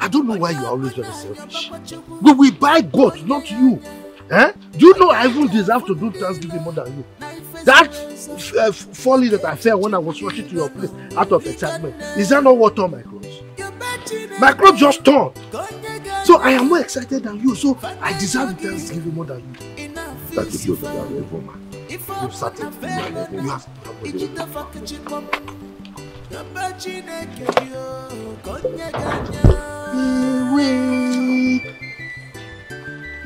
I don't know why you are always very selfish. We will buy God, not you. Eh? Do you know I even deserve to do Thanksgiving more than you? That uh, folly that I felt when I was rushing to your place out of excitement, is that not what tore my clothes? My clothes just torn. So I am more excited than you, so I deserve the Thanksgiving more than you. That is your woman. You've started. You have Ewe.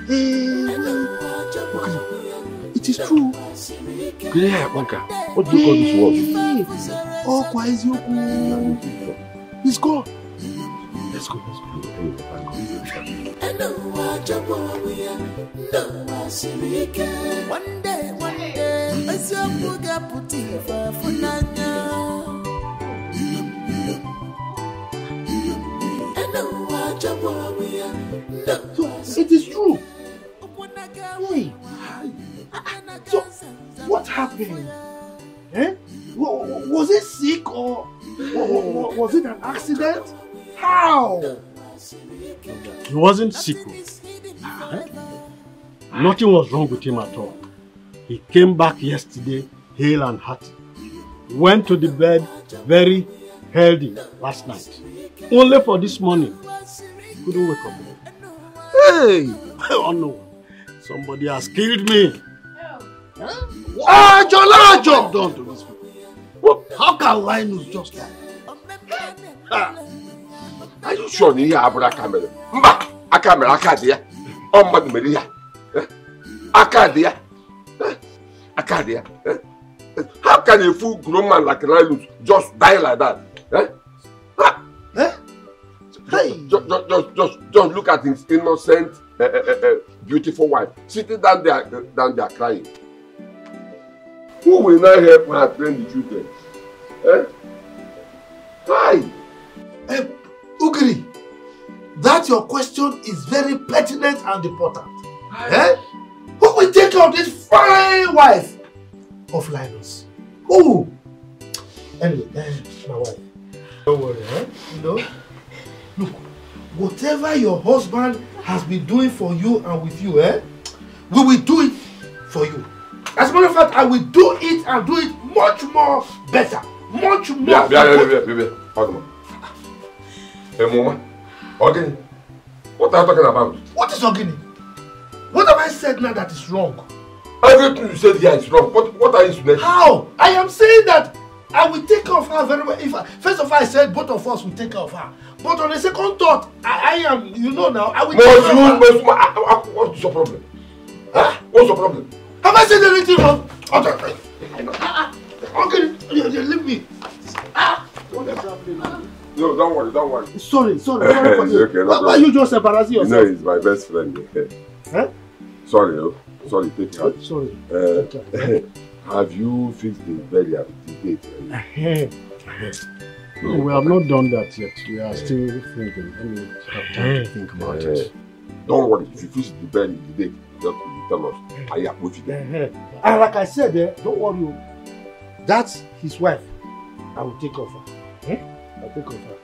Ewe. It is true. Yeah, Wanka. What do you call this word? Oh, kwa eziokwu. He's gone. Let's go, let's go. One day, one day, eziokwu ga-apụta ife afụ n'anya. So, it is true. Hey. So, what happened? Eh? Wa- wa- Was he sick or wa- wa- wa- was it an accident? How? He wasn't sick. Nothing was wrong with him at all. He came back yesterday, hale and hearty. Went to the bed very healthy last night. Only for this morning. Couldn't wake up. Hey! Oh no. Somebody has killed me. Ah, Jolajo! Done to this people. What? How can Linus just die? Are you sure na ihe abụrụ aka mere? Mba, aka mere aka dị ya. Ọ mmadụ mere ihe a. Aka dị ya. Aka dị ya. How can a full grown man like Linus just die like that? Eh? Ah! Just, just, just, just, just look at his innocent, uh, uh, uh, beautiful wife sitting down there, uh, down there crying. Who will now help her train the children? Eh? Hi! Eh, Ugiri, that your question is very pertinent and important. Eh? Who will take care of this fine wife of Linus? Who? Anyway, eh, my wife. Don't worry, eh? You know, look, whatever your husband has been doing for you and with you, eh? We will do it for you. As a matter of fact, I will do it and do it much more better. Much more Bịa, bịa, bịa, bịa, bịa, bịa. Ọ Ọ gịnị? What are you talking about? What is Ogini? What have I said now that is wrong? Everything you said here is wrong. What, what are you insinuating? How? I am saying that I will take care of her very well. If I, first of all, I said both of us will take care of her. But on a second thought, I, I am, you know now, I will take care of her. Most, most, ah, ah, what's your problem? Huh? What's your problem? Have I said anything wrong? Okay. Ah, ah, Okay, leave me. Ah. No, don't worry, don't worry. Sorry, sorry, sorry for this. okay, no why, you just embarrassing yourself? he's my best friend. Huh? Sorry, oh. sorry, take it out. Sorry. Uh, have you fixed the burial, date? Eh, eh. No, we have not done that yet. We are still thinking. Let me have time to think about Uh, it. Don't worry, if you fix the burial, date, just tell us. I am with you. Eh, And like I said, eh, don't worry. oh. That's his wife. I will take her. Eh? I take over.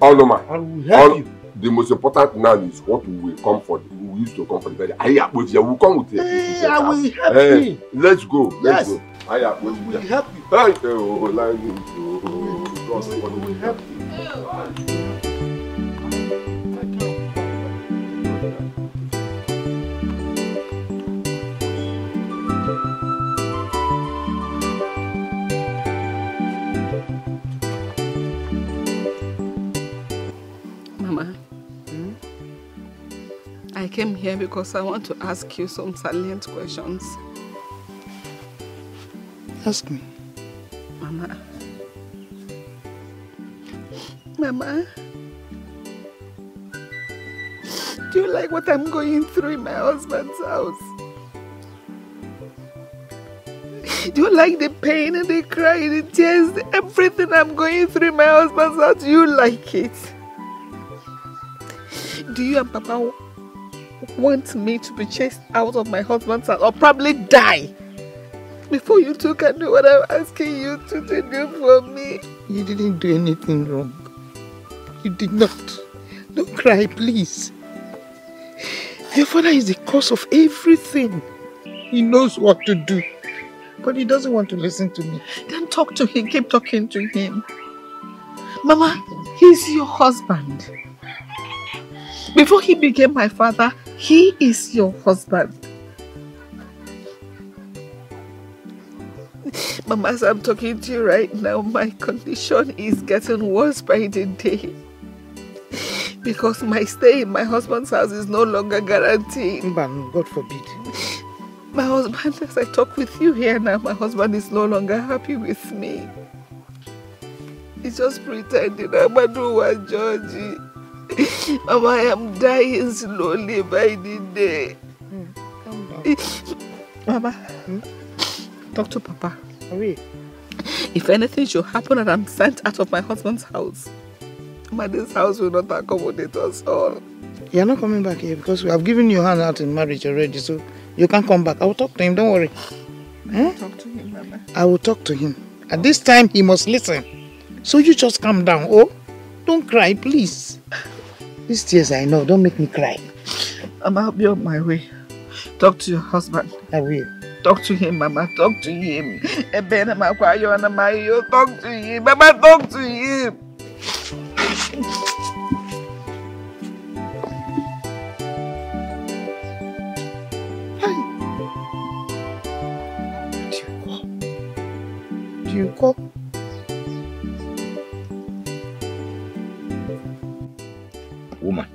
Oloma. And we help all, you. The most important now is what we come for. We used to come for the very. I approach you. We come with you. Hey, I will help hey, me. Let's go. Let's yes. go. I approach you. Oh, oh, we will help you. Hey, oh, like you. Oh, God, we will help you. Help you. I came here because I want to ask you some salient questions. Ask me. Mama. Mama. Do you like what I'm going through in my husband's house? Do you like the pain and the crying, the tears, everything I'm going through in my husband's house? Do you like it? Do you and Papa want me to be chased out of my husband's house or probably die before you two can do what I'm asking you to do for me. You didn't do anything wrong. You did not. Don't cry, please. Your father is the cause of everything. He knows what to do. But he doesn't want to listen to me. Then talk to him. Keep talking to him. Mama, he's your husband. Before he became my father, he is your husband. Mama, as I'm talking to you right now, my condition is getting worse by the day. Because my stay in my husband's house is no longer guaranteed. Mban, God forbid. My husband, as I talk with you here now, my husband is no longer happy with me. He's just pretending I'm a one, Georgie. Mama, I am dying slowly by the day. Calm down. Mama, talk to Papa. Hurry. If anything should happen and I'm sent out of my husband's house, Mama, this house will not accommodate us all. You're not coming back here because we have given you hand out in marriage already, so you can't come back. I will talk to him, don't worry. Eh? Talk to him, Mama. I will talk to him. At this time, he must listen. So you just calm down, oh? Don't cry, please. These tears I know, don't make me cry. Mama, I'll be on my way. Talk to your husband. I will. Talk to him, Mama. Talk to him. Ebene makwayo na mayo. Talk to him. Mama, talk to him. You call? Woman,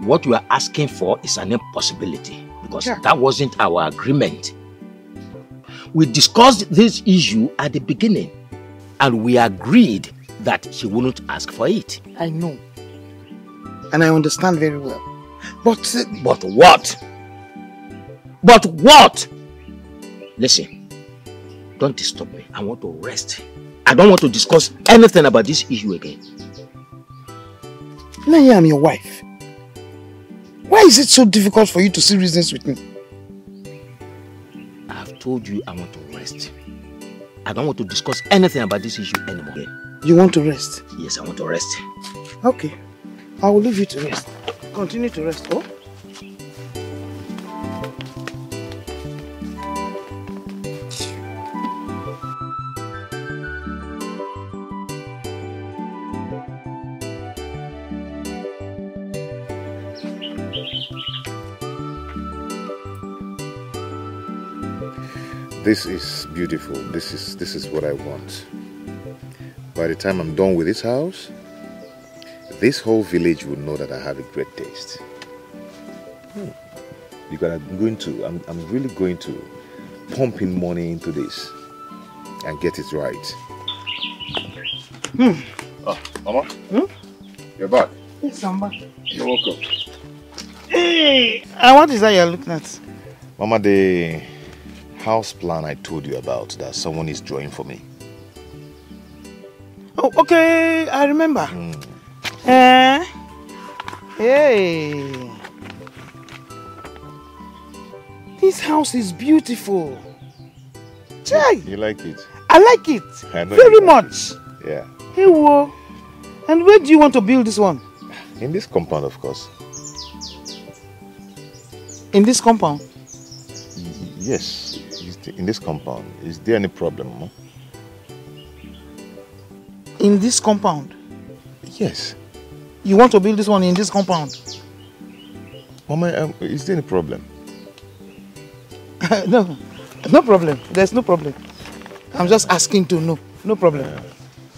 what you are asking for is an impossibility because Yeah. that wasn't our agreement. We discussed this issue at the beginning and we agreed that she wouldn't ask for it. I know. And I understand very well. But uh, But what? But what? Listen, don't disturb me. I want to rest. I don't want to discuss anything about this issue again. Now I am your wife. Why is it so difficult for you to see reasons with me? I have told you I want to rest. I don't want to discuss anything about this issue anymore. You want to rest? Yes, I want to rest. Okay. I will leave you to rest. Continue to rest, oh? This is beautiful. This is this is what I want. By the time I'm done with this house, this whole village will know that I have a great taste. Hmm. Because I'm going to, I'm, I'm really going to pump in money into this and get it right. hmm. Ah, Mama? hmm? You're back. Yes, I'm back. You're welcome. Hey! And what is that you're looking at? Mama, the house plan I told you about that someone is drawing for me. Oh, okay. I remember. Eh? Hey. This house is beautiful. Chai, You like it? I like it I know very like much. it. Yeah. Hey, whoa. And where do you want to build this one? In this compound, of course. In this compound? Y- Yes, in this compound. Is there any problem? In this compound? Yes. You want to build this one in this compound? Mama, um, is there any problem? no, no problem. There's no problem. I'm just asking to know. No problem.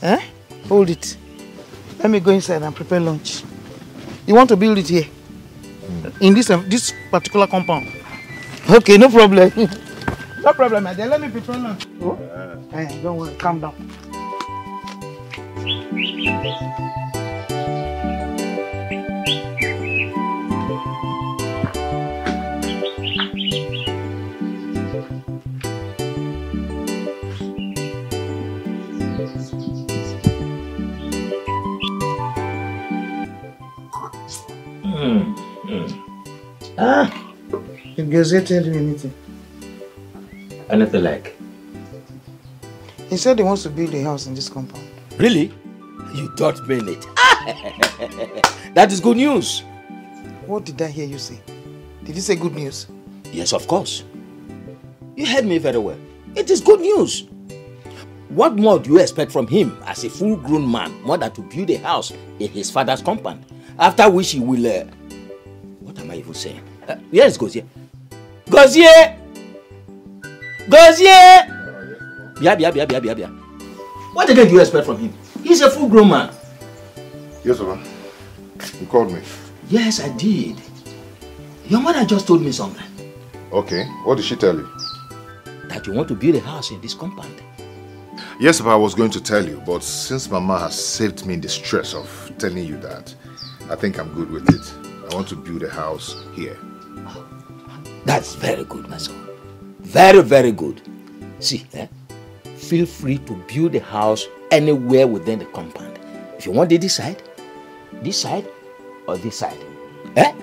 Eh? Hold it. Let me go inside and prepare lunch. You want to build it here? In this um, this particular compound? Okay, no problem. No problem, my dear. Let me prepare now. Oh? Eh, eh, hey, don't worry. Calm down. Hmm, hmm. Ah, did Gazette tell you anything? Anything like. He said he wants to build a house in this compound. Really? You don't mean it. that is good news. What did I hear you say? Did you say good news? Yes, of course. You heard me very well. It is good news. What more do you expect from him as a full grown man more than to build a house in his father's compound? After which he will. Uh, what am I even saying? Uh, yes, Gozie. Gozie! Gozie! Eh? Bia, bia, bia, bia, bia, bia. What again do you expect from him? He's a full grown man. Yes, Papa. You called me. Yes, I did. Your mother just told me something. Okay. What did she tell you? That you want to build a house in this compound. Yes, Papa, I was going to tell you, but since Mama has saved me in the stress of telling you that, I think I'm good with it. I want to build a house here. That's very good, my son. Very, very good. See, eh? feel free to build a house anywhere within the compound. If you want it this side, this side, or this side. Eh?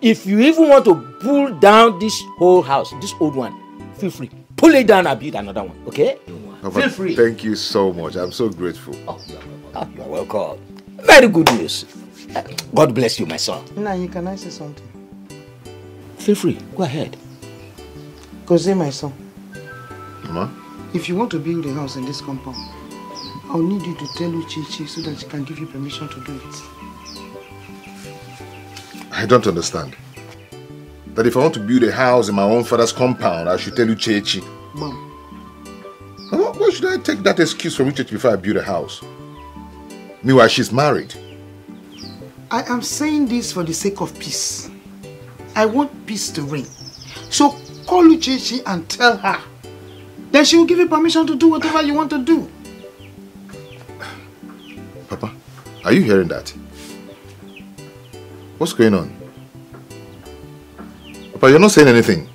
If you even want to pull down this whole house, this old one, feel free. Pull it down and build another one, okay? Papa, feel free. Thank you so much. I'm so grateful. Oh, you're welcome. Oh, you're welcome. Very good news. Eh, God bless you, my son. Nanyi, can I say something? Feel free. Go ahead. Gozie, my son, Mama? if you want to build a house in this compound, I'll need you to tell Uchechi so that she can give you permission to do it. I don't understand. That if I want to build a house in my own father's compound, I should tell Uchechi. Mom, Why why should I take that excuse from Uchechi before I build a house? Meanwhile, she's married. I am saying this for the sake of peace. I want peace to reign. So call Uchechi and tell her. Then she will give you permission to do whatever you want to do. Papa, are you hearing that? What's going on? Papa, you're not saying anything.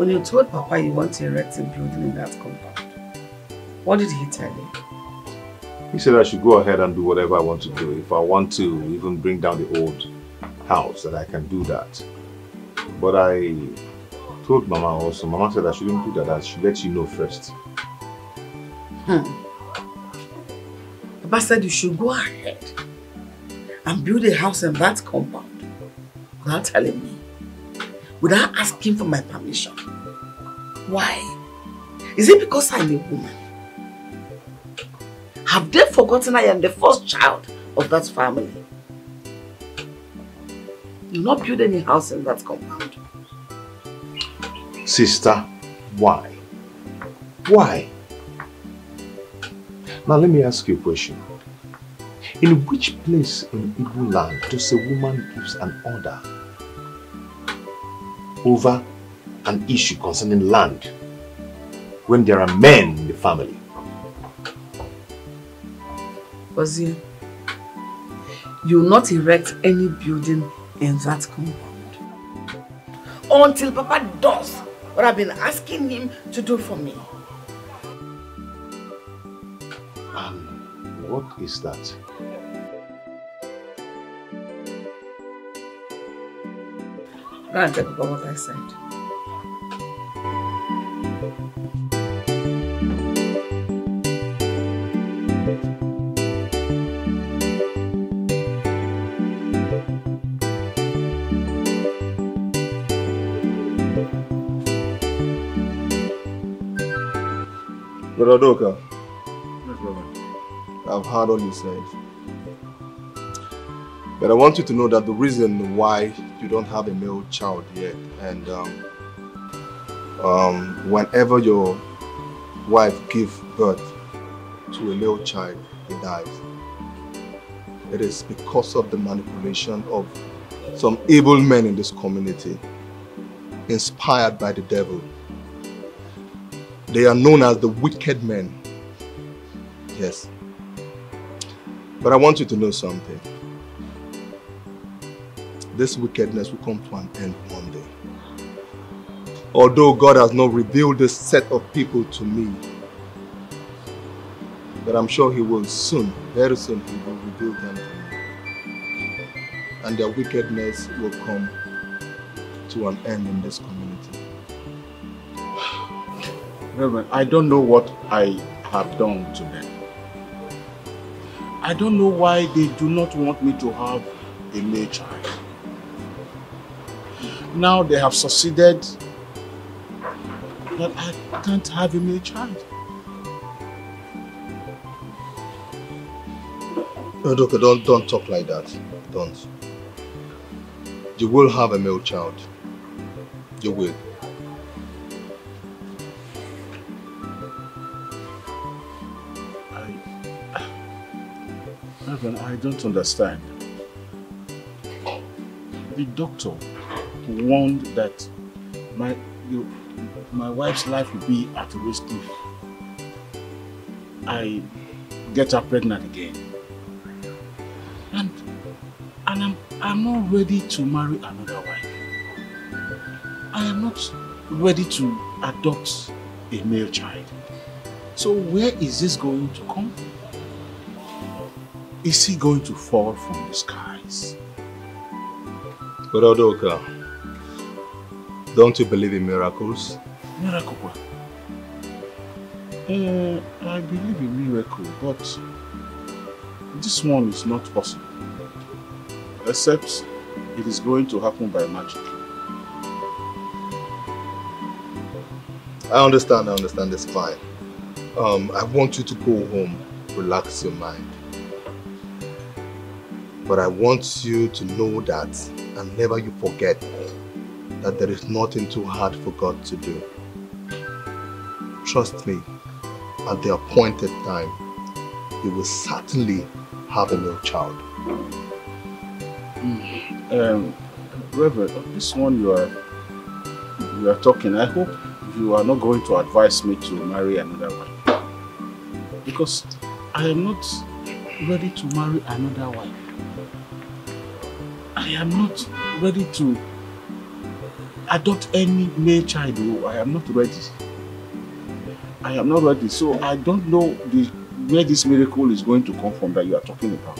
When you told Papa you want to erect a building in that compound, what did he tell you? he said I should go ahead and do whatever I want to do. If I want to even bring down the old house, that I can do that. But I told Mama also, Mama said I shouldn't do that. I should let you know first. Hmm. Papa said you should go ahead and build a house in that compound without telling me, without asking for my permission. Why? Is it because I'm a woman? Have they forgotten I am the first child of that family? You not build any house in that compound. Sister, why? Why? Now let me ask you a question. In which place in Igbo land does a woman gives an order over an issue concerning land when there are men in the family? Ozzy, you will not erect any building in that compound until Papa does what I've been asking him to do for me. And what is that? Papa what I said. Brother Doka, I've heard all you said. But I want you to know that the reason why you don't have a male child yet, and um, um, whenever your wife gives birth to a male child, he dies. It is because of the manipulation of some evil men in this community, inspired by the devil. They are known as the wicked men. Yes. But I want you to know something. This wickedness will come to an end one day. Although God has not revealed this set of people to me, but I'm sure He will soon, very soon, He will reveal them to me. And their wickedness will come to an end in this community. Reverend, I don't know what I have done to them. I don't know why they do not want me to have a male child. Now they have succeeded that I can't have a male child. No, Doka, don't, don't talk like that. Don't. You will have a male child. You will. I don't understand. The doctor warned that my you, my wife's life will be at risk if I get her pregnant again. And and I'm I'm not ready to marry another wife. I am not ready to adopt a male child. So where is this going to come from? Is he going to fall from the skies? But Odoka, don't you believe in miracles? Miracle. Uh, I believe in miracle, but this one is not possible. Except it is going to happen by magic. I understand, I understand, it's fine. Um, I want you to go home, relax your mind. But I want you to know that, and never you forget, that there is nothing too hard for God to do. Trust me, at the appointed time, you will certainly have a male child. Um, Reverend, this one you are you are talking, I hope you are not going to advise me to marry another wife. Because I am not ready to marry another wife. I am not ready to adopt any male child. oh, I am not ready. I am not ready. So I don't know the, where this miracle is going to come from that you are talking about.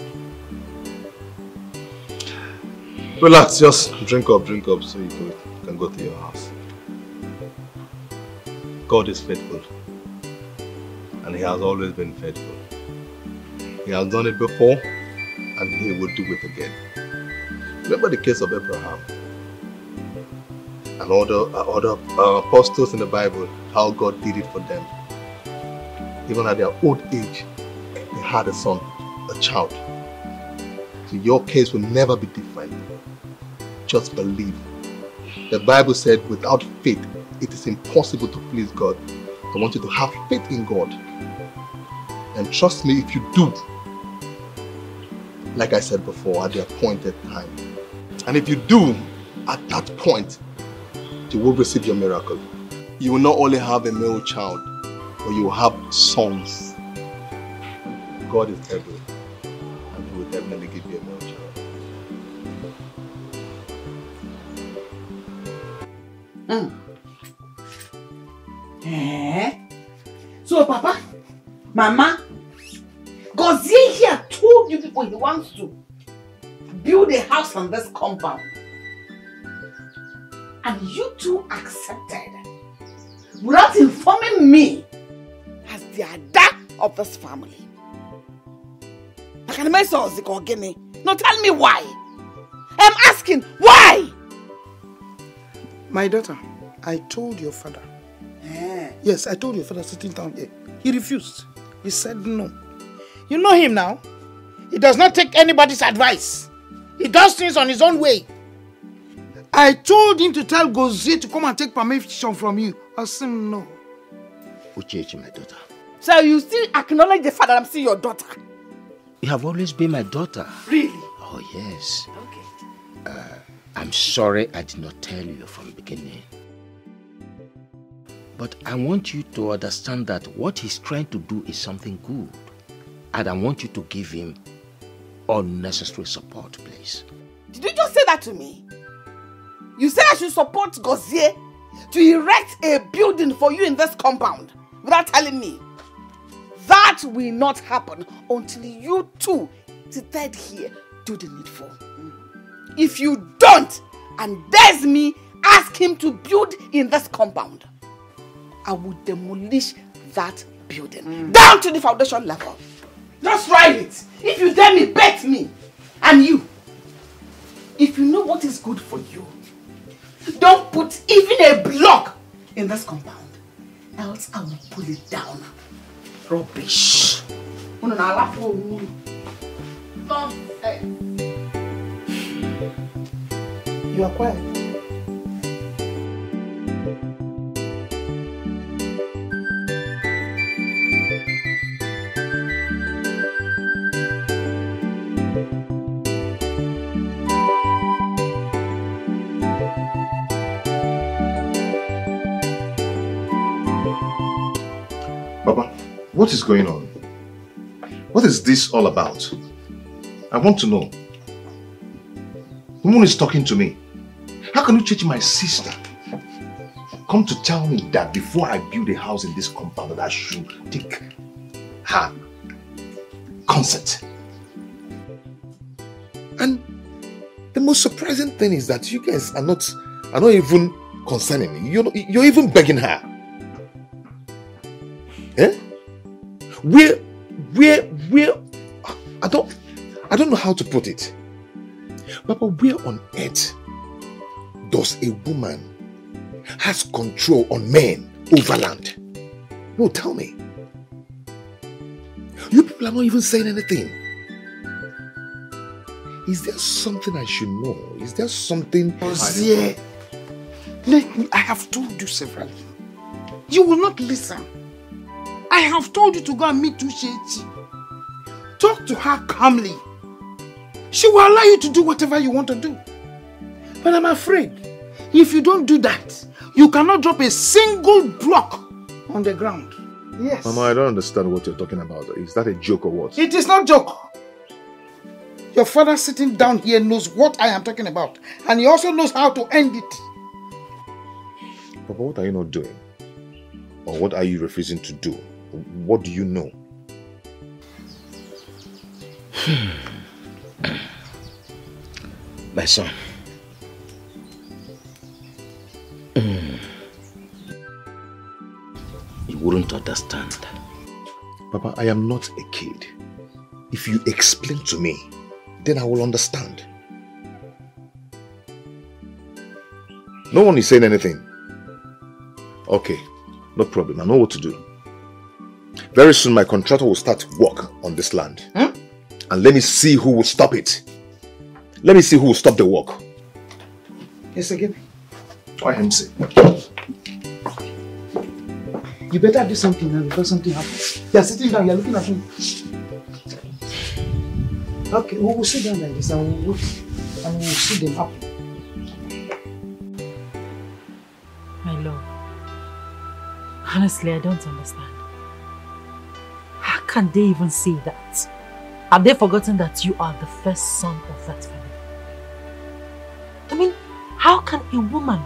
Relax, just drink up, drink up so you can, you can go to your house. God is faithful. And He has always been faithful. He has done it before and He will do it again. Remember the case of Abraham and other, uh, other uh, apostles in the Bible, how God did it for them. Even at their old age, they had a son, a child. So your case will never be different. Just believe. The Bible said, without faith, it is impossible to please God. I want you to have faith in God. And trust me, if you do, like I said before, at the appointed time. And if you do, at that point, you will receive your miracle. You will not only have a male child, but you will have sons. God is able, and He will definitely give you a male child. Eh? So, Papa, Mama, Gozie here told you people he wants to build a house on this compound. And you two accepted without informing me as the ada of this family. Now tell me why. I'm asking why. My daughter, I told your father. Eh. Yes, I told your father sitting down here. He refused. He said no. You know him now. He does not take anybody's advice. He does things on his own way. I told him to tell Gozie to come and take permission from you. I said no. Uchechi, my daughter. So you still acknowledge the fact that I'm still your daughter? You have always been my daughter. Really? Oh, yes. Okay. Uh, I'm sorry I did not tell you from the beginning. But I want you to understand that what he's trying to do is something good. And I want you to give him unnecessary support, please. Did you just say that to me? You said I should support Gozie to erect a building for you in this compound without telling me. That will not happen until you two seated here do the needful. If you don't, and there's me, ask him to build in this compound, I will demolish that building mm. down to the foundation level. Just write it. If you dare me, bet me. And you, if you know what is good for you, don't put even a block in this compound. Else I will pull it down. Rubbish. Nonsense. You are quiet. Baba, what is going on? What is this all about? I want to know. Woman is talking to me. How can you change my sister? Come to tell me that before I build a house in this compound that I should take her consent. And the most surprising thing is that you guys are not are not even concerning me. You're, you're even begging her. Eh? Where, where, where? I don't, I don't know how to put it. Papa, where on earth does a woman has control on men over land? No, tell me. You people are not even saying anything. Is there something I should know? Is there something? Ozie, let me, I have told you severally. You will not listen. I have told you to go and meet Uchechi. Talk to her calmly. She will allow you to do whatever you want to do. But I'm afraid, if you don't do that, you cannot drop a single block on the ground. Yes. Mama, I don't understand what you're talking about. Is that a joke or what? It is not a joke. Your father sitting down here knows what I am talking about. And he also knows how to end it. Papa, what are you not doing? Or what are you refusing to do? What do you know? My son. Mm. You wouldn't understand. Papa, I am not a kid. If you explain to me, then I will understand. No one is saying anything. Okay, no problem. I know what to do. Very soon, my contractor will start work on this land. Hmm? And let me see who will stop it. Let me see who will stop the work. Yes, again. Why him say? You better do something now before something happens. You are sitting down, you are looking at me. Okay, we will sit down like this and we will wait and we will see them happen. My love, honestly, I don't understand. Can they even say that? Have they forgotten that you are the first son of that family? I mean, how can a woman,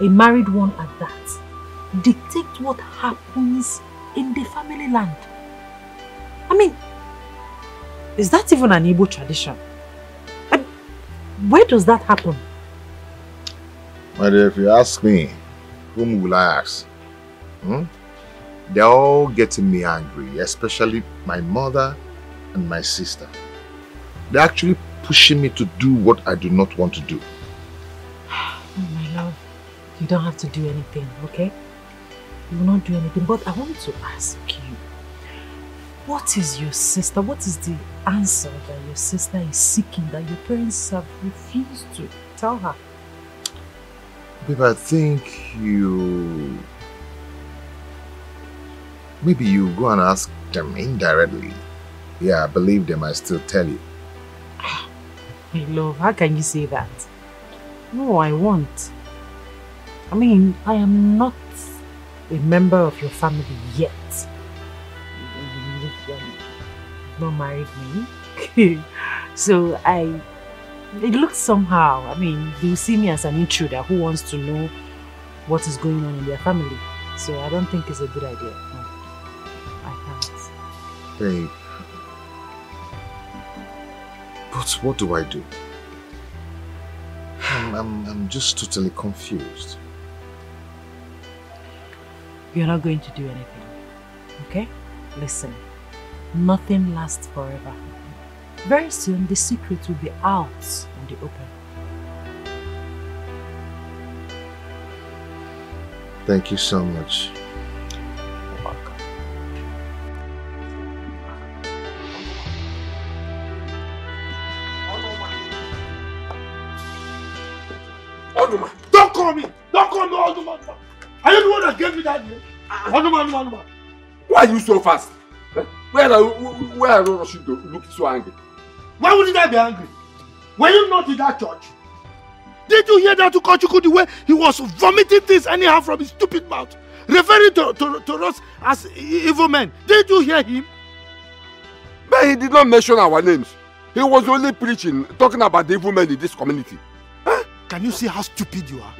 a married one at that, dictate what happens in the family land? I mean, is that even an Igbo tradition? And where does that happen? My dear, if you ask me, whom will I ask? Hmm? They're all getting me angry, especially my mother and my sister. They're actually pushing me to do what I do not want to do. Oh, my love, you don't have to do anything, okay? You will not do anything, but I want to ask you, what is your sister, what is the answer that your sister is seeking that your parents have refused to tell her? Babe, I think you... Maybe you go and ask them indirectly. Yeah, I believe them, I still tell you. Ah, my love, how can you say that? No, I won't. I mean, I am not a member of your family yet. Not married me. so I It looks somehow. I mean, will see me as an intruder who wants to know what is going on in their family. So I don't think it's a good idea. No. I can't. Babe. But what do I do? I'm, I'm, I'm just totally confused. You're not going to do anything. Okay? Listen. Nothing lasts forever. Very soon, the secret will be out in the open. Thank you so much. Onuma, don't call me. Don't call me Onuma. Are you the one that gave me that name? Onuma, Onuma, Onuma. Why are you so fast? Where are where are you rushing to look so angry? Why would I be angry? Were you not in that church? Did you hear that Ukochukwu the way he was vomiting things anyhow from his stupid mouth? Referring to, to, to us as e- evil men. Did you hear him? But he did not mention our names. He was only preaching, talking about the evil men in this community. Can you see how stupid you are?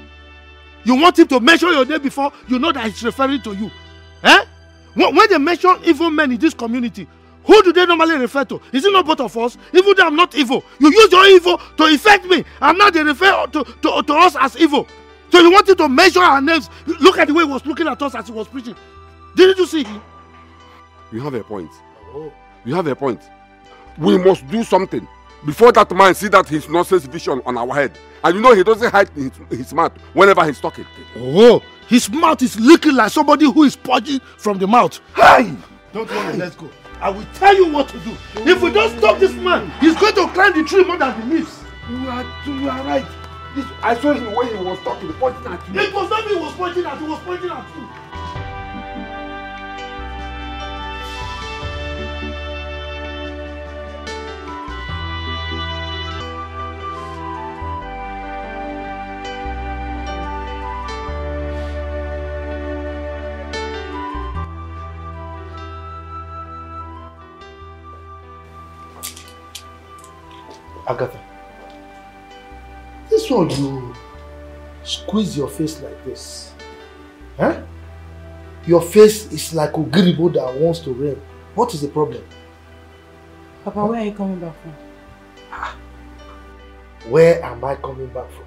You want him to mention your name before you know that he's referring to you. Eh? When, they mention evil men in this community, who do they normally refer to? Is it not both of us? Even though I'm not evil, you use your evil to affect me, and now they refer to, to, to us as evil. So you wanted to measure our names. Look at the way he was looking at us as he was preaching. Didn't you see him? You have a point. You have a point. We must do something before that man see that his nonsense vision on our head. And you know he doesn't hide his, his mouth whenever he's talking. Oh, his mouth is looking like somebody who is purging from the mouth. Hey! Don't worry, let's go. I will tell you what to do. If we don't stop this man, he's going to climb the tree more than the leaves. You are, you are right. This, I saw him when he was talking, pointing at you. It was not me he was pointing at, he was pointing at you. Agatha, this one you squeeze your face like this. Huh? Your face is like a Ogiribo that wants to rain. What is the problem? Papa, where are you coming back from? Where am I coming back from?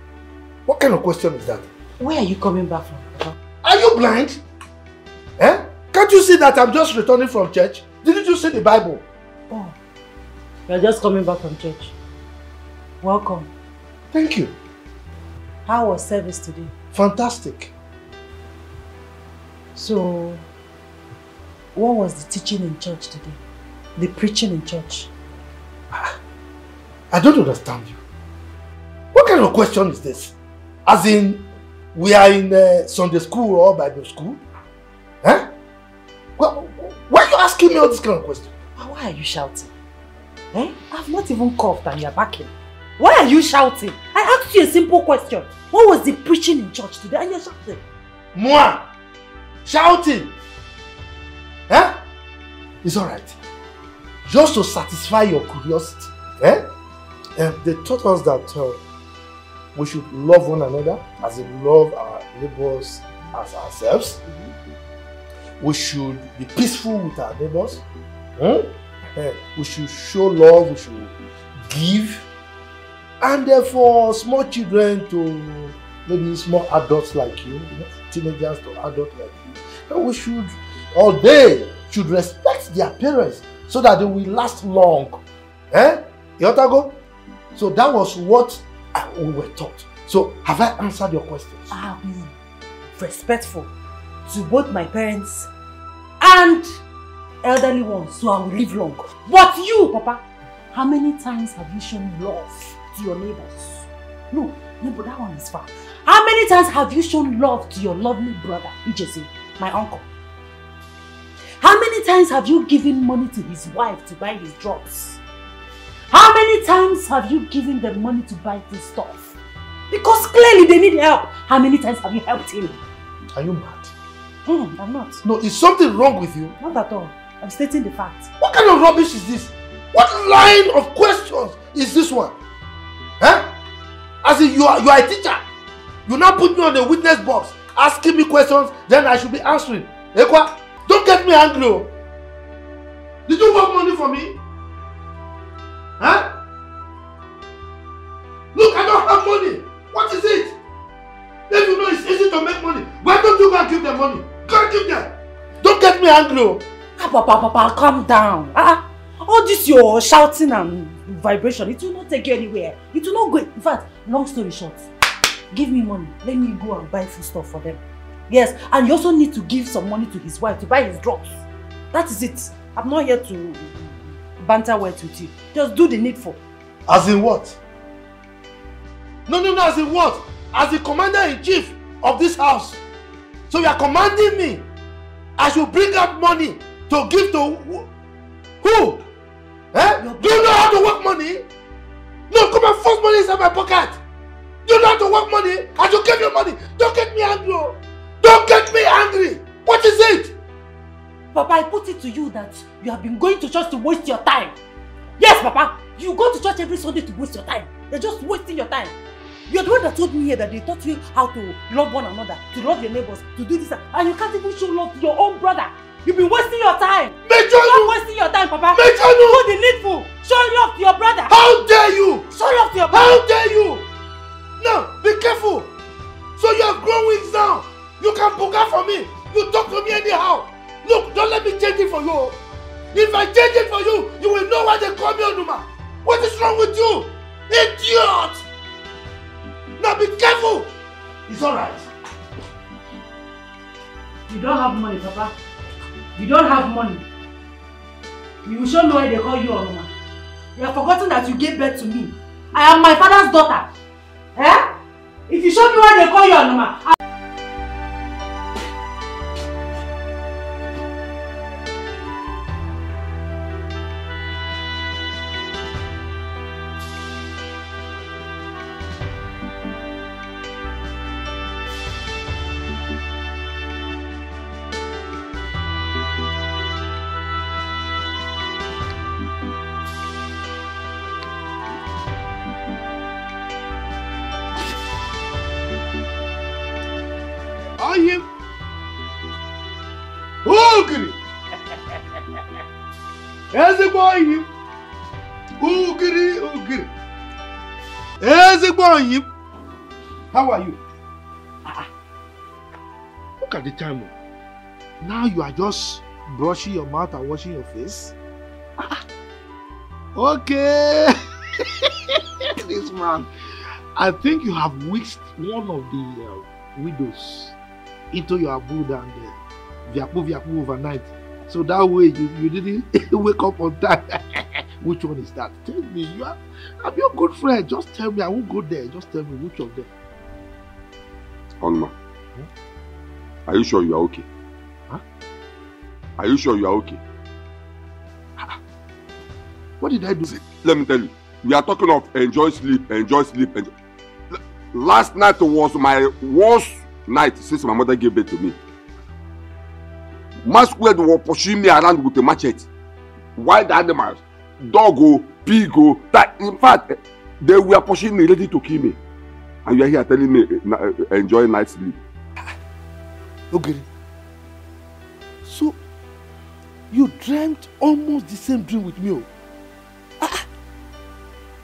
What kind of question is that? Where are you coming back from, Papa? Are you blind? Eh? Can't you see that I'm just returning from church? Didn't you see the Bible? Oh, you're just coming back from church. Welcome. Thank you. How was service today? Fantastic. So, what was the teaching in church today? The preaching in church? I don't understand you. What kind of question is this? As in, we are in uh, Sunday school or Bible school? Huh? Well, why are you asking me all this kind of question? Why are you shouting? Eh? I've not even coughed and you're backing. Why are you shouting? I asked you a simple question. What was the preaching in church today? And you're shouting. Moi! Shouting! Huh? It's alright. Just to satisfy your curiosity. Eh? Um, they taught us that uh, we should love one another as we love our neighbors as ourselves. We should be peaceful with our neighbors. Huh? Eh, We should show love, we should give. And therefore, small children to maybe small adults like you, you know, teenagers to adults like you, we should, or they should respect their parents so that they will last long. Eh? Yotago? So that was what we were taught. So have I answered your questions? I am respectful to both my parents and elderly ones so I will live long. But you, Papa, how many times have you shown love to your neighbors? No, neighbor, that one is far. How many times have you shown love to your lovely brother, Ijesi, my uncle? How many times have you given money to his wife to buy his drugs? How many times have you given them money to buy this stuff? Because clearly they need help. How many times have you helped him? Are you mad? Hmm, I'm not. No, is something wrong with you? Not at all. I'm stating the fact. What kind of rubbish is this? What line of questions is this one? Eh? As in, you are, you are a teacher. You now put me on the witness box, asking me questions, then I should be answering. Ekwa, don't get me angry. oh. Did you work money for me? Huh? Look, I don't have money. What is it? If you know it's easy to make money, why don't you go and give them money? Go and give them. Don't get me angry. oh. Ah, Papa, Papa, calm down. Ah, all this your shouting and vibration, it will not take you anywhere. It will not go. In fact, long story short, give me money. Let me go and buy food stuff for them. Yes, and you also need to give some money to his wife to buy his drugs. That is it. I'm not here to banter words with you. Just do the needful. As in what? No, no, no, as in what? As the commander-in-chief of this house. So you are commanding me I should bring out money to give to who? Eh? Do you know how to work money? No, come and force money inside my pocket. Do you know how to work money? I should give you money. Don't get me angry. oh. Don't get me angry. What is it? Papa, I put it to you that you have been going to church to waste your time. Yes, Papa, you go to church every Sunday to waste your time. You're just wasting your time. You're the one that told me here that they taught you how to love one another, to love your neighbors, to do this, and you can't even show love to your own brother. You've been wasting your time. Stop wasting your time, Papa. Mejanu! Do the needful. Show love to your brother. How dare you? Show love to your brother. How dare you? Now, be careful. So you have grown wings now. You can buga for me. You talk to me anyhow. Look, don't let me change it for you. If I change it for you, you will know why they call me Onuma. What is wrong with you? Idiot! Now be careful. It's alright. You don't have money, Papa. You don't have money. You will show me why they call you Onuma. You have forgotten that you gave birth to me. I am my father's daughter. Eh? If you show me why they call you Onuma, I Ọyị m. How are you? Look at the time. Now you are just brushing your mouth and washing your face. Ah, Okay. this man. I think you have whisked one of the uh, widows into your abode and uh, viapu viapu overnight. So that way you, you didn't wake up on time. which one is that? Tell me. You are, I'm your good friend. Just tell me. I won't go there. Just tell me which of them. Onma, are you sure you are okay? Huh? Are you sure you are okay? What did I do? Let me tell you, we are talking of enjoy sleep, enjoy sleep. Enjoy. Last night was my worst night since my mother gave birth to me. Masquerade were pursuing me around with a machete. Wild animals, dog, oh, pig, oh, that. In fact, they were pursuing me, ready to kill me. And you are here telling me uh, na- uh, enjoy night sleep. Ogiri. So you dreamt almost the same dream with me. oh.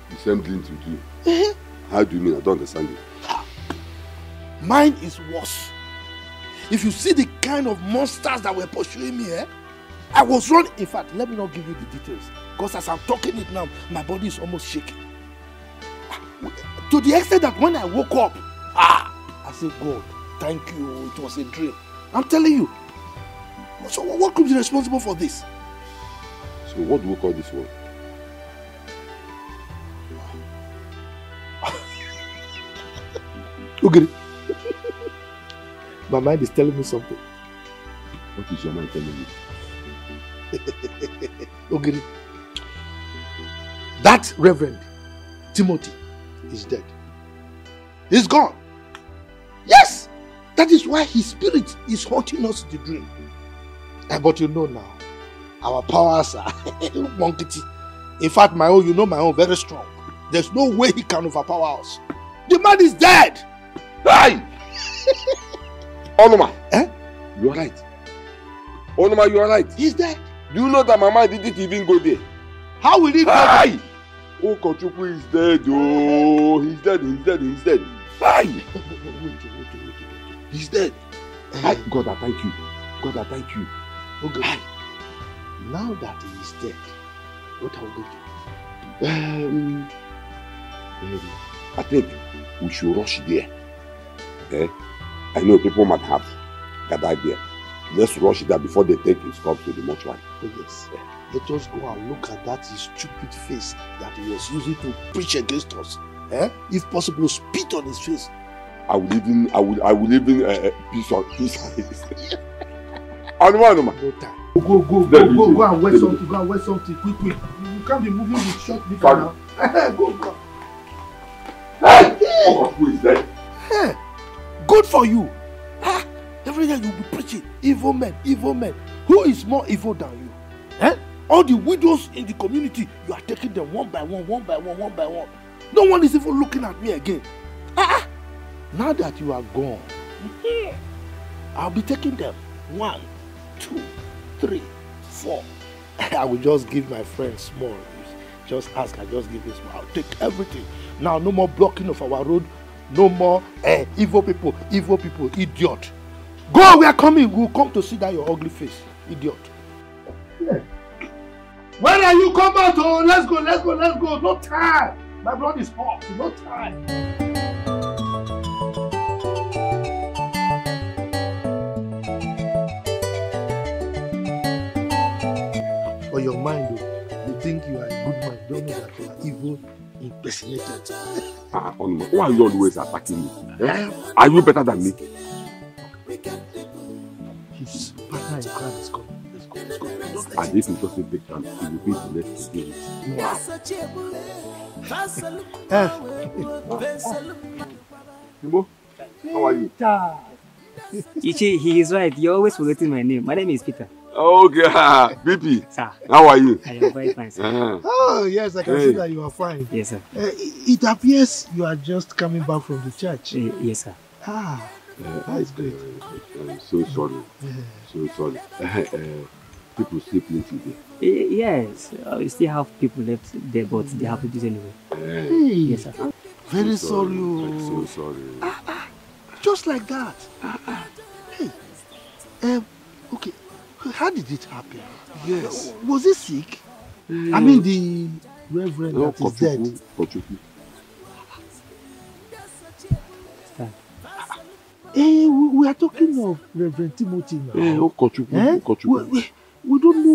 The same dreams with you. Eh, How do you mean? I don't understand you. Mine is worse. If you see the kind of monsters that were pursuing me, eh? I was running. In fact, let me not give you the details. Because as I'm talking it now, my body is almost shaking. To the extent that when I woke up, ah, I said, God, thank you. It was a dream. I'm telling you. So what could be responsible for this? So what do we call this one? Ogiri. my mind is telling me something. What is your mind telling you? Ogiri. That Reverend Timothy is dead. He's gone. Yes! That is why his spirit is haunting us the dream. Eh, But you know now, our powers are monkey. In fact, my own, you know my own, very strong. There's no way he can overpower us. The man is dead. Hey! Onuma. Eh? You are right. Onuma, you are right. He's dead. Do you know that Mama didn't even go there? How will he go Hey! Oh, Kochukwu is dead. Oh, he's dead. He's dead. He's dead. Hey! He's dead. Hey, God, I thank you. God, I thank you. Okay. Now that he is dead, what are we going to do? Um, um, I think we should rush there. Eh? I know people might have gathered there. Let's rush there before they take his corpse to the mortuary. Oh, yes. Let us go and look at that his stupid face that he was using to preach against us. Eh? If possible, spit on his face. I will even, I will, I will even uh, peace on his. Anuma, Anuma. No time. Go, go, go, go, see. go and wear something, go and wear something, quick, quick. You can't be moving with short Sorry. now. go, go. Hey! Oh, who is dead? Hey, good for you. Every day you'll be preaching evil men, evil men. Who is more evil than you? Eh? All the widows in the community, you are taking them one by one, one by one, one by one. No one is even looking at me again. Ah, ah. now that you are gone, I'll be taking them one, two, three, four. I will just give my friends small. Just ask, I just give this small. I'll take everything. Now, no more blocking of our road. No more eh, evil people, evil people, idiot. Go, we are coming. We'll come to see that your ugly face, idiot. When are you come out? Oh, let's go, let's go, let's go. No time. My blood is hot. No time. For your mind, though, you think you are a good man. Don't know that you are evil impersonated. Ah, Onuma, why are you always attacking me? Eh? Are you better than me? His partner in crime is coming. And if he doesn't take time, will be the next to do it. Timbo, how are you? Ichi, he is right. You're always forgetting my name. My name is Peter. Okay, BP. Sir. How are you? I am very fine, sir. Uh-huh. Oh, yes, I can Hey. see that you are fine. Yes, sir. Uh, it, it appears you are just coming back from the church. Eh, yes, sir. Ah, that is great. I'm so sorry. So sorry. Uh, people sleep plenty there. Yes, uh, we still have people left there, but they have to do it anyway. Hey, Yes, sir. very so sorry. I'm so oh. sorry. Just like that. Hey, um, okay, how did it happen? Yes. Was he sick? I mean, the reverend No, that is dead. Kochukwu. Eh, we, we are talking of Reverend Timothy now. Eh, Okochukwu, Eh? Okochukwu.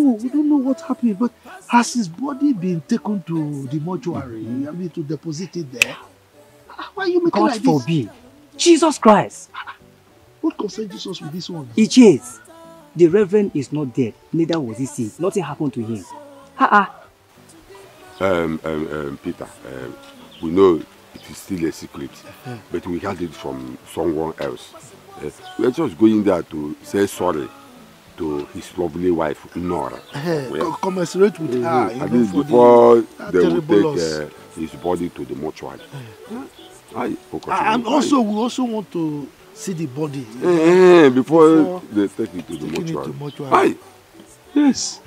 Know. We don't know what happened. But has his body been taken to the mortuary? I mean, to deposit it there? Ah, Why are you making God like this? God forbid. Jesus Christ. What concerns Jesus with this one? It is. The Reverend is not dead, neither was he sick. Nothing happened to him. Ha Um, um, um, Peter, um, we know it is still a secret, but we heard it from someone else. Uh, we are just going there to say sorry to his lovely wife, Nora. Eh, We co- are- commiserate with her. Mhm, You At know, least before the, they will take uh, his body to the mortuary. Aye, Okochukwu, Ah, and also, we also want to see the body. Eh, eh, before, Before they take it to the mortuary. to mortuary. Aye. Yes.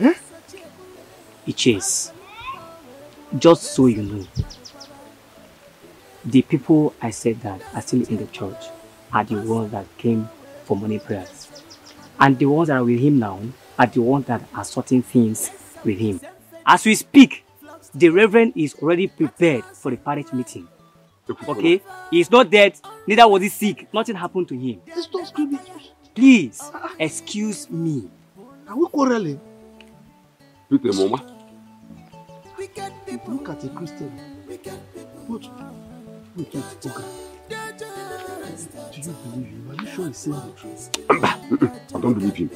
It is. Just so you know, the people I said that are still in the church are the ones that came for morning prayers. And the ones that are with him now are the ones that are sorting things with him. As we speak, the Reverend is already prepared for the parish meeting. Okay? He is not dead, neither was he sick. Nothing happened to him. Please, excuse me. Are we quarreling? Peter, Mama. Look at a Christian. What? Wait, wait, okay. Do you believe him? Are you sure he's saying the truth? I don't believe him.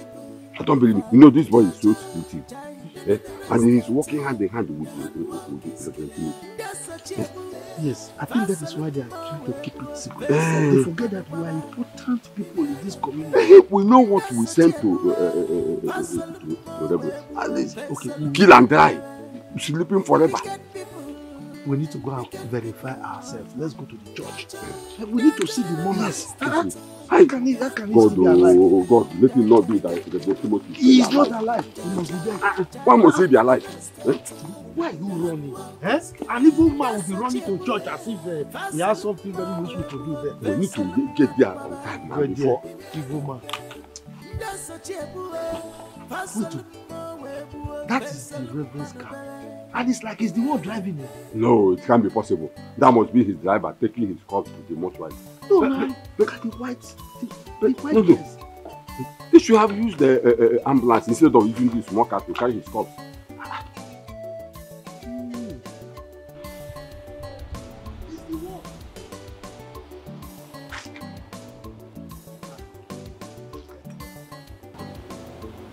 I don't believe him. You know, this boy is so stupid. Eh? And he is working hand in hand with, with, with, with the Reverend Timothy. Yes, I think that is why they are trying to keep it secret. Eh. They forget that we are important people in this community. Eh, we know what we send to, uh, uh, uh, to, to Reverend. At least, Okay, kill and die. Sleeping forever. We need to go and verify ourselves. Let's go to the church. We need to see the monarch. Huh? How can he, how can he God, still be alive? oh, God, let him not be that the the Timothy. He is not alive. He must be dead. Why must he be alive? Eh? Why are you running? Eh? An evil man will be running to church as if uh, he has something very useful to do there. We need to get there on time now Get before. there. Evil man. Wait, oh. that is the reverend's car. And it's like he's the one driving it. No, it can't be possible. That must be his driver taking his corpse to the mortuary. No, man. Look at the white, the, the white No, no. dress. They should have used the uh, uh, ambulance instead of using this small car to carry his corpse.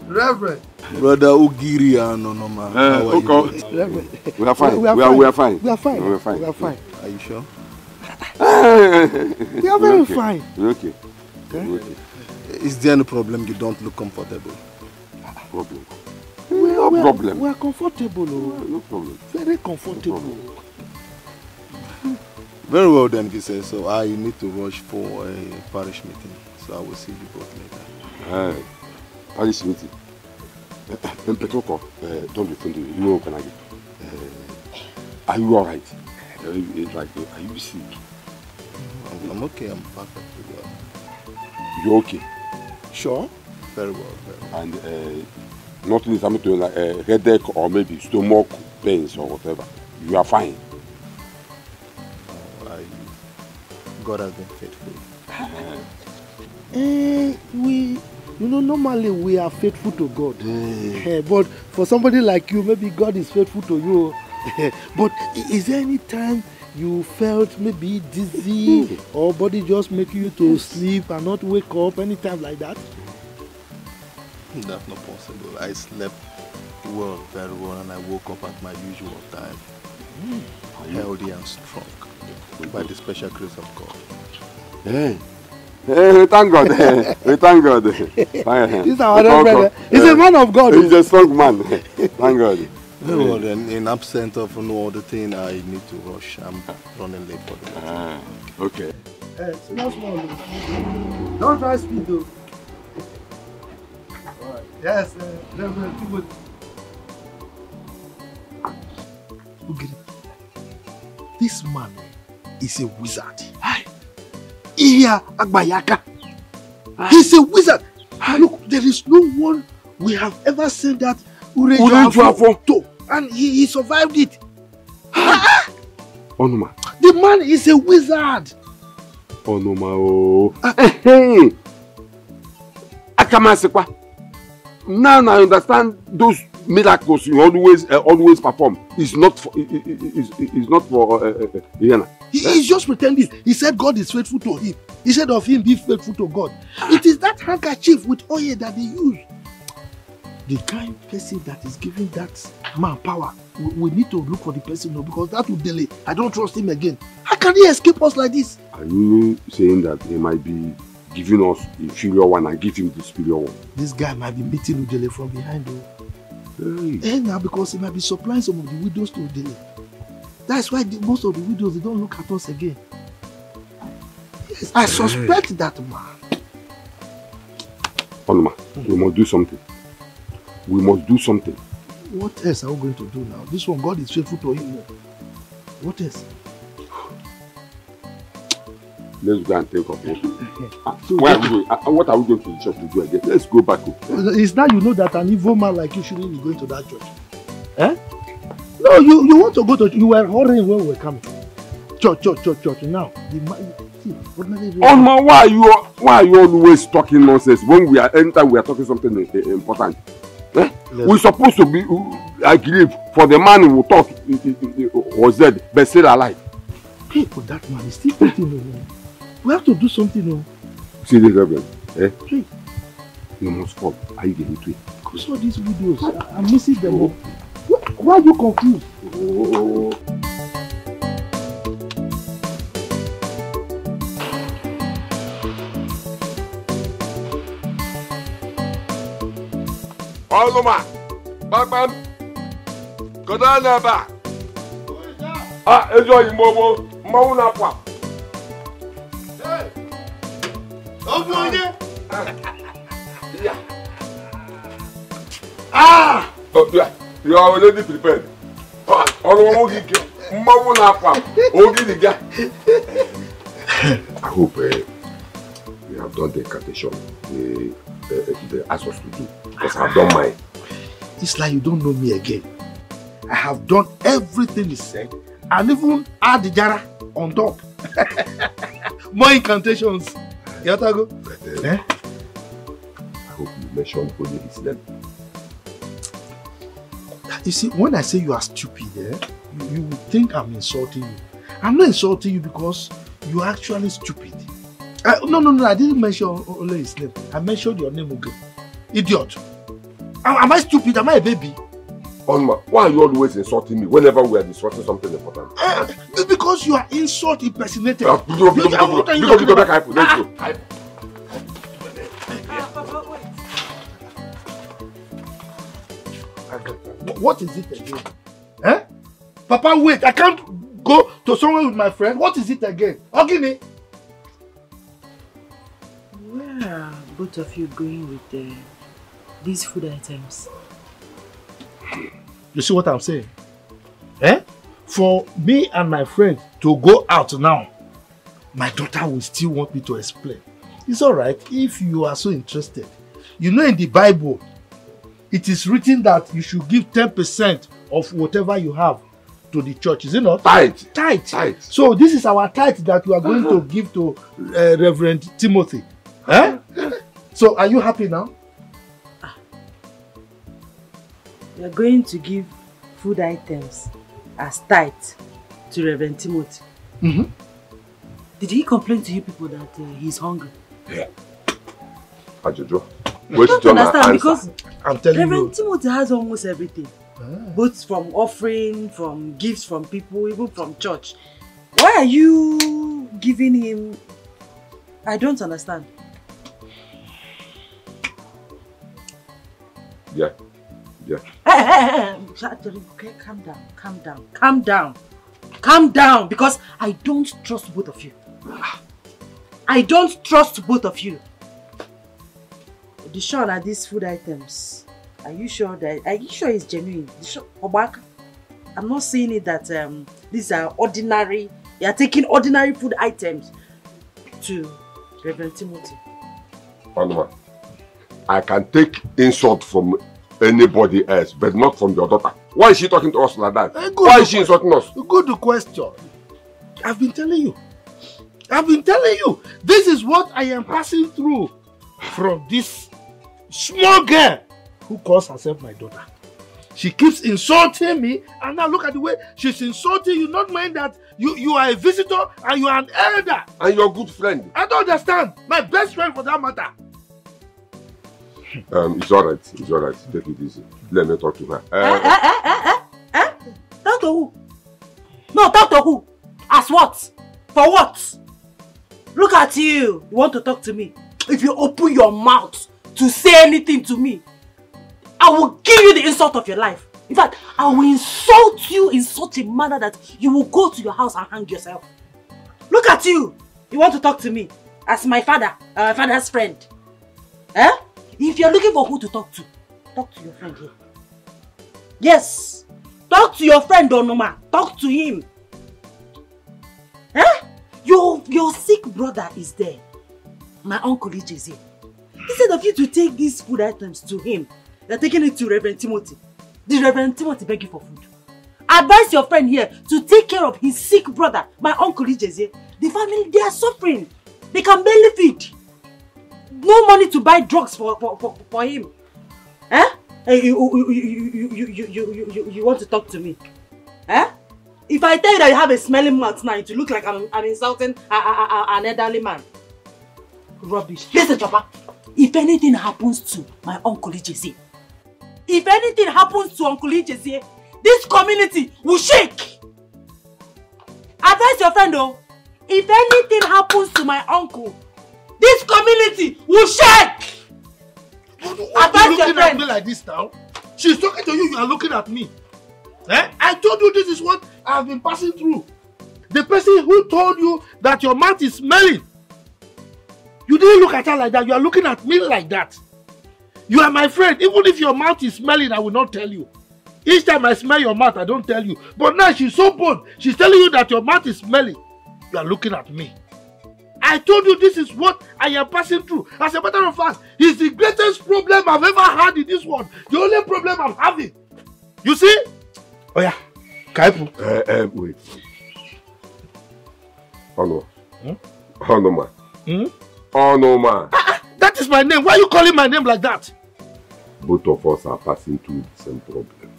Reverend. Brother Ugiri Anonoma. Eh, how are okay. you? Reverend. We are fine. We are We are- fine. we are fine. We are fine. We are fine. We are fine. Are you sure? We are very okay. fine. We're okay. We're okay. Is there any problem you don't look comfortable? Problem. We No are, we are- problem. We are comfortable. Oh. No problem. Very comfortable. Very well then, if you say so. I need to rush for a parish meeting, so I will see you both later. Uh, parish meeting. Uh, Petoko, uh, don't be funny. You know, can I get? Uh, are you alright? Uh, it's like, uh, are you sick? I'm, I'm okay. I'm perfectly well. You okay? Sure. Very well. Very well. And uh, nothing is happening to you like uh, headache or maybe stomach pains or whatever. You are fine. I, God has been faithful. Eh, we, you know, normally we are faithful to God. Mm. Eh, but for somebody like you, maybe God is faithful to you. Eh, but is there any time you felt maybe dizzy mm. or body just making you to sleep and not wake up anytime like that? That's not possible. I slept well, very well, and I woke up at my usual time, hmm. healthy and strong, by the special grace of God. Hey. Hey, we thank God. Eh. we thank God. Eh. Thank He's our brother. He's a man of God. He's a strong man. Thank God. Very well, then, in absence of no other thing, I need to rush. I'm running late for the meeting. Ah, okay. Eh, small, small. Don't try speed though. Yes, uh, Reverend Timothy. Ugiri, this man is a wizard. Iya Agbayaka. He's a wizard. Look, there is no one we have ever seen that Urejo Urejo Afo to, and he, he survived it. Onuma. The man is a wizard. Onuma oh. Hey. Akamasekwa. Now I understand those miracles you always uh, always perform is not for is, not for uh, uh, uh, Iana. He, he's just pretending. He said God is faithful to him. He said of him be faithful to God. It is that handkerchief with oil that they use. The kind person that is giving that man power, we, we need to look for the person now because that will delay. I don't trust him again. How can he escape us like this? Are you saying that he might be giving us inferior one and give him the superior one? This guy might be meeting Udele from behind though. Hey. And now because he might be supplying some of the widows to Udele. That's why the, most of the widows they don't look at us again. Yes, I suspect that man. Onuma, we must do something. We must do something. What else are we going to do now? This one, God is faithful to him. What else? Let's go and think of it. Ah, Where are we going? Ah, what are we going to the church to do again? Let's go back. home. It's now you know that an evil man like you shouldn't be going to that church. Eh? No, you, you want to go to You were hurrying when we were coming. Church, church, church, church. Now, the man, see, ordinary Onuma, why are you why are you always talking nonsense when we are anytime we are talking something uh, uh, important? Eh? We're supposed to be uh, agree for the man who talk uh, uh, uh, was dead but still alive. Hey, but that man is still thinking. We have to do something. Oh. See the reverend. Eh? Hey. You must fall. Are you getting to it? Because all these videos, I- I'm missing them. Oh. Why, are you confused? Oh. Go down there back. Ah, ezi oyi mgbogboo, mmanwụ Ah! Oh, yeah. You are already prepared. Ah, ọnwụ gị ike, mmanwụ na-apụ apụ, ogidi ga. I hope uh, we have done the incantation they, uh, they asked us to do because I have done mine. It's like you don't know me again. I have done everything he said and even add the jara on top. More incantations. You have to go. But, uh, I hope you mentioned only his name. You see, when I say you are stupid, eh, you, you will think I'm insulting you. I'm not insulting you because you are actually stupid. Uh, no, no, no, I didn't mention o- only his name. I mentioned your name again. Idiot. Am, am I stupid? Am I a baby? Onma, why are you always insulting me whenever we are discussing something important? Uh, because you are insult impersonated. Ah, are you biko, talking biko, about? biko, let's go. Wh- What is it again? Eh? Papa, wait. I can't go to somewhere with my friend. What is it again? Ogini. Where are both of you going with uh, these food items? You see what I'm saying? Eh? For me and my friend to go out now, my daughter will still want me to explain. It's all right if you are so interested. You know, in the Bible, it is written that you should give 10% of whatever you have to the church, is it not? Tithe. Tithe. So, this is our tithe that we are going to give to uh, Reverend Timothy. Eh? So, are you happy now? You are going to give food items as tithe to Reverend Timothy. Mm-hmm. Did he complain to you people that uh, he's hungry? Yeah. Ajojo. I don't understand because I'm telling Reverend you. Timothy has almost everything. Both from offering, from gifts from people, even from church. Why are you giving him? I don't understand. Yeah. Yeah. Hey, hey, hey, okay, calm down, calm down, calm down, calm down, because I don't trust both of you. I don't trust both of you. The sure are these food items. Are you sure that? Are you sure it's genuine? The Obaka? I'm not saying it that um, these are ordinary. You are taking ordinary food items to Reverend Timothy. Onma, I can take insult from anybody else, but not from your daughter. Why is she talking to us like that? good Why is she insulting us? Good question. I've been telling you. I've been telling you. This is what I am passing through from this small girl who calls herself my daughter. She keeps insulting me, and now look at the way she's insulting you, not mind that you, you are a visitor and you are an elder. And your good friend. I don't understand. My best friend for that matter. Um, it's alright. It's alright. Take it easy. Let me talk to her. Eh, Uh, eh, eh, eh, eh, eh? Talk to who? No, talk to who? As what? For what? Look at you. You want to talk to me? If you open your mouth to say anything to me, I will give you the insult of your life. In fact, I will insult you in such a manner that you will go to your house and hang yourself. Look at you. You want to talk to me as my father, uh, my father's friend. Eh? If you're looking for who to talk to, talk to your friend here. Yes. Talk to your friend Onoma. Talk to him. Eh? Your, your sick brother is there. My uncle Ijeze. Instead of you to take these food items to him, you're taking it to Reverend Timothy. The Reverend Timothy beg you for food. Advise your friend here to take care of his sick brother, my uncle Ijeze. The family, they are suffering. They can barely feed no money to buy drugs for for for, for him. Eh? You, you, you, you, you, you, you, you want to talk to me? Eh? If I tell you that you have a smelly mouth now, it will look like I'm, I'm insulting a, a, a, an elderly man. Rubbish. Listen, Chopper. If anything happens to my uncle Ijezie, if anything happens to uncle Ijezie, this community will shake. Advise your friend, though. If anything happens to my uncle, this community will shake. Why are you looking at me like this now? She's talking to you, you are looking at me. Eh? I told you this is what I've been passing through. The person who told you that your mouth is smelling. You didn't look at her like that. You are looking at me like that. You are my friend. Even if your mouth is smelling, I will not tell you. Each time I smell your mouth, I don't tell you. But now she's so bold. She's telling you that your mouth is smelling. You are looking at me. I told you this is what I am passing through. As a matter of fact, it's the greatest problem I've ever had in this world. The only problem I'm having. You see? Oh yeah. Kaipu. Uh, uh, wait. Ọnụ. Ọnụma. Hmm? Ọnụma. That is my name. Why are you calling my name like that? Both of us are passing through the same problem.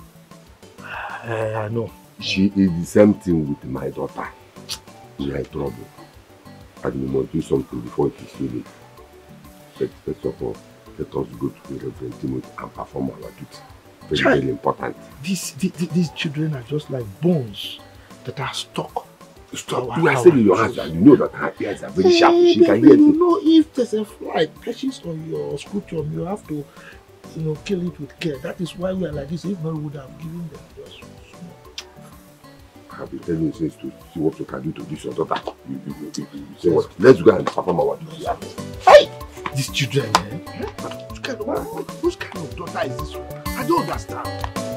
Uh, I know. She is the same thing with my daughter. We are in trouble. And we must do something before it is late. But first of all, let us go to Reverend Timothy and perform our duty. Very, Chai. very important. These, these, these children are just like bones that are stuck. Stop. You are saying in your hands that you know that her ears are very sharp. She can hear You things. know, if there's a fly perches on your scrotum, you have to, you know, kill it with care. That is why we are like this. If not, we would have given them just have been telling you since to see what you can do to this your daughter. You, you, you, you, you say what? Let's go and perform our duty. Hey! These children, eh? Whose kind of, whose kind of daughter is this one? I don't understand.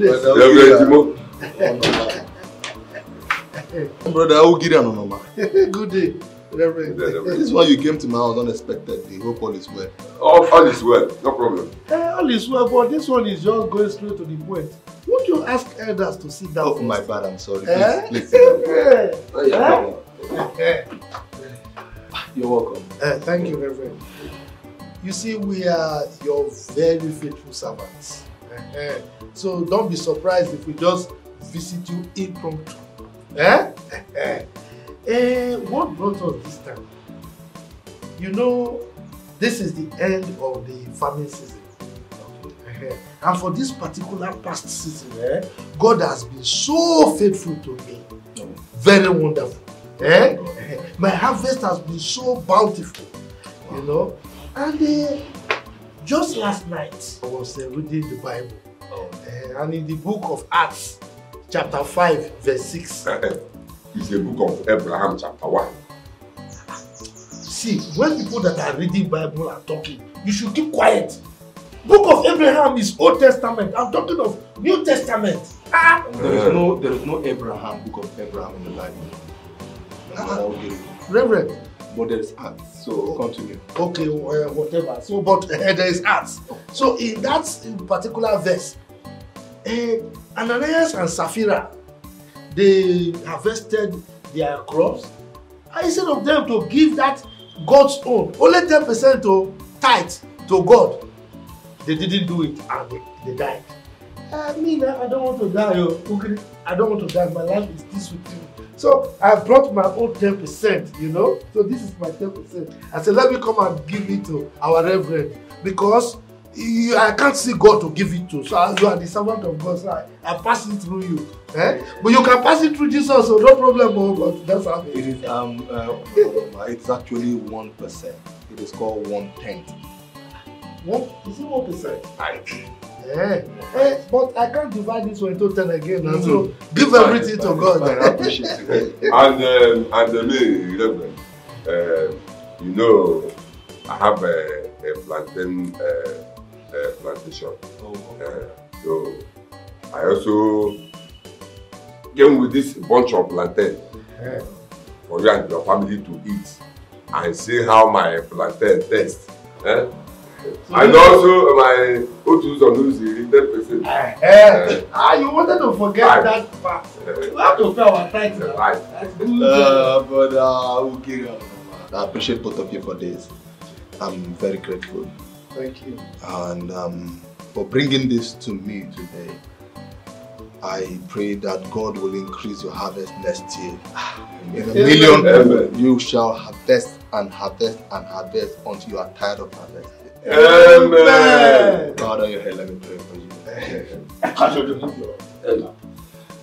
Reverend Timo. Brother, how get on Mama? Good day, Reverend. This is why you came to my house unexpectedly. Hope all is well. All, all is well, no problem. Eh, all is well, but this one is just going straight to the point. Won't you ask elders to sit down? Oh, first? my bad, I'm sorry. Eh? Please, please sit down. Eh? Eh? You're welcome. Eh, thank you, Reverend. You see, we are your very faithful servants. Eh, eh. So don't be surprised if we just visit you impromptu. Eh? Eh, eh. Eh, what brought us this time? You know, this is the end of the farming season. Eh, And for this particular past season, eh, God has been so faithful to me. Very wonderful. Eh, My harvest has been so bountiful. You know? And uh, just last night, I was uh, reading the Bible. Eh, and in the book of Acts, chapter 5, verse 6. It's a book of Abraham, chapter 1. See, when people that are reading Bible are talking, you should keep quiet. Book of Abraham is Old Testament. I'm talking of New Testament. Ah! There is no, there is no Abraham, book of Abraham in the Bible. You. Reverend. But there is Acts, so continue. Okay, uh, whatever. So, but uh, there is Acts. So, in that particular verse, uh, Ananias and Sapphira, they harvested their crops. And instead of them to give that God's own, only 10% to tithe to God, they didn't do it and they, they died. I mean, I I don't want to die. oh, Okay? I don't want to die. My life is this with you. So I brought my own 10%, you know. So this is my 10%. I said, let me come and give it to our reverend because you, I can't see God to give it to. So I- you are the servant of God. So I, I pass it through you. Eh? But you can pass it through Jesus, so no problem. Oh, but that's how It is um uh, it's actually one percent. It is called one tenth. One, is it one percent? Eh, eh, but I can't divide this one into ten again. now. So give It's fine, everything it's to fine, God. fine, I appreciate it. and um, and uh, me, Reverend, uh, you know, I have a, a plantain uh, uh, plantation. Uh, so I also came with this bunch of plantain Eh. for you and your family to eat and see how my plantain tastes. Eh? And also my Otu Zonuzi, ten percent. Eh, ah, you wanted to forget Five. that part. We have to pay our tithes now. That's good. Uh, but uh, okay, I appreciate both of you for this. I'm very grateful. Thank you. And um, for bringing this to me today, I pray that God will increase your harvest next year. In a million, Amen. you shall harvest and harvest and harvest until you are tired of harvesting. Amen. Lord, on your head, let me pray for you.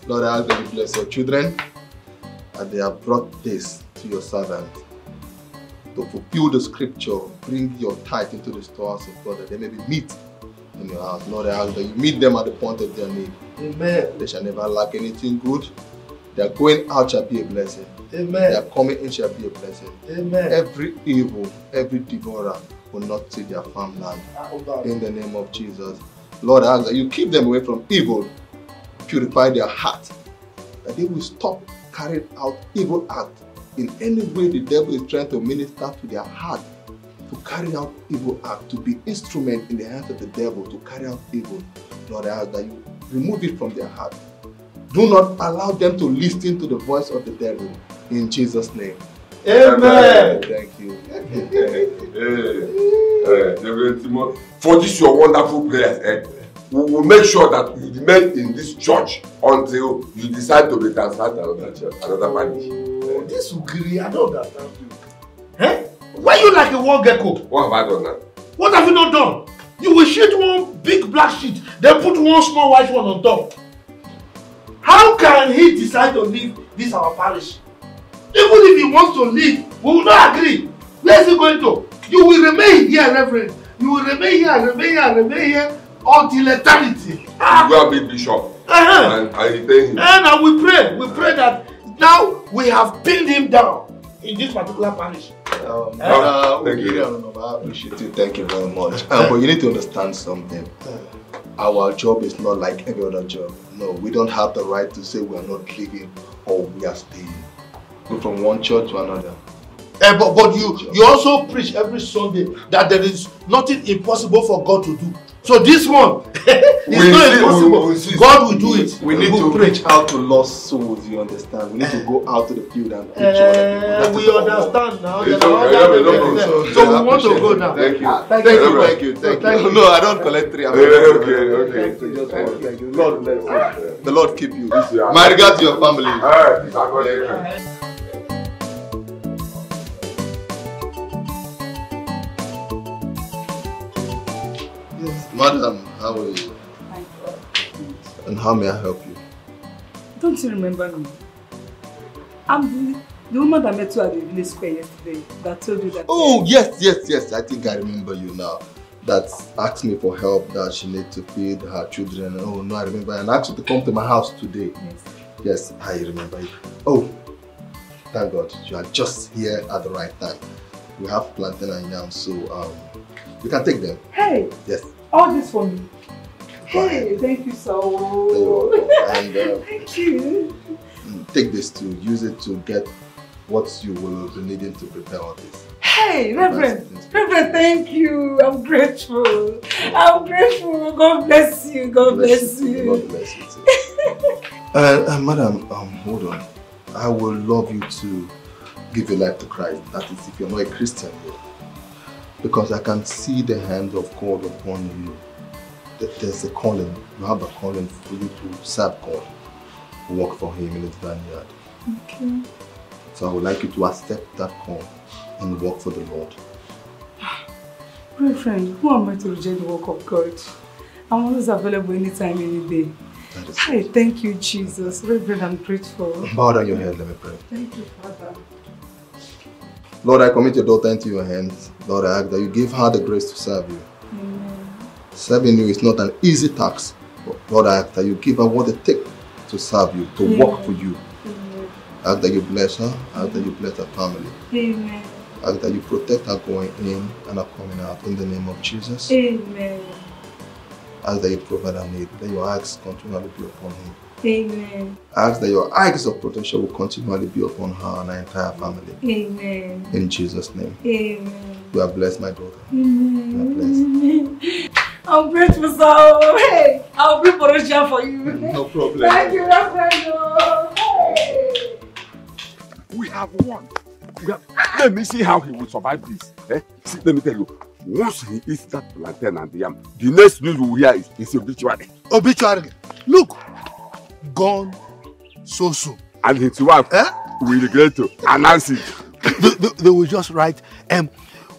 Lord, I ask that you bless your children and they have brought this to your servant to fulfill the scripture, bring your tithe into the storehouse of God that they may be meat in your house. Lord, I ask that you meet them at the point of their need. Amen. They shall never lack anything good. Their going out shall be a blessing. Amen. Their coming in shall be a blessing. Amen. Every evil, every devourer will not see their farmland. In the name of Jesus. Lord, I ask that you keep them away from evil, purify their heart, that they will stop carrying out evil acts in any way the devil is trying to minister to their heart to carry out evil act, to be instrument in the hands of the devil to carry out evil. Lord, I ask that you remove it from their heart. Do not allow them to listen to the voice of the devil. In Jesus' name. Amen. Thank you. Reverend Timo, for this your wonderful prayer, eh, we will make sure that you remain in this church until you decide to be transferred to another church, another parish. Oh, this Ugiri, I don't understand you. Eh? Why you like a war gecko? What have I done now? What have you not done? You will shoot one big black sheet, then put one small white one on top. How can he decide to leave this our parish? Even if he wants to leave, we will not agree. Where is he going to? You will remain here, Reverend. You will remain here, remain here, remain here until eternity. You go and be bishop Uh-huh. and, and retain him. And now we pray, we pray that now we have pinned him down in this particular parish. Um, uh, Thank you. I I appreciate you. Thank you very much. Um, but you need to understand something. Our job is not like every other job. No, we don't have the right to say we are not leaving or we are staying. Go from one church to another. Eh, but, but you you also preach every Sunday that there is nothing impossible for God to do. So this one is We not impossible. we- we. God will do it. We need We'll to pray. reach out to lost souls, you understand? We need to go out to the field and preach. Eh, we understand now. It's okay, yeah, no. So we want to go now. Thank you. Ah, Thank you, very much. thank you, thank Thank you. you. No, I don't collect three. Eh, okay, okay. Thank you, just one. Thank you. Lord bless you. The Lord keep you. My regards to your family. This Madam, how are you? And how may I help you? Don't you remember me? I'm the, the woman that met you at the village square yesterday that told you that. Oh, yes, yes, yes. I think I remember you now. That asked me for help that she needs to feed her children. Oh, no, I remember. And asked you to come to my house today. Yes. Yes, I remember you. Oh, thank God. You are just here at the right time. We have plantain and yam, so um, you can take them. Hey, Yes. All this for me. Hey, thank you so And uh, Thank you. take this to use it to get what you will be needing to prepare all this. Hey, Reverend. Reverend, thank you. I'm grateful. I'm grateful. God bless you. God bless, you. God bless you too. uh, uh, madam, um, hold on. I would love you to give your life to Christ. That is, if you're not a Christian yet. Because I can see the hand of God upon you. There- There's a calling. You have a calling for you to serve God, work for Him in His vineyard. Okay. So I would like you to accept that call and work for the Lord. Reverend, who am I to reject the work of God? I'm always available anytime, any day. Hey, thank you, Jesus. Reverend, I'm grateful. Bow down your head, let me pray. Thank you, Father. Lord, I commit your daughter into your hands. Lord, I ask that you give her the grace to serve you. Amen. Serving you is not an easy task. But Lord, I ask that you give her what it takes to serve you, to Amen. work for you. Amen. I ask that you bless her. I ask that you bless her family. Amen. I ask that you protect her going in and her coming out in the name of Jesus. Amen. I ask that you provide her need. That your acts continually be upon him. Amen. I ask that your eyes of protection will continually be upon her and her entire family. Amen. In Jesus' name. Amen. You are blessed, my daughter. Amen. I'm grateful, so hey, I'll bring Borussia for you. No problem. Thank you, Reverend. Hey. We have won. We have, let me see how he will survive this. Eh? See, let me tell you. Once he eats that plantain and the yam, the next news we will hear is, is obituary. Obituary. Look, gone so soon. And his wife Eh? will regret to announce it. they, they- they will just write, um,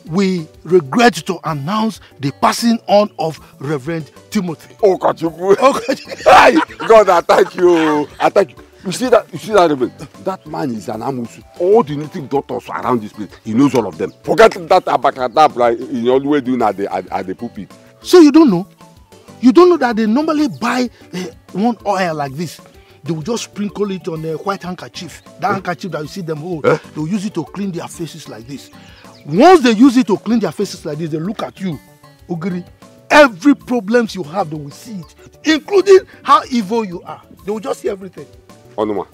we regret to announce the passing on of Reverend Timothy. Oh, Kachuku. Hey, God, I thank you. I thank you. You see that? You see that, Reverend? That man is an amusu. All the native doctors around this place, he knows all of them. Forget that abacadabra he always doing at the at, at the pulpit. So you don't know? You don't know that they normally buy uh, one oil like this. They will just sprinkle it on a white handkerchief. That handkerchief that you see them hold, Eh? they will use it to clean their faces like this. Once they use it to clean their faces like this, they look at you, Ogiri. Every problems you have, they will see it, including how evil you are. They will just see everything. Onuma.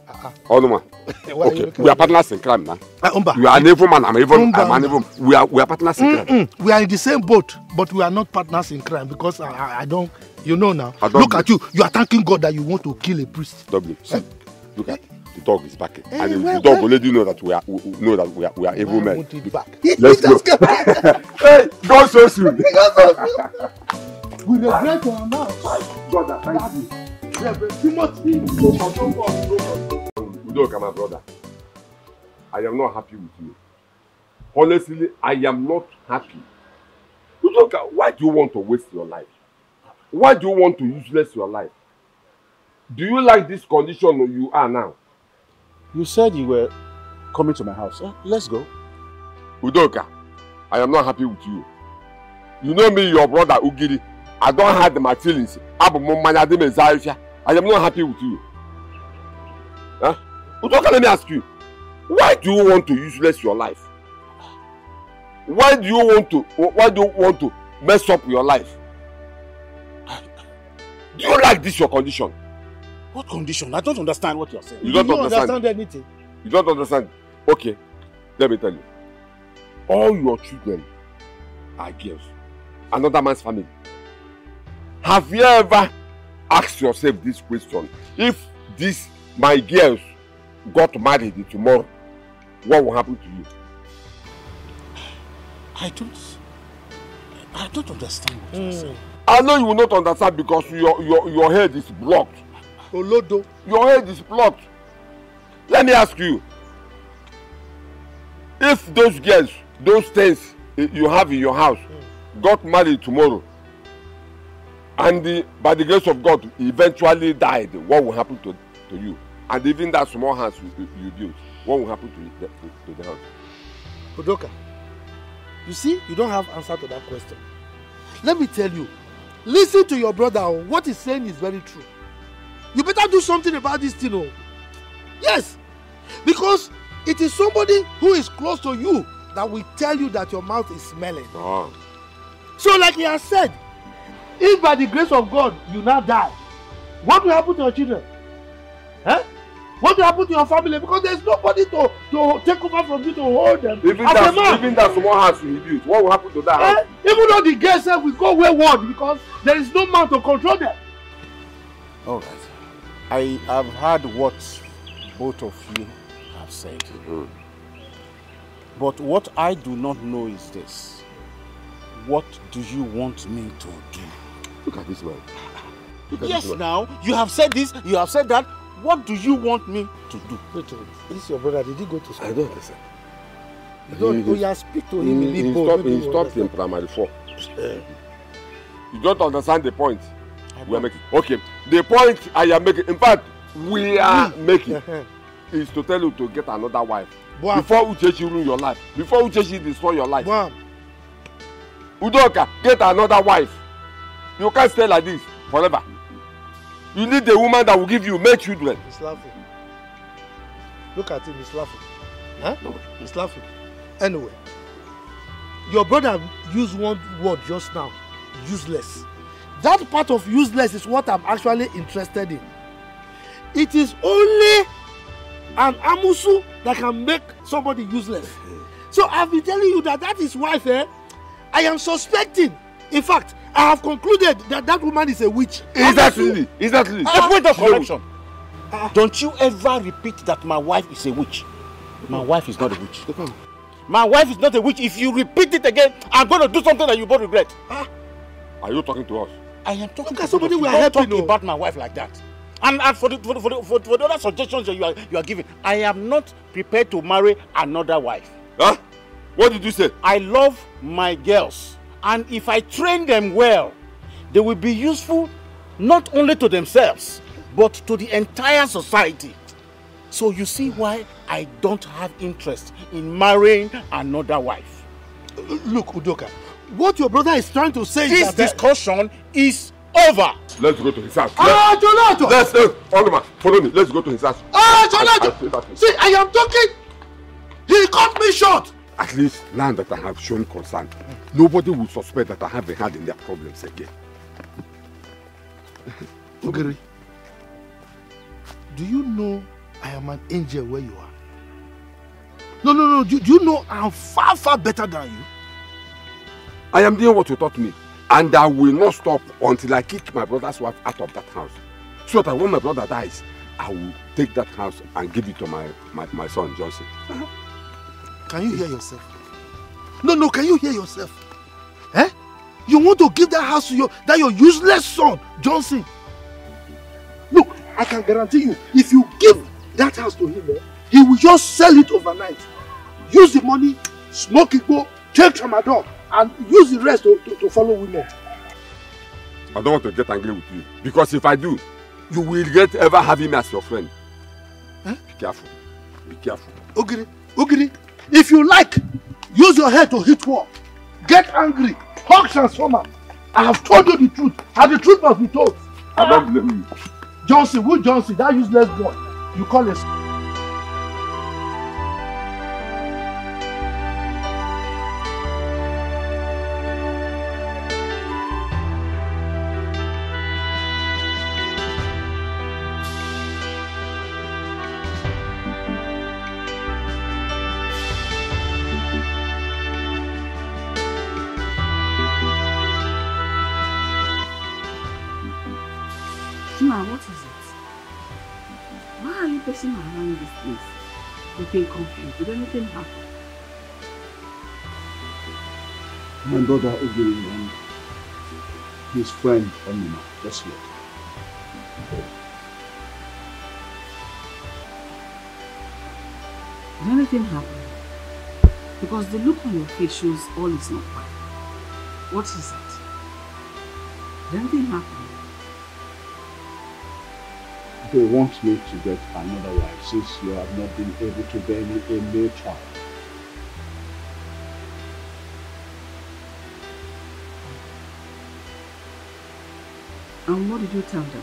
Onuma. Why are you Okay, we are partners in crime now. Uh, Umba. You are an evil man, I'm evil, Umba, I'm an evil. We are we are partners in crime. Mm-mm. We are in the same boat, but we are not partners in crime because I, I, I don't, you know now. I don't Look at you. You are thanking God that you want to kill a priest. W. See, look at the dog is back. Eh, and the, well, the dog well. already know that we are we, know that we are we are evil men. Let's go. hey, go so soon. We regret to announce God, I thank you. Timothy. Udoka, my brother, I am not happy with you. Honestly, I am not happy. Udoka, why do you want to waste your life? Why do you want to useless your life? Do you like this condition you are now? You said you were coming to my house. Eh, let's go. Udoka, I am not happy with you. You know me, your brother Ugiri. I don't hide my feelings. Abu mmanya dị m eze ahịhịa. I am not happy with you. Huh? Udoka, let me ask you. Why do you want to useless your life? Why do you want to why do you want to mess up your life? Do you like this your condition? What condition? I don't understand what you're saying. You don't understand. anything. You don't understand. Okay, let me tell you. All your children are girls. Another man's family. Have you ever asked yourself this question? If these my girls got married tomorrow, what will happen to you? I don't. I don't understand what you're saying. I know you will not understand because your your your head is blocked. Olodo. Your head is blocked. Let me ask you. If those girls, those things you have in your house, got married tomorrow, and the, by the grace of God eventually died, what will happen to, to you? And even that small house you, you built, what will happen to, you, to, to the house? Udoka, you see, you don't have answer to that question. Let me tell you, listen to your brother. oh. What he's saying is very true. You better do something about this thing. Oh. Yes, because it is somebody who is close to you that will tell you that your mouth is smelling. Oh. So, like he has said, if by the grace of God you now die, what will happen to your children? Eh? What will happen to your family? Because there's nobody to, to take over from you to hold them. Even As a that, man. even that small house you built, what will happen to that house? Eh? Even though the girls say we go wayward because there is no man to control them. All right. I have heard what both of you have said. But what I do not know is this. What do you want me to do? Look at this man. Look at Yes, this man. now, you have said this, you have said that. What do you want me to do? Wait, wait. This is your brother. Did he go to school? I don't understand. You don't, He- oh, yeah, speak to him. He, he, maybe he you stopped in understand. primary four. You don't understand the point we are making. Okay, the point I am making, in fact, we are making is to tell you to get another wife. Boam. Before Uchechi ruin your life, before Uchechi destroy your life. Boam. Udoka, get another wife. You can't stay like this forever. You need a woman that will give you male children. He's laughing. Look at him, he's laughing. Huh? He's laughing. Anyway, your brother used one word just now useless. That part of useless is what I'm actually interested in. it is only an amusu that can make somebody useless. So I've been telling you that that is wife, eh? I am suspecting. In fact, I have concluded that that woman is a witch. Exactly. Exactly. A point of correction. Don't you ever repeat that my wife is a witch. My wife is not a witch. My wife is not a witch. If you repeat it again, I'm going to do something that you both regret. Are you talking to us? I am talking at to somebody we are Don't helping, talk about my wife like that. And, and for, the, for, the, for, the, for, for the other suggestions that you are, you are giving, I am not prepared to marry another wife. Huh? What did you say? I love my girls. And if I train them well, they will be useful not only to themselves, but to the entire society. So you see why I don't have interest in marrying another wife. Look, Udoka, what your brother is trying to say This is that... discussion is over. Let's go to his house. Ah, Jolato! Let's, Oluma, follow me. Let's go to his house. Ah, I- I say that Jolato! thing. See, I am talking. He cut me short. At least now that I have shown concern, nobody will suspect that I have a hand in their problems again. Ogiri, do you know I am an angel where you are? No, no, no. Do, do you know I'm far, far better than you? I am doing what you taught me, and I will not stop until I kick my brother's wife out of that house. So that when my brother dies, I will take that house and give it to my, my, my son, Johnson. Can you hear yourself? No, no. Can you hear yourself? Eh? You want to give that house to your that your useless son, Johnson? Look, I can guarantee you, if you give that house to him, eh, he will just sell it overnight. Use the money, smoke Igbo, take tramadol, and use the rest to, to, to follow women. I don't want to get angry with you, because if I do, you will regret ever having me as your friend. Huh? Be careful. Be careful. Ogiri, Ogiri, if you like, use your head to hit wall. Get angry, hug transformer. I have told you the truth, and the truth must be told. I don't blame you. Johnson, who Johnson, that useless boy, you call us. Ogiri and um, his friend Onuma just left. Did anything happen? Because the look on your face shows all is not well. What is it? Did anything happen? They want me to get another wife since you have not been able to bear me a male child. And what did you tell them?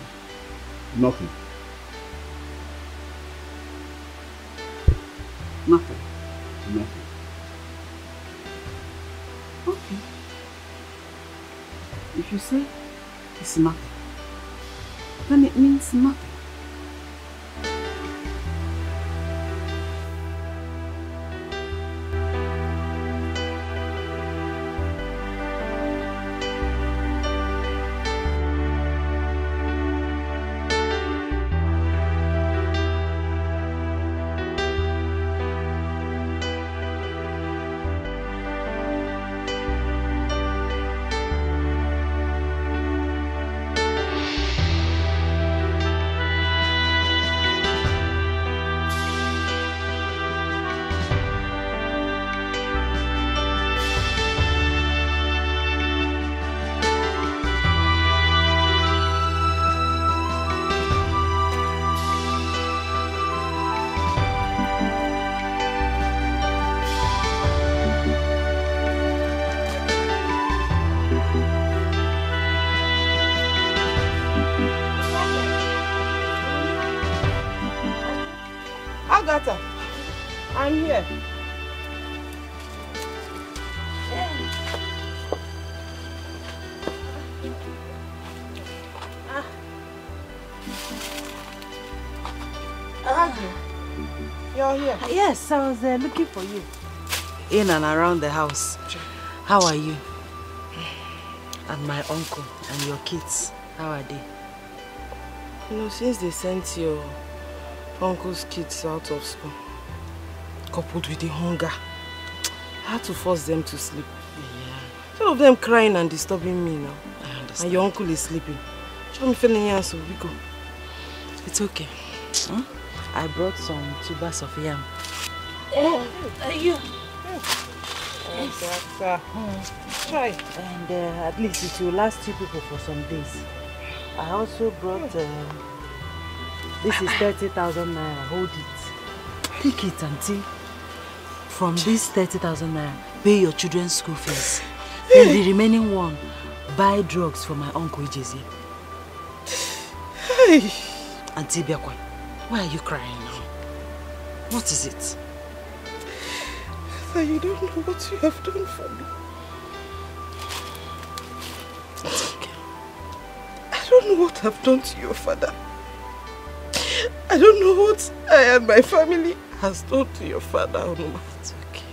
Nothing. Nothing. Nothing. Okay. If you say it's nothing, then it means nothing. Yes, I was uh, looking for you. In and around the house. How are you? And my uncle and your kids, how are they? You know, since they sent your uncle's kids out of school, coupled with the hunger, I had to force them to sleep. Yeah. Some of them crying and disturbing me now. I understand. And your uncle is sleeping. Show me feeling here, so we go. It's okay. Hmm? I brought some tubers of yam. Uh, you. Try. And uh, at least it will last you people for some days. I also brought, uh, this is 30,000 naira, hold it. Take it auntie. From this 30,000 naira, pay your children's school fees. Then the remaining one, buy drugs for my uncle. Hey. Auntie Biakwa, why are you crying now? What is it? That you don't know what you have done for me. It's okay. I don't know what I've done to your father. I don't know what I and my family has done to your father, Onuma. It's okay.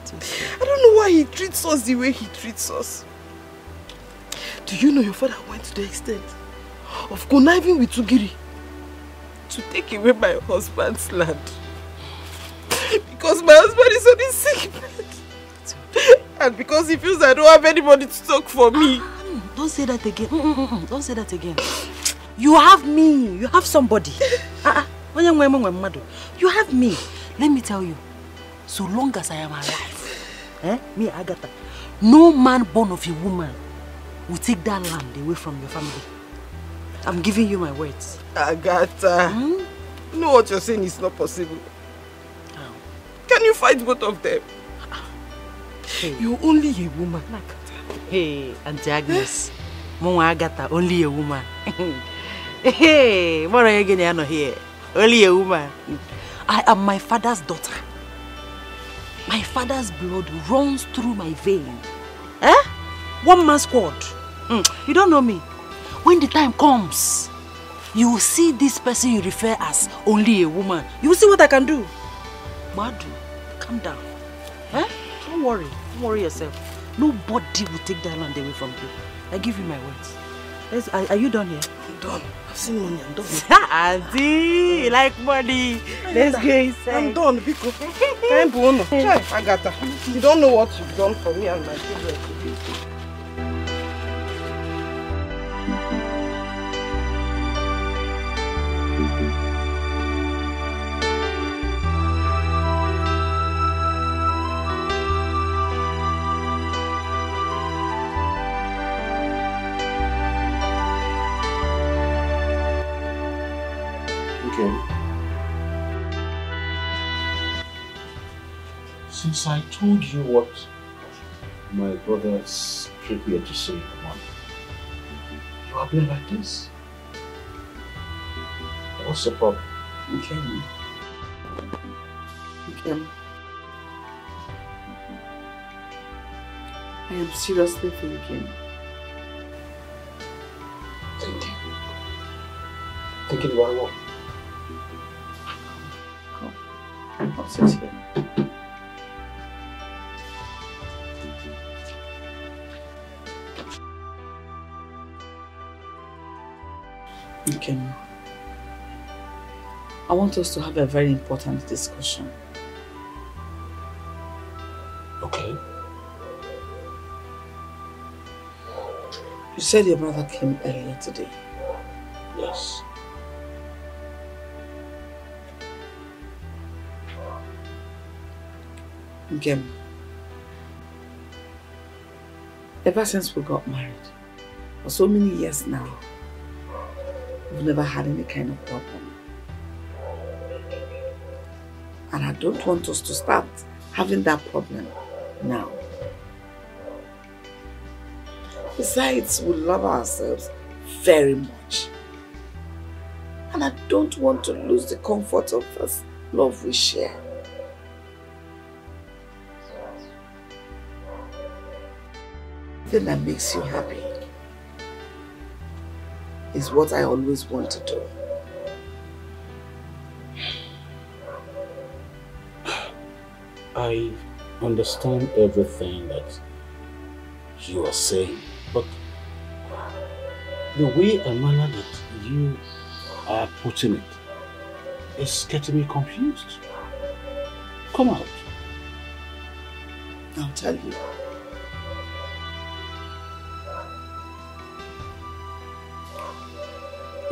It's okay. I don't know why he treats us the way he treats us. Do you know your father went to the extent of conniving with Tugiri to take away my husband's land? Because my husband is on his sick bed. And because he feels I don't have anybody to talk for me. Don't say that again. Mm, mm, mm. Don't say that again. You have me. You have somebody. Ah, ah. You have me. Let me tell you. So long as I am alive, eh, me Agatha, no man born of a woman will take that land away from your family. I'm giving you my words. Agatha. Hmm? Know what you're saying is not possible. Can you fight both of them? Hey. You're only a woman. Hey, Auntie Agnes. Mwa Agatha, only a woman. hey, what are you getting out here? Only a woman. I am my father's daughter. My father's blood runs through my vein. Eh? One man's squad. Hmm, You don't know me. When the time comes, you will see this person you refer as only a woman. You will see what I can do. Madu, calm down. Eh? Don't worry. Don't worry yourself. Nobody will take that land away from you. I give you my words. Are, are you done here? I'm done. I've seen money. I'm done. Auntie, you like money. Let's go inside. I'm done, Biko. Time Bruno. Try, Agatha. You don't know what you've done for me and my children. Okay. Since I told you what my brothers prepared to say about you have been like this. What's the problem? Okay. Okay. I am seriously thinking. Thinking. Thinking about what? I'll sit here. Okay. I want us to have a very important discussion. Okay. You said your brother came earlier today. Yes. Again. Ever since we got married, for so many years now, we've never had any kind of problem. And I don't want us to start having that problem now. Besides, we love ourselves very much. And I don't want to lose the comfort of this love we share. thing that makes you happy is what I always want to do. I understand everything that you are saying, but the way and manner that you are putting it is getting me confused. Come out. I'll tell you.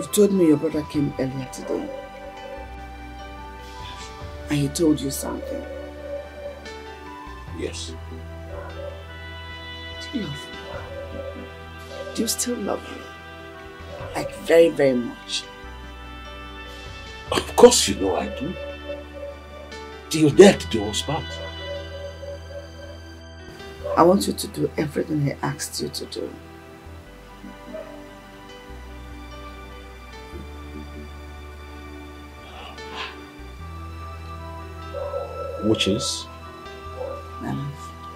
You told me your brother came earlier today. And he told you something. Yes. Do you love me? Do you still love me? Like very, very much. Of course you know I do. Till death do us part. I want you to do everything he asked you to do. Which is?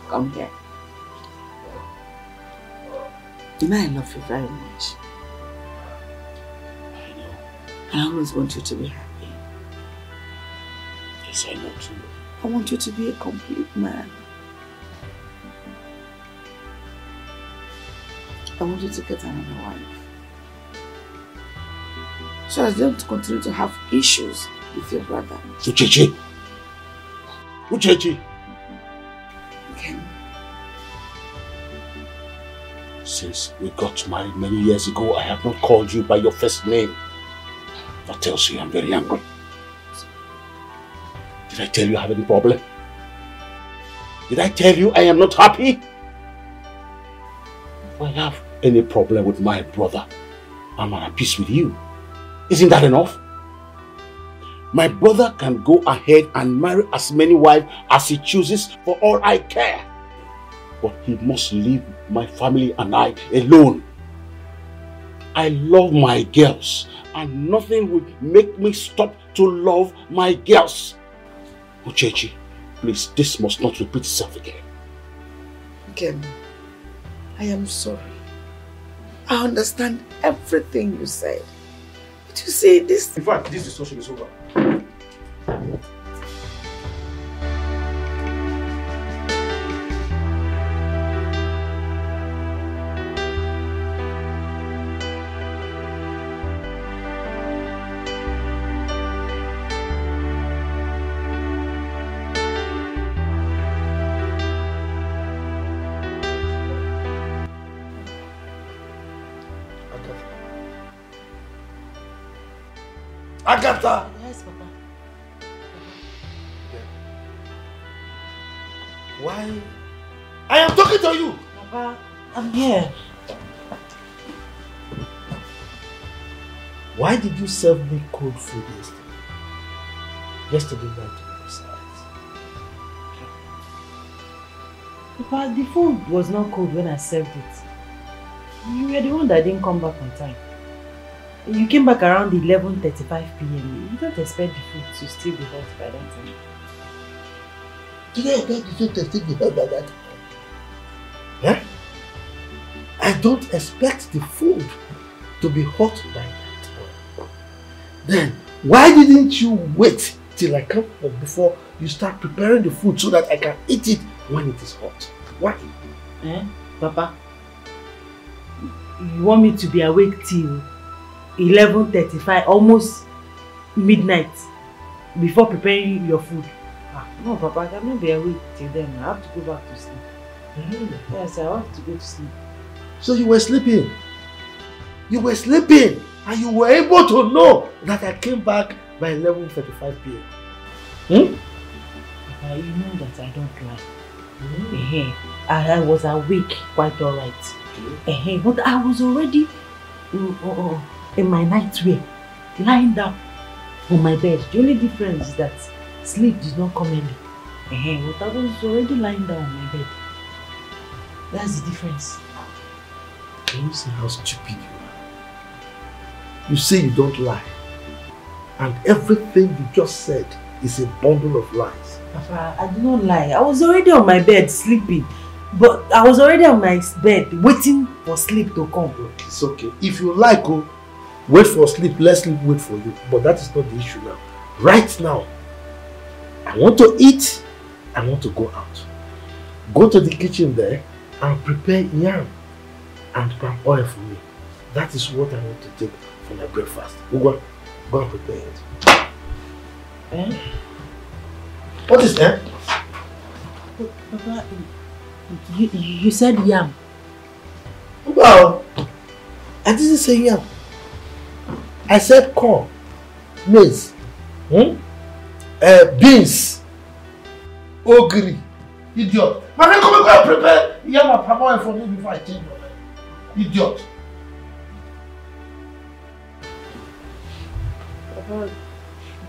Come here. You know I love you very much. I know. And I always want you to be happy. Yes, I know too. I want you to be a complete man. I want you to get another wife. So as you don't continue to have issues with your brother. Uchechi! Uchechi! Okay. Since we got married many years ago, I have not called you by your first name. That tells you I'm very angry. Did I tell you I have any problem? Did I tell you I am not happy? If I have any problem with my brother, I'm at peace with you. Isn't that enough? My brother can go ahead and marry as many wives as he chooses for all I care. But he must leave my family and I alone. I love my girls and nothing will make me stop to love my girls. Uchechi, please, this must not repeat itself again. Ken, I am sorry. I understand everything you said. But you see, this... In fact, this discussion is over. Agatha! You serve me cold food yesterday? Yesterday night, to be precise. Papa, the food was not cold when I served it. You were the one that didn't come back on time. You came back around 11.35 p.m. You don't expect the food to still be hot by that time. Did I expect the food to still be hot by that time? Huh? I don't expect the food to be hot by that time. Eh? Then, why didn't you wait till I come home before you start preparing the food so that I can eat it when it is hot? Why? Eh? Papa, you want me to be awake till 11.35, almost midnight, before preparing your food? Ah, no, Papa, I cannot be awake till then. I have to go back to sleep. Yes, I have to go to sleep. So you were sleeping. You were sleeping and you were able to know that I came back by 11.35 p.m. Hmm? Papa, you know that I don't lie. Eh, I, I was awake quite alright. Eh, but I was already mm, oh, oh, in my nightwear, lying down on my bed. The only difference is that sleep did not come early. Eh, but I was already lying down on my bed. That's the difference. Can you see how stupid you? You say you don't lie. And everything you just said is a bundle of lies. Papa, I did not lie. I was already on my bed sleeping. But I was already on my bed waiting for sleep to come. It's okay. If you like, oh, wait for sleep, let sleep wait for you. But that is not the issue now. Right now, I want to eat I want to go out. Go to the kitchen there and prepare yam and palm oil for me. That is what I want to take for my breakfast. Go, go and prepare it. Eh? What is that? Papa, you, you said yam. Well, I didn't say yam. I said corn, maize, hmm? uh, beans, ogiri. Idiot. Man, come and go and prepare yam and palm oil for me before I change my mind. Idiot. Papa,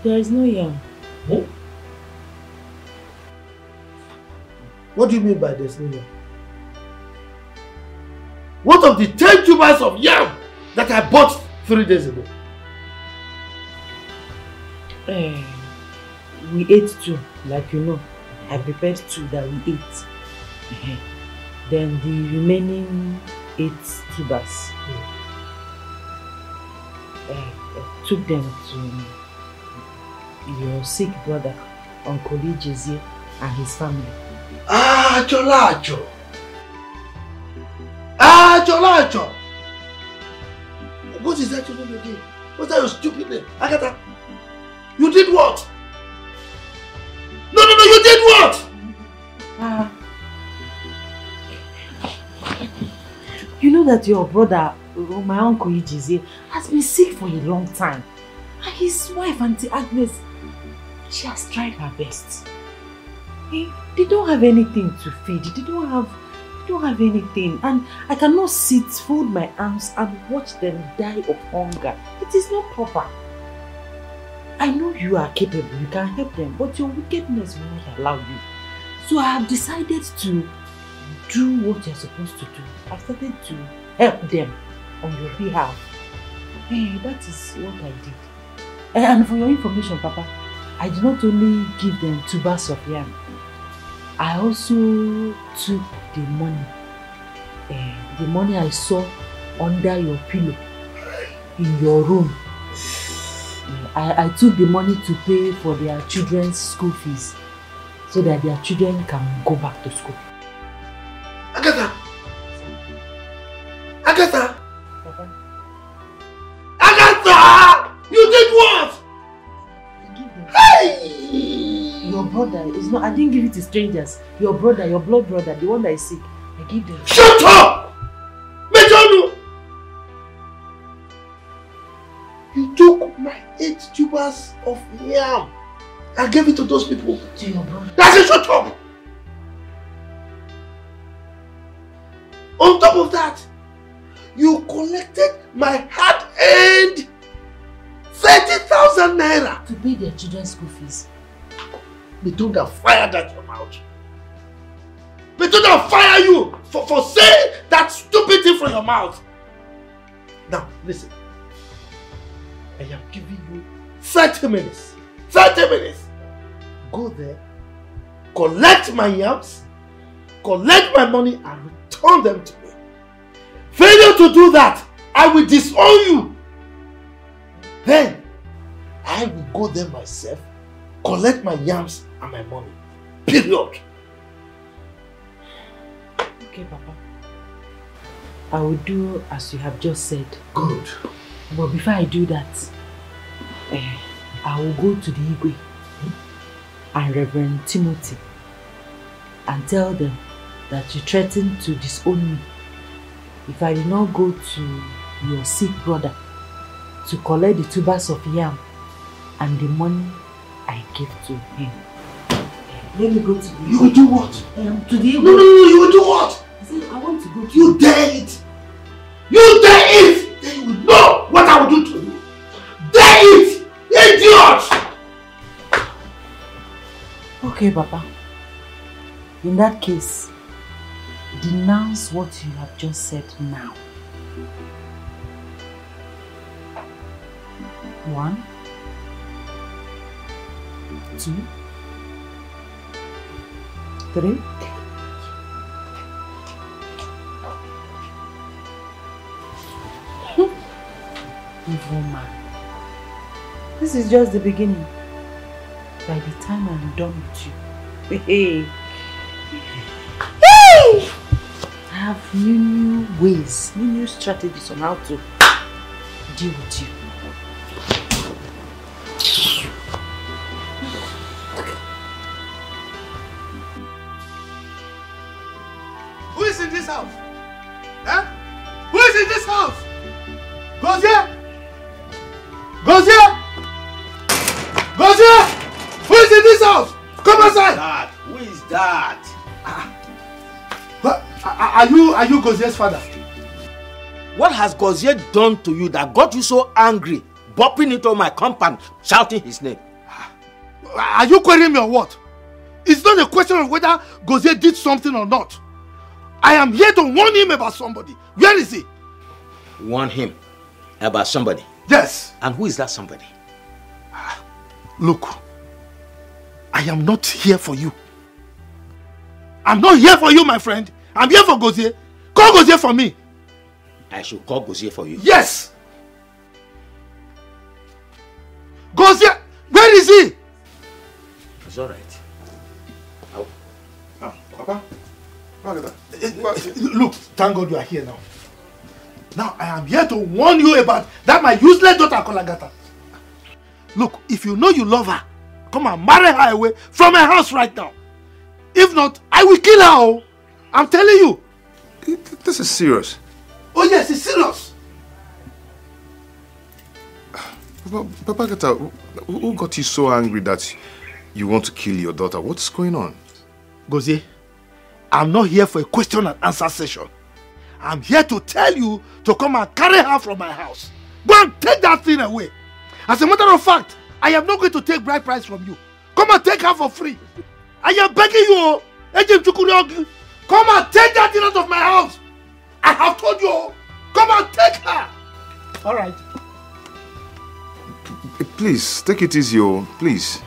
there is no yam. Hmm? What do you mean by there's no yam? What of the 10 tubers of yam that I bought three days ago? Eh, we ate two, like you know. I prepared two that we ate. Eh, Then the remaining eight tubers, eh, I took them to your sick brother, Uncle Ijezie, and his family. Ah, Cholacho. Ah, Cholacho. What is that your name again? What's that your stupid name? Agatha. You did what? No, no, no, you did what? That your brother, uh, my uncle Ijizie, has been sick for a long time. And his wife, Auntie Agnes, she has tried her best. Eh, They don't have anything to feed. They don't have they don't have anything. And I cannot sit, fold my arms and watch them die of hunger. It is not proper. I know you are capable, you can help them, but your wickedness will not allow you. So I have decided to do what you're supposed to do. I've started to help them on your behalf. Hey, that is what I did. Eh, And for your information, Papa, I did not only give them two bags of yam, I also took the money. eh, the money I saw under your pillow in your room. Eh, I, I took the money to pay for their children's school fees so that their children can go back to school. Agatha. Agatha. Agatha! You did what? Hey! Your brother is not. I didn't give it to strangers. Your brother, your blood brother, the one that is sick. I gave them. Shut up! Mejonu! You took my eight tubers of yam and gave it to those people. To your brother. That's it, shut up! On top of that, you collected my hard-earned 30,000 naira. To pay their children's school fees. Metunda fired at your mouth. Metunda fire you for, for saying that stupid thing from your mouth. Now, listen. I am giving you 30 minutes. 30 minutes. Go there, collect my yams, collect my money, and return them to me. Failure to do that, I will disown you. Then, I will go there myself, collect my yams and my money. Period. Okay, Papa. I will do as you have just said. Good. But before I do that, eh, I will go to the Igwe and Reverend Timothy and tell them that you threatened to disown me if I did not go to your sick brother to collect the tubers of yam and the money I gave to him. Let me go to the You will do what? Um, to the No, no, no, you will do what? I said I want to go to You dare it! You dare it! Then you will know what I will do to you. Dare it! Idiot! Okay, Papa. In that case, denounce what you have just said now. One, two, three. Hmm. Evil man. This is just the beginning. By the time I'm done with you. Hey! Have new, new ways, new, new strategies on how to deal with you. Are you are you Gozie's father? What has Gozie done to you that got you so angry, bopping into my compound, shouting his name? Ah. Are you querying me or what? It's not a question of whether Gozie did something or not. I am here to warn him about somebody. Where is he? Warn him about somebody. Yes. And who is that somebody? Ah, look, I am not here for you. I'm not here for you, my friend. I'm here for Gozier. Call Gozier for me. I should call Gozier for you. Yes. Gozier, where is he? It's all right. Papa, look, thank God you are here now. Now I am here to warn you about that my useless daughter Kolagata. Look, if you know you love her, come and marry her away from my house right now. If not, I will kill her. I'm telling you. This is serious. Oh yes, it's serious. Papa, Gata, who got you so angry that you want to kill your daughter? What's going on? Gozie, I'm not here for a question and answer session. I'm here to tell you to come and carry her from my house. Go and take that thing away. As a matter of fact, I am not going to take bride price from you. Come and take her for free. I am begging you, oh, come and take that thing out of my house. I have told you, come and take her. All right. Please, take it easy, oh, please.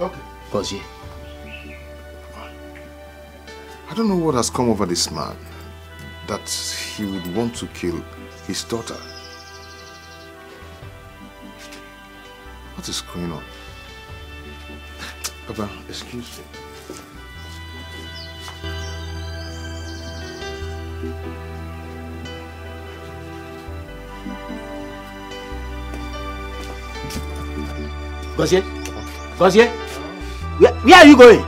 Okay. Gozie. I don't know what has come over this man that he would want to kill his daughter. What is going on? Papa, excuse me. Gozie? Gozie? Where, where are you going?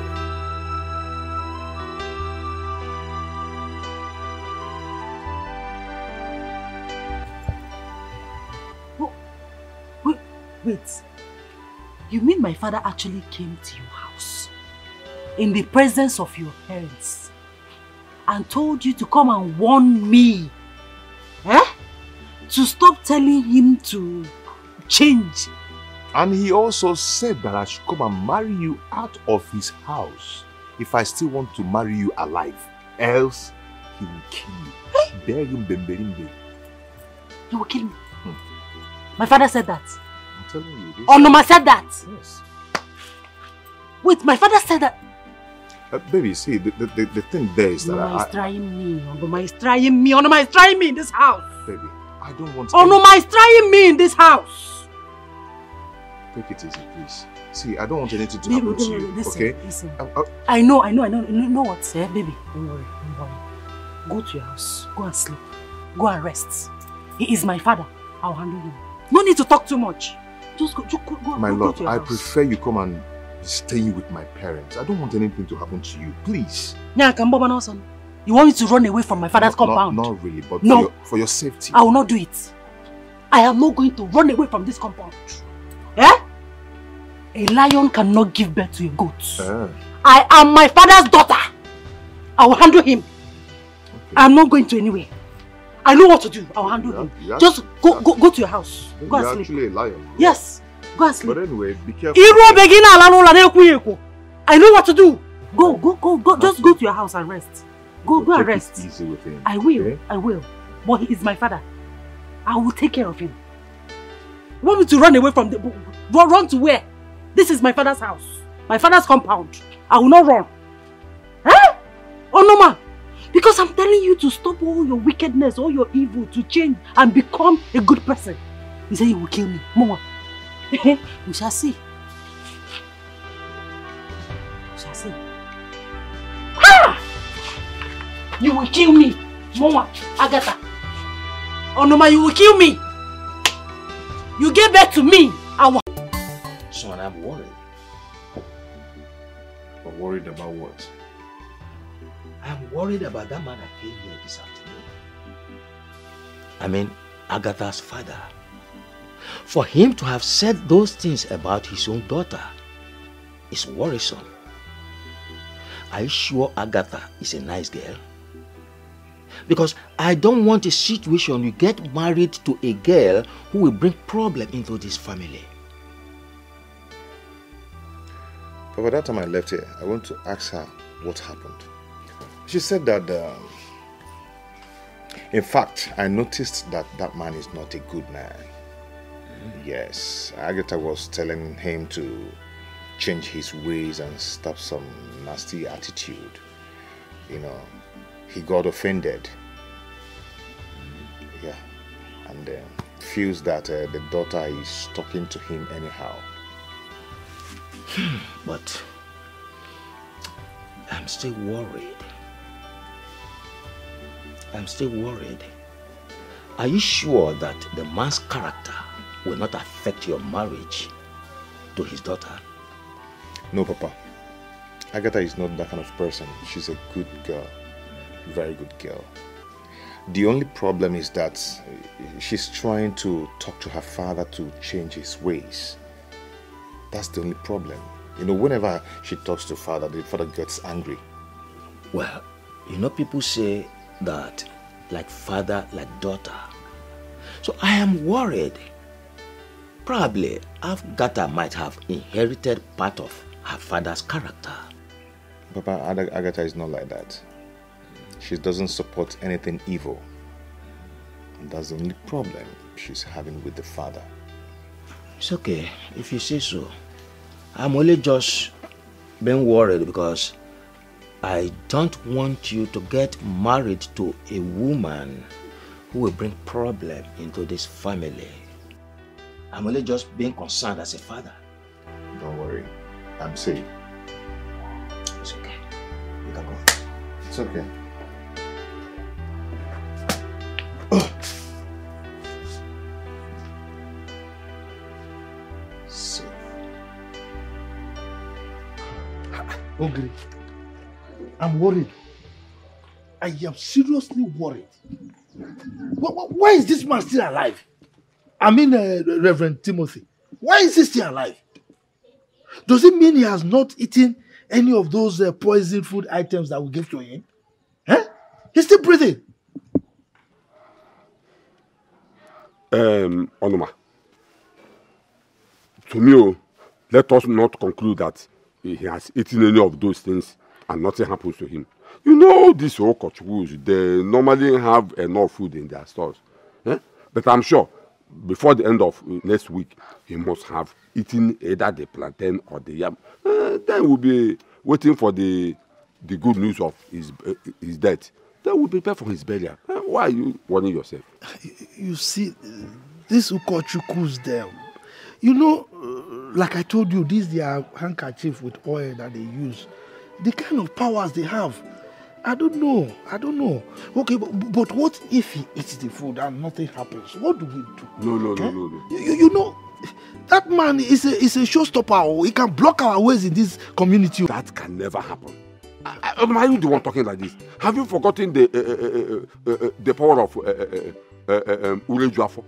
Wait, wait. You mean my father actually came to your house in the presence of your parents and told you to come and warn me? Eh? To stop telling him to change. And he also said that I should come and marry you out of his house if I still want to marry you alive. Else, he will kill you. Berim bemberimbe. He will kill me. My father said that. I'm telling you this. Onoma said that. Yes. Wait, my father said that. Uh, baby, see, the, the, the, the thing there is that Onoma I, is trying me. Onoma is trying me. Onoma is trying me in this house. baby, I don't want Onoma is trying me in this house. Take it easy, please. See, I don't want anything to Baby, happen to baby, you, listen, okay? listen. Um, uh, I know, I know, I know. You know what, eh, baby? Don't worry, don't worry. Go to your house. Go and sleep. Go and rest. He is my father. I'll handle him. No need to talk too much. Just go, just go, go, my go, go love, to your I house. prefer you come and stay with my parents. I don't want anything to happen to you, please. Nya Kamboba Nelson. You want me to run away from my father's compound? Not, not really, but No. for, your, for your safety. I will not do it. I am not going to run away from this compound. A lion cannot give birth to a goat. Ah. I am my father's daughter. I will handle him. I'm not going to anywhere. I know what to do. I will handle him. you are- Just go, go, go to your house. Go You're and sleep. actually a lion. Yes. Go and sleep. But anyway, be careful. Iru obegi na ala n'ụlọ na-ekwu ekwu. I know what to do. Go, go, go, go. Just go to your house and rest. Go, go and rest. easy with him. I will. okay? I will. But he is my father. I will take care of him. You want me to run away from the... Run to where? This is my father's house. My father's compound. I will not run. Eh? Oh no, ma. Because I'm telling you to stop all your wickedness, all your evil, to change and become a good person. You say you will kill me. Mama. we shall see. Ha! You will kill me, Mama Agatha. Onoma, you will kill me. You gave birth to me. I. Son, I'm worried. But worried about what? I'm worried about that man that came here this afternoon. I mean, Agatha's father. For him to have said those things about his own daughter is worrisome. Are you sure Agatha is a nice girl? Because I don't want a situation you get married to a girl who will bring problem into this family. But by that time I left here, I went to ask her what happened. She said that, um, in fact, I noticed that that man is not a good man. Yes, Agatha was telling him to change his ways and stop some nasty attitude. You know, he got offended. Yeah, and uh, feels that uh, the daughter is talking to him anyhow. Hmm. But I'm still worried. I'm still worried. Are you sure that the man's character will not affect your marriage to his daughter? No, Papa. Agatha is not that kind of person. She's a good girl. Very good girl. The only problem is that she's trying to talk to her father to change his ways. That's the only problem. You know, whenever she talks to father, the father gets angry. Well, you know, people say that like father, like daughter. So I am worried. Probably Agatha might have inherited part of her father's character. Papa, Agatha is not like that. She doesn't support anything evil. And that's the only problem she's having with the father. It's okay if you say so. I'm only just being worried because I don't want you to get married to a woman who will bring problem into this family. I'm only just being concerned as a father. Don't worry. I'm safe. It's okay. You can go. It's okay. Ogre, I'm worried. I am seriously worried. Wh- wh- Why is this man still alive? I mean, uh, Reverend Timothy. Why is he still alive? Does it mean he has not eaten any of those uh, poison food items that we gave to him? Huh? He's still breathing. um, Onoma, to me, oh, let us not conclude that he has eaten any of those things and nothing happens to him. You know, these Okochukwus, they normally have enough food in their stores. Eh? But I'm sure before the end of uh, next week, he must have eaten either the plantain or the yam. Uh, then we'll be waiting for the the good news of his uh, his death. Then we'll prepare for his burial. Eh, why are you worrying yourself? You see, uh, these Ukochukwus there, you know, uh, like I told you, these their handkerchief with oil that they use, the kind of powers they have. I don't know. I don't know. Okay, but, but what if he eats the food and nothing happens? What do we do? No, no, no, Eh? no, no. You, you- you know, that man is a is a showstopper. oh. He can block our ways in this community. That can never happen. I, I, am I the one talking like this? Have you forgotten the uh, uh, uh, uh, uh, the power of uh, uh, uh, uh, um, Urejuafo?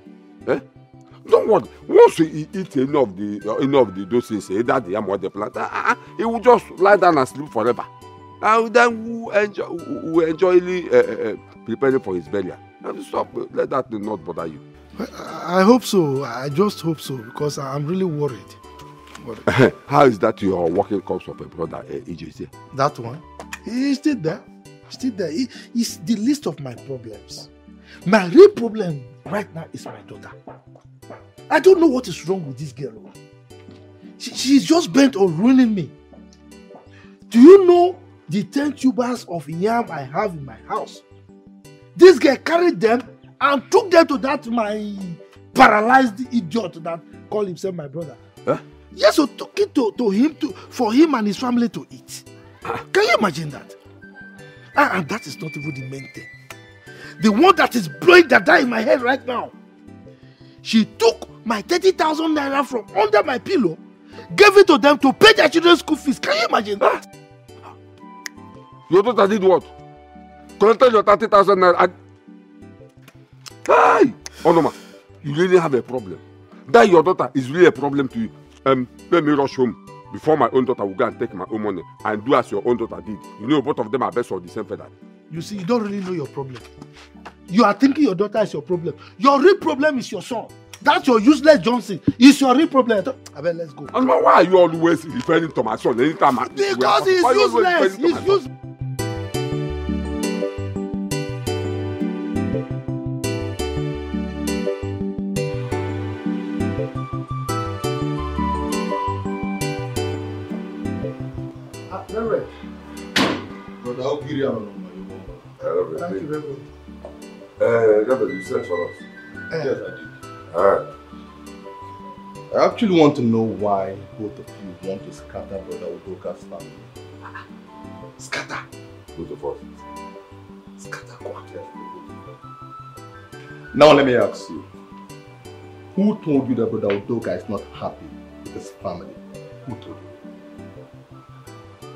Eh? Don't worry. Once he eat any of the uh, any of the those things, either the yam or the plant, uh, uh, he will just lie down and sleep forever. And then we enjoy, we enjoy uh, uh, preparing for his burial. And stop. Let that not bother you. I hope so. I just hope so because I'm really worried. worried. How is that your working corpse of a brother, uh, EJC? That one, he's still there. Still there. He, he's the least of my problems. My real problem right now is my daughter. I don't know what is wrong with this girl. oh. She, she's just bent on ruining me. Do you know the 10 tubers of yam I have in my house? This girl carried them and took them to that my paralyzed idiot that called himself my brother. Huh? Yes, so took it to, to him to for him and his family to eat. Can you imagine that? And, and that is not even the main thing. The one that is blowing dada in my head right now. She took my 30,000 naira from under my pillow, gave it to them to pay their children's school fees. Can you imagine that? Your daughter did what? Collected your 30,000 naira. and- Hey! Onoma, you really have a problem. That your daughter is really a problem to you. Um, let me rush home before my own daughter will go and take my own money and do as your own daughter did. You know, both of them are best of the same feather. You see, you don't really know your problem. You are thinking your daughter is your problem. Your real problem is your son. That's your useless Johnson. It's your real problem. I bet let's go. And why are you always referring to my son anytime I, Because you always useless. my son? useless. Reverend. Brother, how are, Thank you, Reverend. Uh, you sent for us. Yes, I did. Ah. I actually want to know why both of you want to scatter Brother Udoka's family. Scatter? Both of us. Scatter what? Now let me ask you. Who told you that Brother Udoka is not happy with his family? Who told you?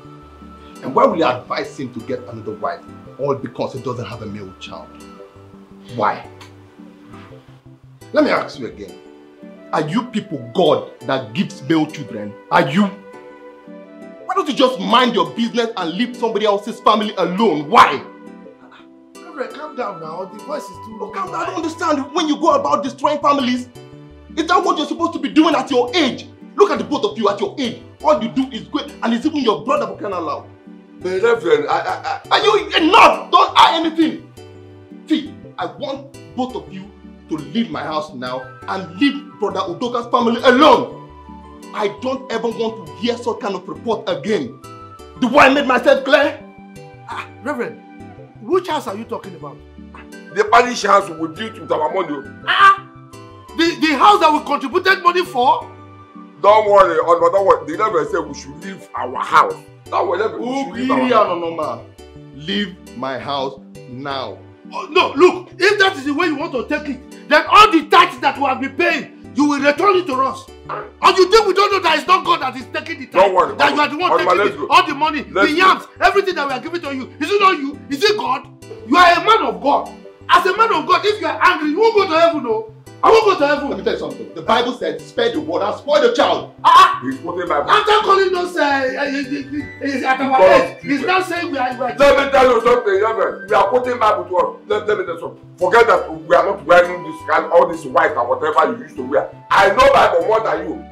And why will you advise him to get another wife? All because he doesn't have a male child. Why? Let me ask you again. Are you people God that gives male children? Are you? Why don't you just mind your business and leave somebody else's family alone? Why? Reverend, calm down now. The voice is too low. Calm down. I don't understand when you go about destroying families. Is that what you're supposed to be doing at your age? Look at the both of you at your age. All you do is go and it's even your brother who can allow. But Reverend, I, I, I... Are you enough? Don't add anything. See, I want both of you to leave my house now and leave Brother Udoka's family alone. I don't ever want to hear such kind of report again. Do I make myself clear? Ah, Reverend, which house are you talking about? The parish house we built with our money. Ah! The, the house that we contributed money for? Don't worry, Onoma, don't worry. The Reverend said we should leave our house. Don't worry, Reverend, we should leave our Ugiri house. Anonoma, leave my house now. Oh, no, look, if that is the way you want to take it, then all the tax that we have been paying, you will return it to us. And you think we don't know that it's not God that is taking the tax? Don't worry, That you are the one taking it, all the money, Let's the go. yams, everything that we are giving to you. Is it not you? Is it God? You are a man of God. As a man of God, if you are angry, you won't go to heaven, no. I won't go to heaven. Let me tell you something. The Bible said, spare the word and spoil the child. Ah! He's quoting my After calling us uh, uh, uh, at our age, he's now saying we are, we are Let me tell you something, Reverend. We are quoting Bible to us. Let, let me tell you something. Forget that we are not wearing this kind, all this white and whatever you used to wear. I know Bible more than you.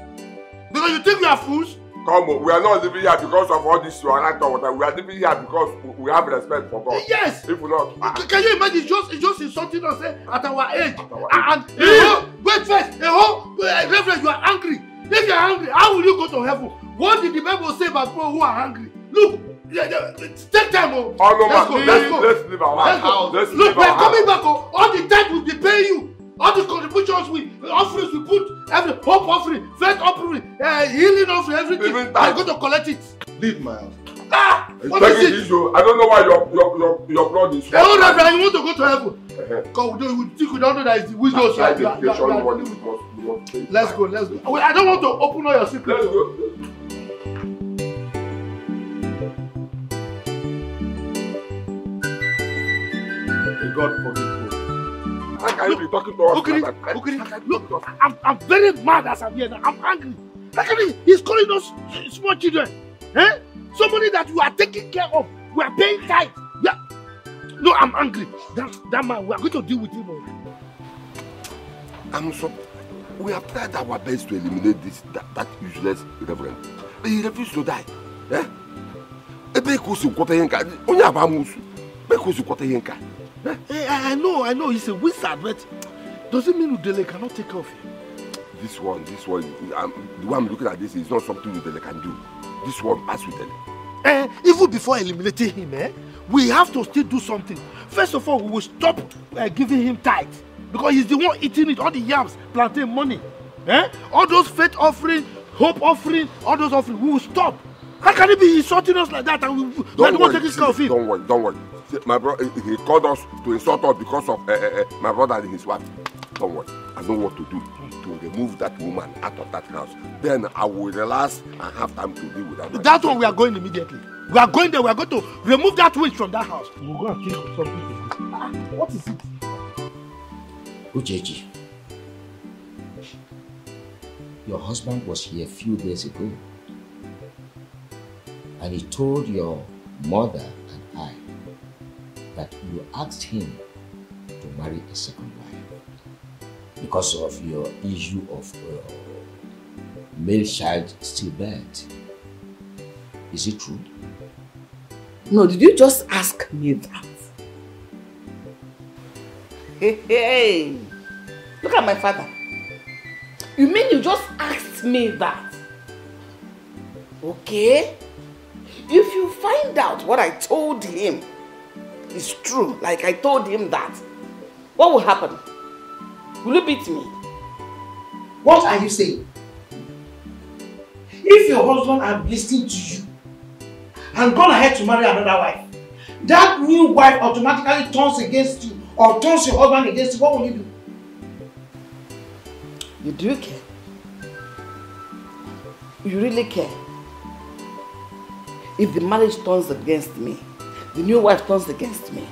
Because you think we are fools? Come we are not living here because of all this right or whatever. We are living here because we- have respect for God. Yes. If not, ah, Can you imagine? It's just, it's just insulting us eh, at our age. our And, and a whole, wait first, a whole, uh, Reverend, you are angry. If you are angry, how will you go to heaven? What did the Bible say about people who are angry? Look, yeah, yeah, take time. Oh, Oh, no, let's man, go, let's- let's go. let's leave our Let's go. house. Let's Look, leave we are our coming house. back. Oh, all the time we be paying you. All the contributions we, offerings we put, every hope offering, faith offering, uh, healing offering, everything. Even I go to collect it. Leave my house. Ah, what is it. I don't know why your your your, your blood is. Hey, oh, Reverend, you want to go to heaven? God, we don't, we think we don't know that it's the wisdom. That's why the take. Let's go, let's go. I don't want to open all your secrets. Let's go. God forgive. How can you be talking to us Okiri? Okiri, look, I'm, I'm very mad as I'm here now. I'm angry. How can he, he's calling us small children. Eh? Somebody that you are taking care of. We are paying tithe. Yeah. No, I'm angry. That, that man, we are going to deal with him. I'm so. We have tried our best to eliminate this that, that useless reverend. But he refused to die. Eh? Ebe ka o si kwọta ihe nka, onye a bụ amụsụ. Ebe ka o si kwọta ihe nka. Eh, I, I know, I know. He's a wizard, but doesn't mean Udele cannot take care of him. This one, this one, um, the one I'm looking at this is not something Udele can do. This one pass Udele. Eh, even before eliminating him, eh, we have to still do something. First of all, we will stop uh, giving him tithe because he's the one eating it, all the yams, planting money. Eh? All those faith offering, hope offering, all those offering, we will stop. How can he be insulting us like that and we, we are the one taking care of him? Don't worry, don't worry. My brother he called us to insult us because of uh, uh, uh, my brother and his wife don't worry i know what to do to remove that woman out of that house then i will relax and have time to deal with that. That one we are going immediately. We are going there. We are going to remove that witch from that house. We'll go and kill something. Ah, What is it? Uchechi, your husband was here a few days ago. And he told your mother that you asked him to marry a second wife because of your issue of uh, male child stillbirth. Is it true? No, did you just ask me that? Hey, hey. Look at my father. You mean you just asked me that? Okay. If you find out what I told him is true, like I told him that, what will happen? Will you beat me? What are you saying? If your husband had listened to you and gone ahead to marry another wife, that new wife automatically turns against you or turns your husband against you, what will you do? You do care? You really care? If the marriage turns against me, the new wife turns against me.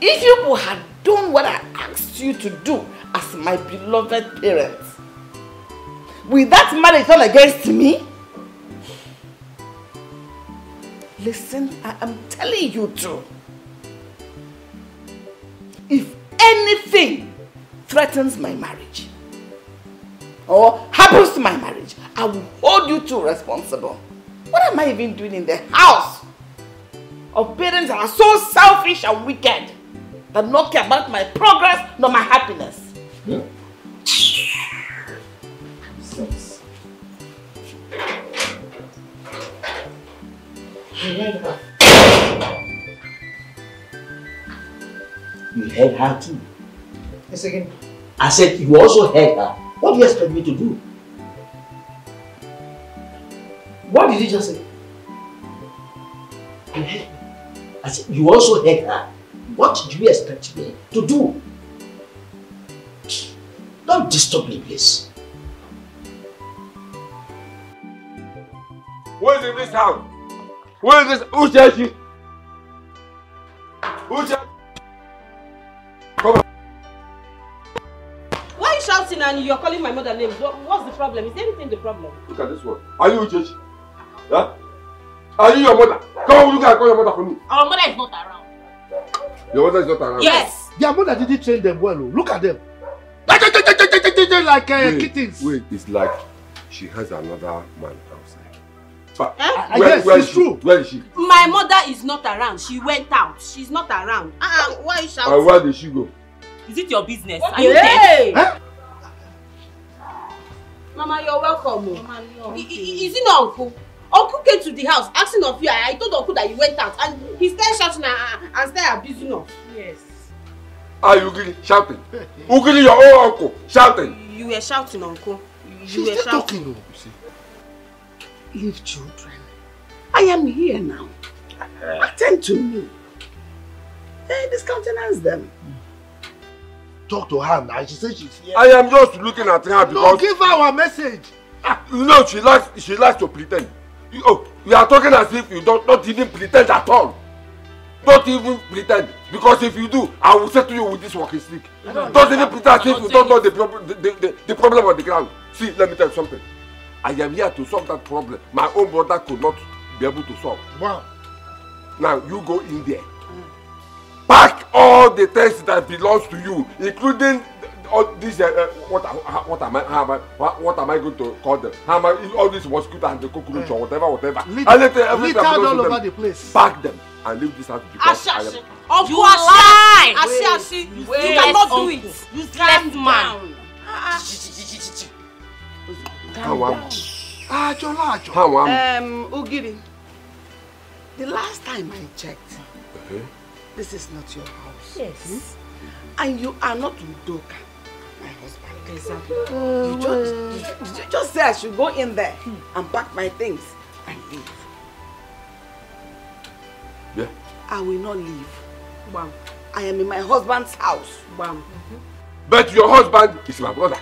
If you had done what I asked you to do as my beloved parents, will that marriage turn against me? Listen, I am telling you to. If anything threatens my marriage or happens to my marriage, I will hold you two responsible. What am I even doing in the house of parents that are so selfish and wicked that not care about my progress nor my happiness? You heard her too. Yes, again. I said you also heard her. What do you expect me to do? What did you just say? You heard me. I said you also heard her. What do you expect me to do? Don't disturb me, please. Who is in this house? Who is this? Who says she? Who says? Come on. Why are you shouting and you're calling my mother names? What's the problem? Is anything the problem? Look at this one. Are you Uchechi? Huh? Are you your mother? Come on, look at call your mother for me. Our mother is not around. Your mother is not around. Yes. Their mother didn't train them well. oh. Look at them. Like uh, wait, kittens. Wait, it's like she has another man outside. But Eh? where, Yes, where it's is she? Where is she? My mother is not around. She went out. She's not around. Uh-uh. Why you shouting? And where did she go? Is it your business? Are you dead? Huh? Mama, you're welcome. oh. I- I- Is it not uncle? Uncle came to the house asking of you. I, I told uncle that you went out and he started shouting and, and started abusing us. Yes. Are you really shouting? Ugiri, your own uncle, shouting. You were shouting, uncle. You She's were still shouting. talking. oh. Leave children. I am here now. Attend to me. Hey, discountenance them. Talk to her now. She says she's here. I am just looking at her because No, give her our message. you know she likes she likes to pretend. You, oh, you are talking as if you don't not even pretend at all. Don't even pretend because if you do, I will settle you with this walking stick. Don't Don't even pretend as if you don't know the problem the, the, the problem on the ground. See, let me tell you something. I am here to solve that problem. My own brother could not be able to solve. Wow. Now you go in there. Pack all the things that belongs to you, including all these. Uh, uh, what, uh, what am I? How am I? What, what am I going to call them? How am I? All these mosquito and the cockroach or whatever, whatever. Lit- And let, uh, that belongs all over them, the place. Pack them and leave this house because I Ashashi. am. Uncle You lie. Ashi, Ashi. You Wait, cannot do it. You left man. How am Ajo, ajo. How am Um, Ugiri, the last time I checked, Okay. this is not your house. Yes. And you are not Udoka, my husband. Exactly. You just, did you just say I should go in there and pack my things and leave? Yeah. I will not leave. Bam. I am in my husband's house. Bam. But your husband is my brother.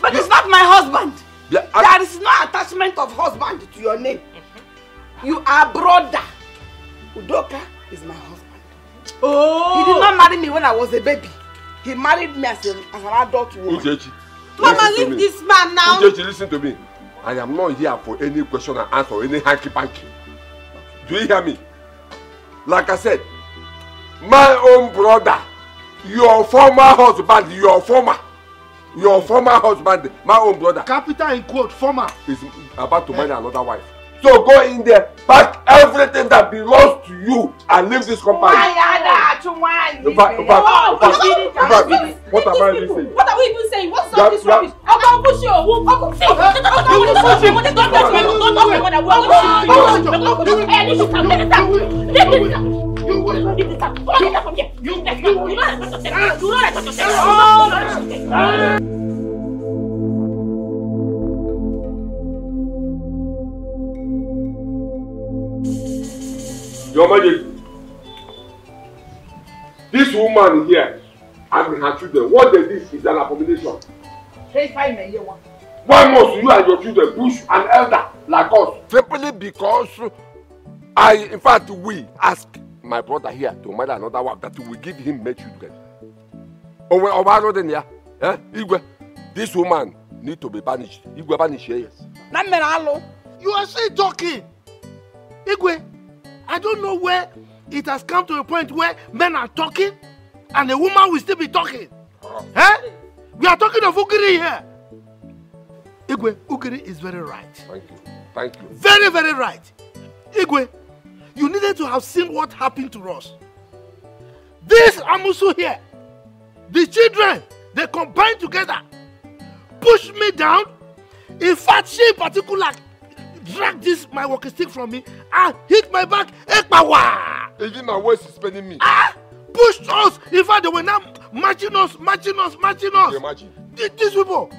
But it's not my husband. Yeah, there is no attachment of husband to your name. You are brother. Udoka is my husband. Oh. He did not marry me when I was a baby. He married me as, a, as an adult woman. Uchechi. Mama, leave this man now. Uchechi, listen to me. I am not here for any question and answer, any hanky panky. Do you hear me? Like I said, my own brother, your former husband, your former, your former husband, my own brother. Capital in quote, former. Is about to marry another wife. So go in there, pack everything that belongs to you and leave this company. In fact, in fact, in what am I even? What are we even saying? What's all this rubbish? I'll go push you. I'll go see. I'll go push you. Don't touch me. Don't touch me. I want you. Don't touch me. Hey, this is Let it out. Let it out. You will. Leave this out. Come on, get out from here. You will. You will. You will. You will. You will. You will. You will. Your Majesty, this woman here and her children, what they did is an abomination. Why must you and your children push an elder like us? Simply because I, in fact, we ask my brother here to marry another wife that we give him male children. Owe Obaro then ya, eh? Igwe, this woman need to be banished. Igwe banish her. Alụ. You are still talking. Igwe, I don't know where it has come to a point where men are talking and a woman will still be talking. Eh? We are talking of Ugiri here. Igwe, Ugiri is very right. Thank you. Thank you. Very, very right. Igwe, you needed to have seen what happened to us. This Amusu here, the children, they combined together, pushed me down. In fact, she in particular dragged this my walking stick from me and hit my back. Ekpawa! Even my waist is paining me. Ah! Pushed us. In fact, they were now matching us, matching us, matching us. imagine? Th- These people,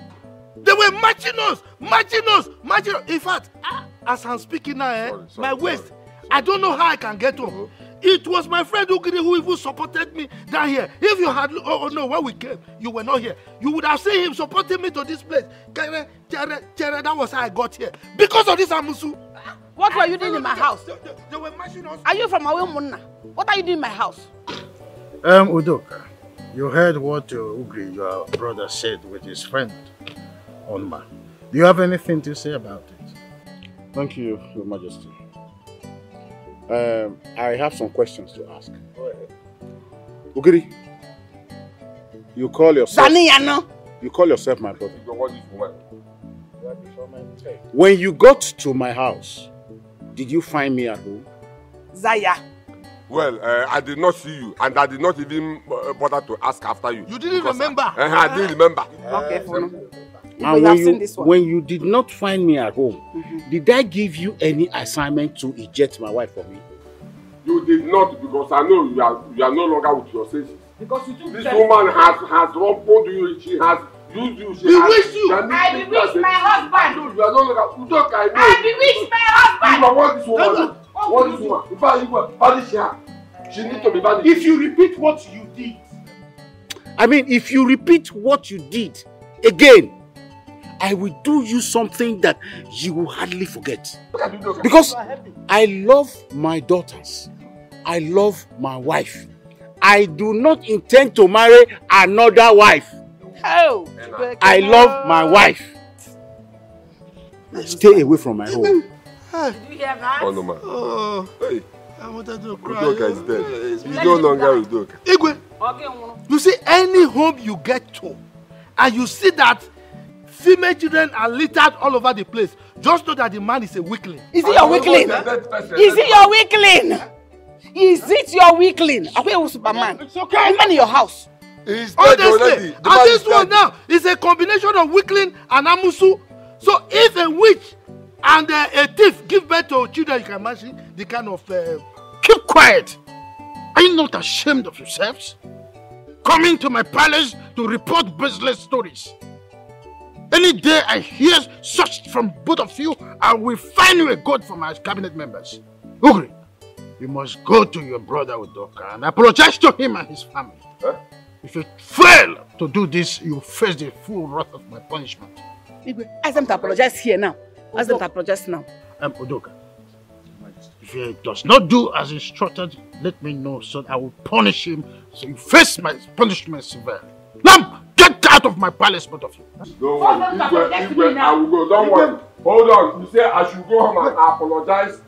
they were matching us, matching us, matching us. In fact, ah, as I'm speaking now, eh, my waist, I don't know how I can get home. It was my friend Ugiri who even supported me down here. If you had, oh, oh no, when we came, you were not here. You would have seen him supporting me to this place. Kere, tere, tere, that was how I got here. Because of this Amusu. What were you doing in my house? They, they, they were matching us. Are you from Awemunna? What are you doing in my house? Um, Udoka, you heard what uh, Ugri, your brother, said with his friend, Onma. Do you have anything to say about it? Thank you, Your Majesty. Um, I have some questions to ask. Go ahead. Ugiri, you call yourself Zaniyano. you call yourself my brother. You want this woman? When you got to my house, did you find me at home? Zaya. Well, uh, I did not see you, and I did not even uh, bother to ask after you. You didn't Because remember? I, uh, I didn't remember. Okay, for And when you, when you did not find me at home, did I give you any assignment to eject my wife for me? You did not, because I know you are you are no longer with your senses. Because you took This them. woman has has rumpled you. She has used you. She Bewitched has, you. I a- my husband. Know you are no longer. Udoka, I know. I bewitched my husband. You are what this woman. do. What this woman. In fact, you are banish her. She needs to be banished. If you repeat what you did, I mean, if you repeat what you did again, I will do you something that you will hardly forget. Because I love my daughters. I love my wife. I do not intend to marry another wife. Oh. I love my wife. Stay away from my home. Did you hear that? Oh no man. Oh, Hey, I wanted to cry. Udoka is It's dead. Been- no longer Udoka. Igwe, you see, any home you get to, and you see that female children are littered all over the place, just know that the man is a weakling. Is he your weakling? Is he your weakling? Is it your weakling? Are we Superman? It's okay. Man in your house. He's Honestly, and this one now is a combination of weakling and amusu. So if a witch and uh, a thief give birth to children, you can imagine the kind of. Uh, Keep quiet. Are you not ashamed of yourselves? Coming to my palace to report baseless stories. Any day I hear such from both of you, I will find you a god for my cabinet members. Ugiri, you must go to your brother Udoka and apologize to him and his family. If you fail to do this, you face the full wrath of my punishment. Igwe, ask them to apologize here now. Ask them to apologize now. Um, Udoka, if he does not do as instructed, let me know so that I will punish him so you face my punishment severely. Get out of my palace, both of you. Don't worry. Igwe, Igwe, I will go. Don't worry. Hold on. You say I should go home and apologize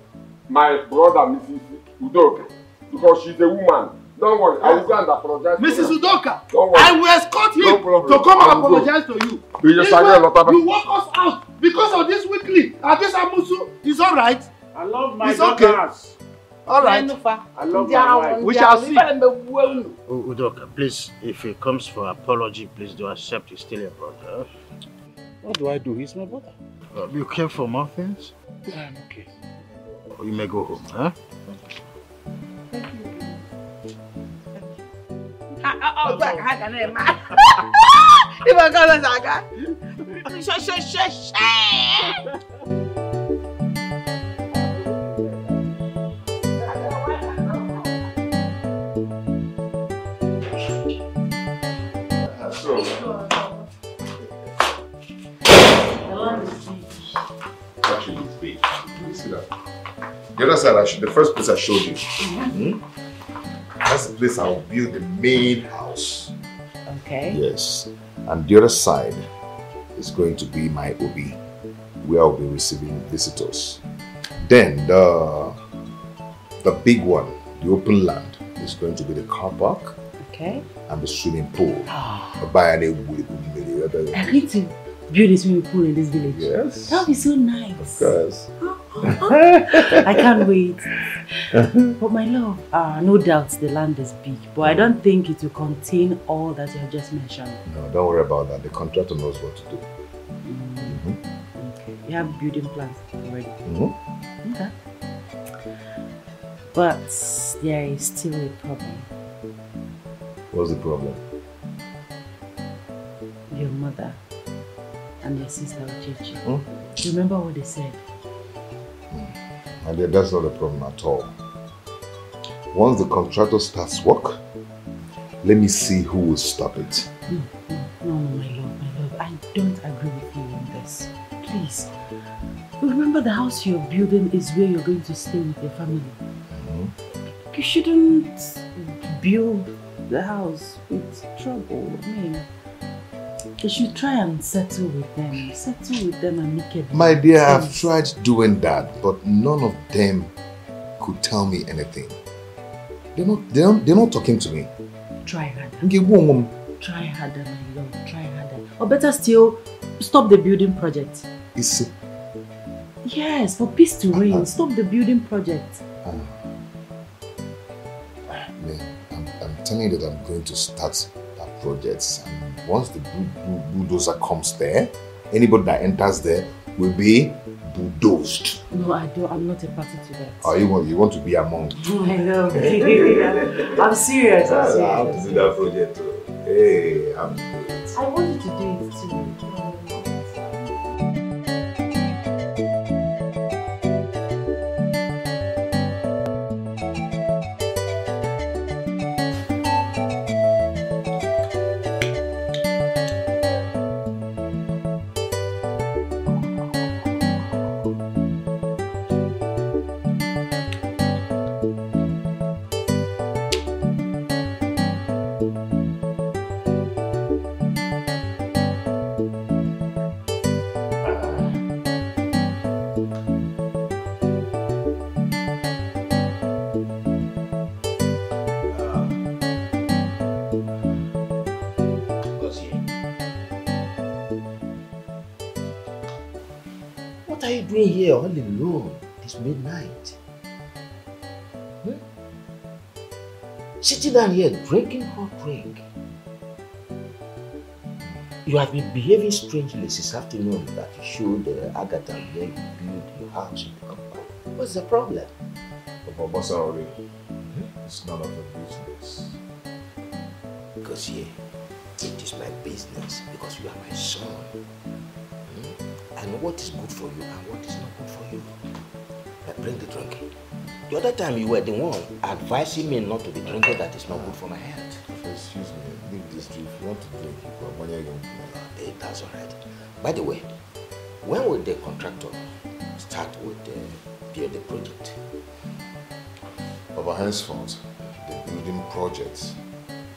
my brother, Mrs. Udoka, because she's a woman. Don't worry. I will go and apologize. Mrs. Udoka, Don't worry. I will escort No him problem. to come and will go. apologize to you. You just Igwe, You walk us out because of this weekly. And this Amusu is all right. I love my It's okay. Daughters. All right. I love my wife. We shall see. U- Udoka, please, if he comes for apology, please do accept he's still your brother. What do I do? He's my brother. Uh, you care for more things? I'm okay. You may go home, huh? Ọ bụ aka ha ga na-eme. Ibe aka ọzọ si aga. She, she, she, she. Actually, it's big. You see that? The other side, I should, the first place I showed you. hmm? That's the place I'll build the main house. Okay. Yes. And the other side is going to be my obi, where I'll be receiving visitors. Then the the big one, the open land, is going to be the car park Okay. And the swimming pool. Ah. Buy an egg- I need to build a swimming pool in this village. Yes. That would be so nice. Of course. I can't wait. But my love, uh, no doubt the land is big, but I don't think it will contain all that you have just mentioned. no, don't worry about that. The contractor knows what to do. You have building plans already. Mhm. Okay. But there is still a problem. What's the problem? Your mother and your sister will Uchechi. Hmm? Remember what they said? And then that's not a problem at all. Once the contractor starts work, let me see who will stop it. No, no, no, my love, my love. I don't agree with you on this. Please. Remember the house you're building is where you're going to stay with your family. You shouldn't build the house with trouble. I mean, you should try and settle with them. Settle with them and make it. My dear, I've tried doing that, but none of them could tell me anything. They're not, they're not, they're not talking to me. Try harder. Okay, boom, boom. Try harder, my love. Try harder. Or better still, stop the building project. It's, Yes, for peace to reign. Uh-huh. Stop the building project. man, telling you that I'm going to start that project. And once the bull- bull- bulldozer comes there, anybody that enters there will be bulldozed. No, I don't. I'm not a party to that. Or you want, you want to be among. I eh? love you. I'm serious. I'm serious. I have to do that project too. Hey, I'm I want you to do it What are you doing here all alone It's midnight? Hmm? Sitting down here drinking hot drink. You have been behaving strangely this afternoon that you showed uh, Agatha where you build your house in the compound. What's the problem? Papa, sorry. It's none of your business. Because yeah, it is my business because you are my son. I know what is good for you and what is not good for you. Now bring the drink. The other time you were the one advising me not to be drinking that is not good for my health. Excuse me, leave this drink. If you want to drink, but when you're going Eh, That's all right. By the way, when will the contractor start with the building project? Papa, henceforth, the building project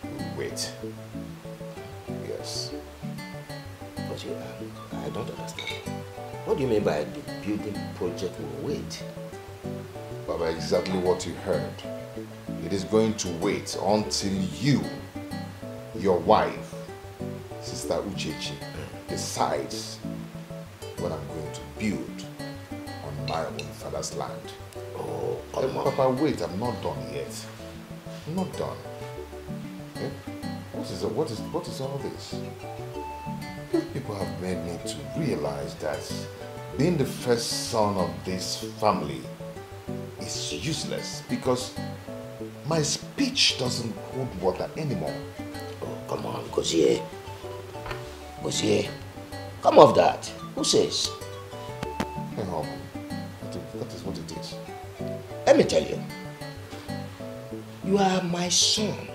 will wait. Yes. But you, um, I don't understand. What do you mean by the building project will wait? Baba, exactly what you heard. It is going to wait until you, your wife, Sister Uchechi, decides what I'm going to build on my own father's land. Oh, come Papa, wait, I'm not done yet. I'm not done. Eh? What is what is what is all this? People have made me to realize that being the first son of this family is useless because my speech doesn't hold water anymore. Oh, come on, Gozie. Gozie, come off that. Who says? Hey, Hob, that is- that is what it is. Let me tell you. You are my son.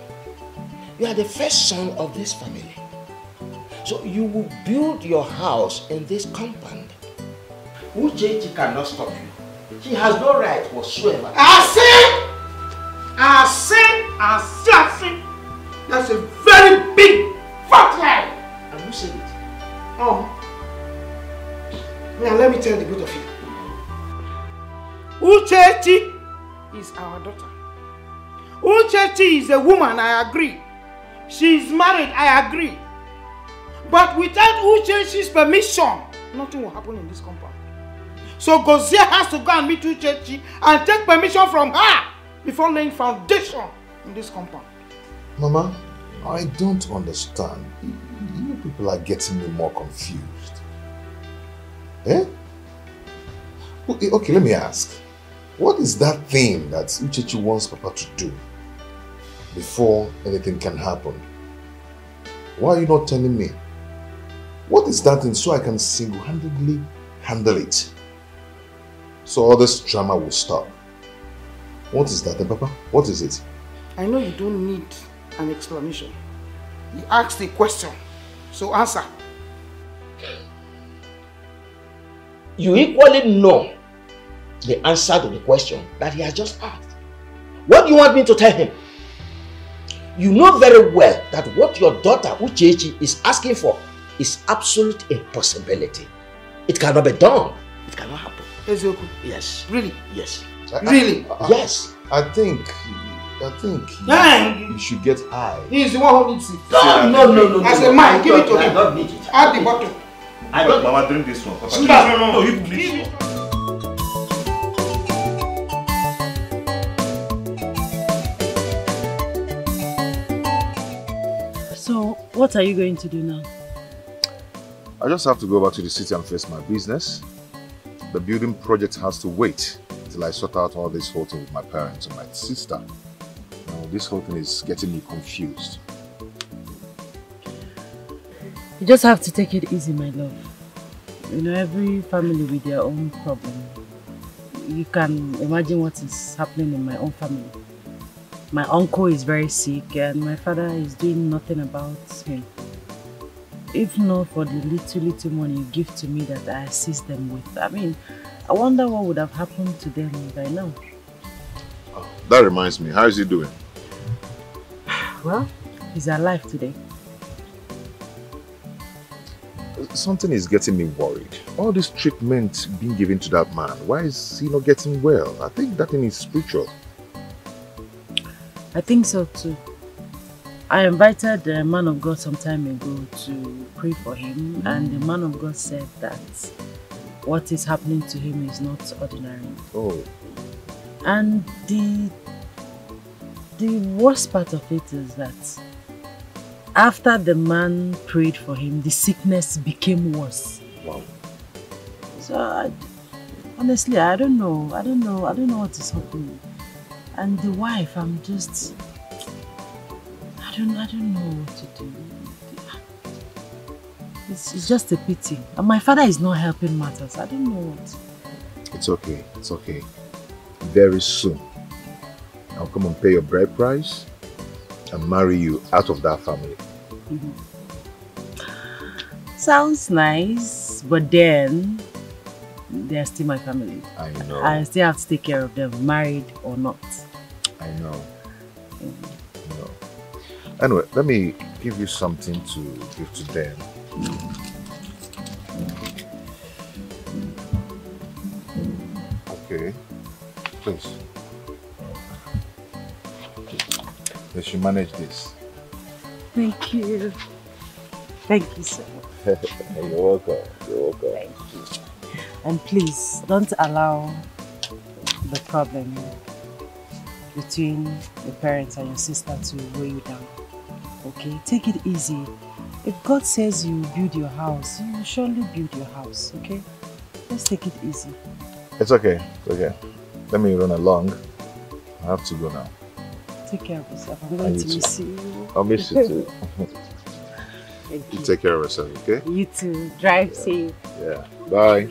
You are the first son of this family. So you will build your house in this compound. Uchechi cannot stop you. She has no right whatsoever. Asi! Asi! Asi! Asi! That's a very big fat lie. And who said it? Oh. Now let me tell the both of you. Uchechi is our daughter. Uchechi is a woman, I agree. She is married, I agree. But without Uchechi's permission, nothing will happen in this compound. So Gozie has to go and meet Uchechi and take permission from her before laying foundation in this compound. Mama, I don't understand. You people are getting me more confused. Eh? Okay, okay, let me ask. What is that thing that Uchechi wants Papa to do before anything can happen? Why are you not telling me? What is that thing so I can single-handedly handle it? So all this drama will stop. What is that, eh, Papa? What is it? I know you don't need an explanation. You asked a question, so answer. You equally know the answer to the question that he has just asked. What do you want me to tell him? You know very well that what your daughter Uchechi is asking for is absolute impossibility. It cannot be done. It cannot happen. Ezioku. Yes. Really? Yes. Really? yes. I think, I think Yeah. you should get high. He is the one who needs it. No, no, no, no, As no, a man, I give it don't- to I him. don't need it. Add the bottle. I don't. Mama, drink this one. Papa, No, drink no, no. this one. you please. So, what are you going to do now? I just have to go back to the city and face my business. The building project has to wait till I sort out all this whole thing with my parents and my sister. Know, this whole thing is getting me confused. You just have to take it easy, my love. You know, every family with their own problem. You can imagine what is happening in my own family. My uncle is very sick and my father is doing nothing about him. If not for the little, little money you give to me that I assist them with, I mean, I wonder what would have happened to them by now. Oh, that reminds me, how is he doing? Well, he's alive today. Something is getting me worried. All this treatment being given to that man, why is he not getting well? I think that thing is spiritual. I think so too. I invited the man of God some time ago to pray for him, mm. and the man of God said that what is happening to him is not ordinary. Oh, And the the worst part of it is that after the man prayed for him, the sickness became worse. wow. So I, honestly, I don't know. I don't know. I don't know what is happening. And the wife, I'm just. I don't. I don't know what to do. It's, it's just a pity. And my father is not helping matters. I don't know what. It's okay, it's okay. very soon. I'll come and pay your bride price and marry you out of that family. Mm-hmm. Sounds nice, but then they're still my family. I know. I still have to take care of them, married or not. I know. I know. Anyway, let me give you something to give to them. Okay. Please. They should manage this. Thank you. Thank you so much. You're welcome. You're welcome. Thank you. And please don't allow the problem between the parents and your sister to weigh you down. Okay? Take it easy. If God says you build your house, you will surely build your house. Okay? Let's take it easy. It's okay. It's okay. Let me run along. I have to go now. Take care of yourself. I'm going to too. miss you. I'll miss you too. Thank you you. take care of yourself, okay? You too. Drive safe. Yeah. Bye.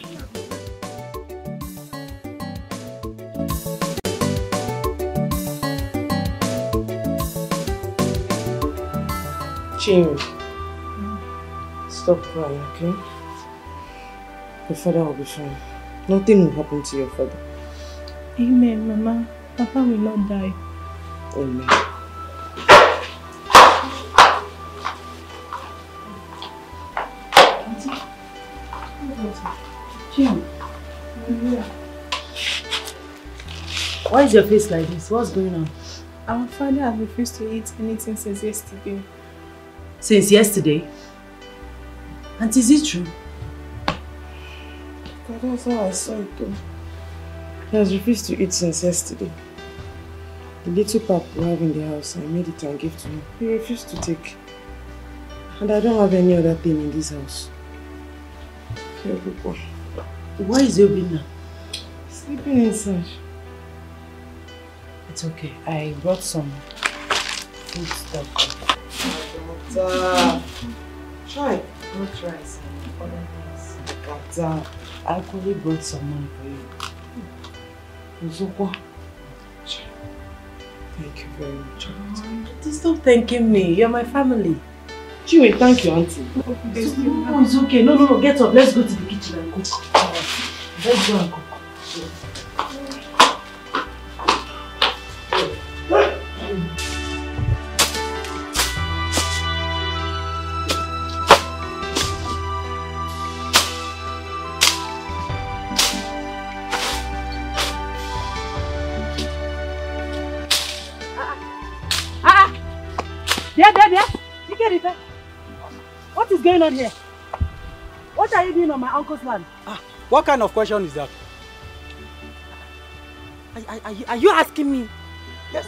Chinwe, stop crying, okay? Your father will be fine. Nothing will happen to your father. Amen, Mama. Papa will not die. Amen. Jim. Why is your face like this? What's going on? Our father has refused to eat anything since yesterday. Since yesterday? And is it true? God, that's how I saw it though. He has refused to eat since yesterday. The little pap we have in the house, I made it and gave to him. He refused to take. And I don't have any other thing in this house. Okay, good boy. Why is Obinna? Sleeping inside. It's okay. I brought some food stuff. Butter. Try. Not rice other things. Butter. I actually brought some money for you. Hmm. Uzokwa. Thank you very much. Please stop thanking me. You're my family. Chinwe, thank you, auntie. No, it's okay. No, no, no. Get up. Let's go to the kitchen and cook. Let's go and cook. What is going on here? What are you doing on my uncle's land? What kind of question is that? Are, are, are, you, are you asking me? Yes.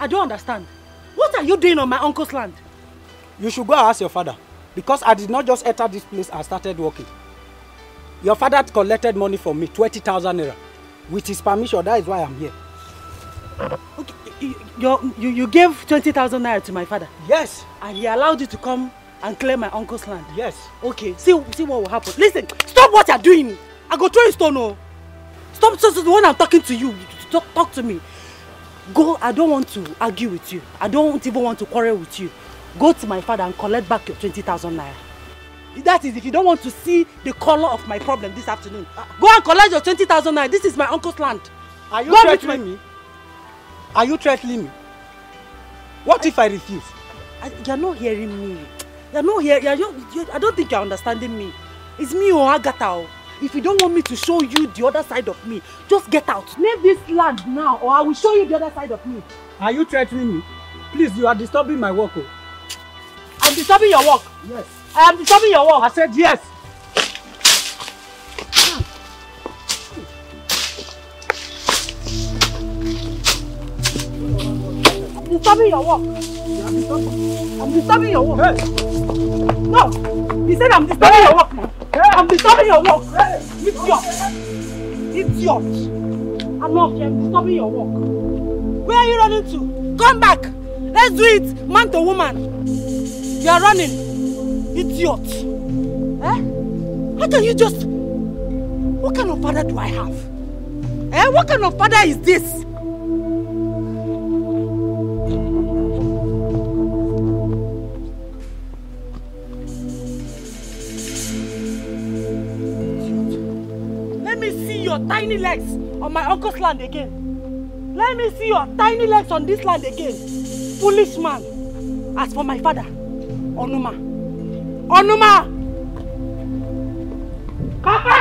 I don't understand. What are you doing on my uncle's land? You should go and ask your father. Because I did not just enter this place and started working. Your father collected money from me, 20,000 naira. With his permission, that is why I'm here. You, you, you, you gave 20,000 naira to my father? Yes. And he allowed you to come and claim my uncle's land? Yes. Okay, see, see what will happen. Listen, stop what you're doing. I go throw a stone, oh. Stop, stop, stop, when I'm talking to you, talk, talk to me. Go, I don't want to argue with you. I don't even want to quarrel with you. Go to my father and collect back your 20,000 naira. That is if you don't want to see the color of my problem this afternoon. Go and collect your 20,000 naira. This is my uncle's land. Are you Go threatening me? Are you threatening me? What if I refuse? I, you're not hearing me. You're not hearing. You're, you're, you're, I don't think you're understanding me. It's me or Agatha. oh. If you don't want me to show you the other side of me, just get out. Leave this land now, or I will show you the other side of me. Are you threatening me? Please, you are disturbing my work. Oh. I'm disturbing your work. Yes. I am disturbing your work. I said yes. I'm disturbing your work. I'm disturbing your work. No, he said I'm disturbing your work now. I'm disturbing your work. Idiot. Idiot. I'm not here. I'm disturbing your work. Where are you running to? Come back. Let's do it man to woman. You are running. Idiot. Eh? How can you just... What kind of father do I have? Eh? What kind of father is this? Tiny legs on my uncle's land again. Let me see your tiny legs on this land again. Foolish man. As for my father, Onuma. Onuma! Papa!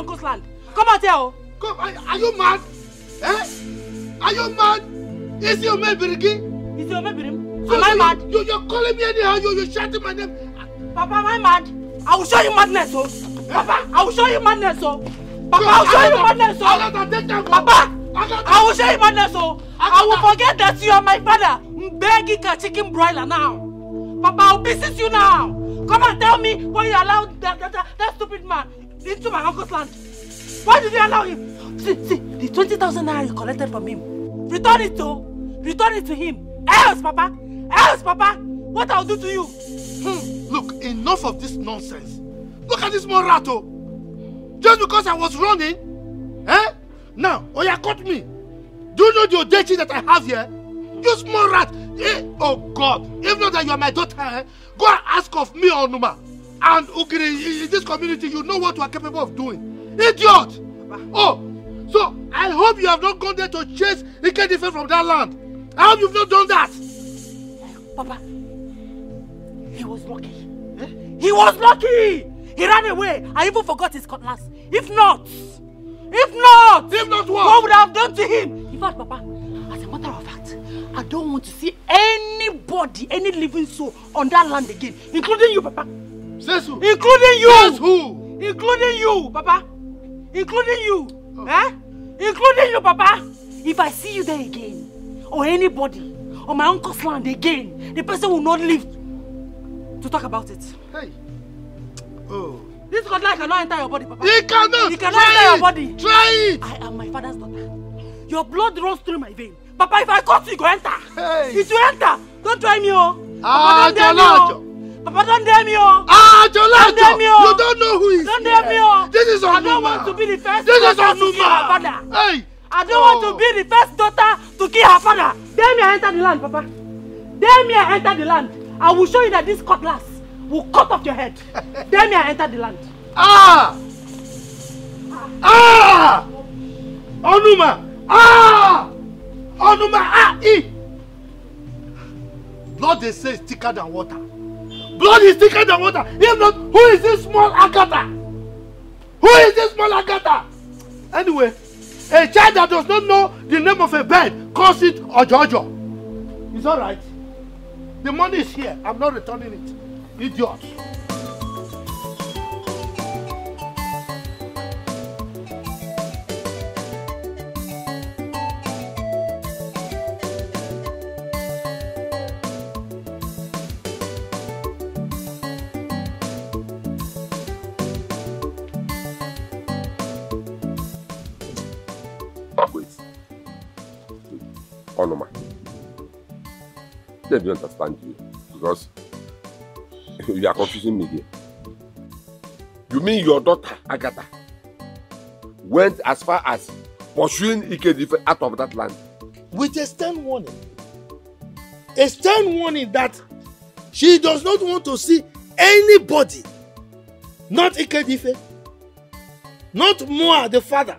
Uncle's land. Come out here, oh. Come, are, are you mad? Eh? Are you mad? Is your man Birigi? Is your man Birim? So Am I you, mad? You, you're calling me anyhow, you, you're shouting my name. Papa, am I mad? I will show you madness, oh. Papa, I will show you madness, oh. Papa, I will show you madness, oh. Papa, I will show you madness, oh. I will forget that you are my father. Begging a chicken broiler now. Papa, I will visit you now. Come and tell me why you allowed that, that, that, that stupid man into my uncle's land. Why did you allow him? See, see, the 20,000 naira you collected from him. Return it to, return it to him. Else, Papa, else, Papa, what I'll do to you. Hmm. Look, enough of this nonsense. Look at this small rat, oh. Just because I was running, eh? Now, Oya caught me. Do you know the audacity that I have here? You small rat. Eh? Oh God, if not that you are my daughter, eh? go and ask of me, Onuma. And Ukiri, in this community, you know what you are capable of doing. Idiot! Oh, so I hope you have not gone there to chase Ikedife from that land. I hope you've not done that. Papa, he was lucky. He was lucky! He ran away. I even forgot his cutlass. If not, if not, if not what? What would I have done to him? In fact, Papa, as a matter of fact, I don't want to see anybody, any living soul on that land again, including you, Papa. Says who? Including you. Says who? Including you, Papa. Including you. Eh? Including you, Papa. If I see you there again, or anybody on my uncle's land again, the person will not live to talk about it. Hey. Oh. This cutlass cannot enter your body, Papa. It cannot. It cannot Try enter your it. body. Try it. I am my father's daughter. Your blood runs through my vein. Papa, if I cut you, it will enter. Hey. It will enter. Don't try me, oh. Ah, Papa, don't dare me, oh. Papa, don't dare me, oh. Ah, Don't Jolajo. dare me, oh. You don't know who is Don't dare me, oh. This is I don't Onuma. want to be the first This is daughter to kill her Onuma. father. Hey. I don't want to be the first daughter to kill her father. Dare me, I enter the land, Papa. Dare me, I enter the land. I will show you that this cutlass will cut off your head. Dare me, I enter the land. Ah! Ah! Onuma! Ah! Onuma! Ah! E! Blood they say is thicker than water. Blood is thicker than water. If not, who is this small Agatha? Who is this small Agatha? Anyway, a child that does not know the name of a bird calls it Ojojo. It's alright. The money is here. I'm not returning it. Idiot. Understand you because you are confusing me here. You mean your daughter, Agatha, went as far as pursuing Ikedife out of that land? with a stern warning. A stern warning that she does not want to see anybody, not Ikedife, not Moa the father,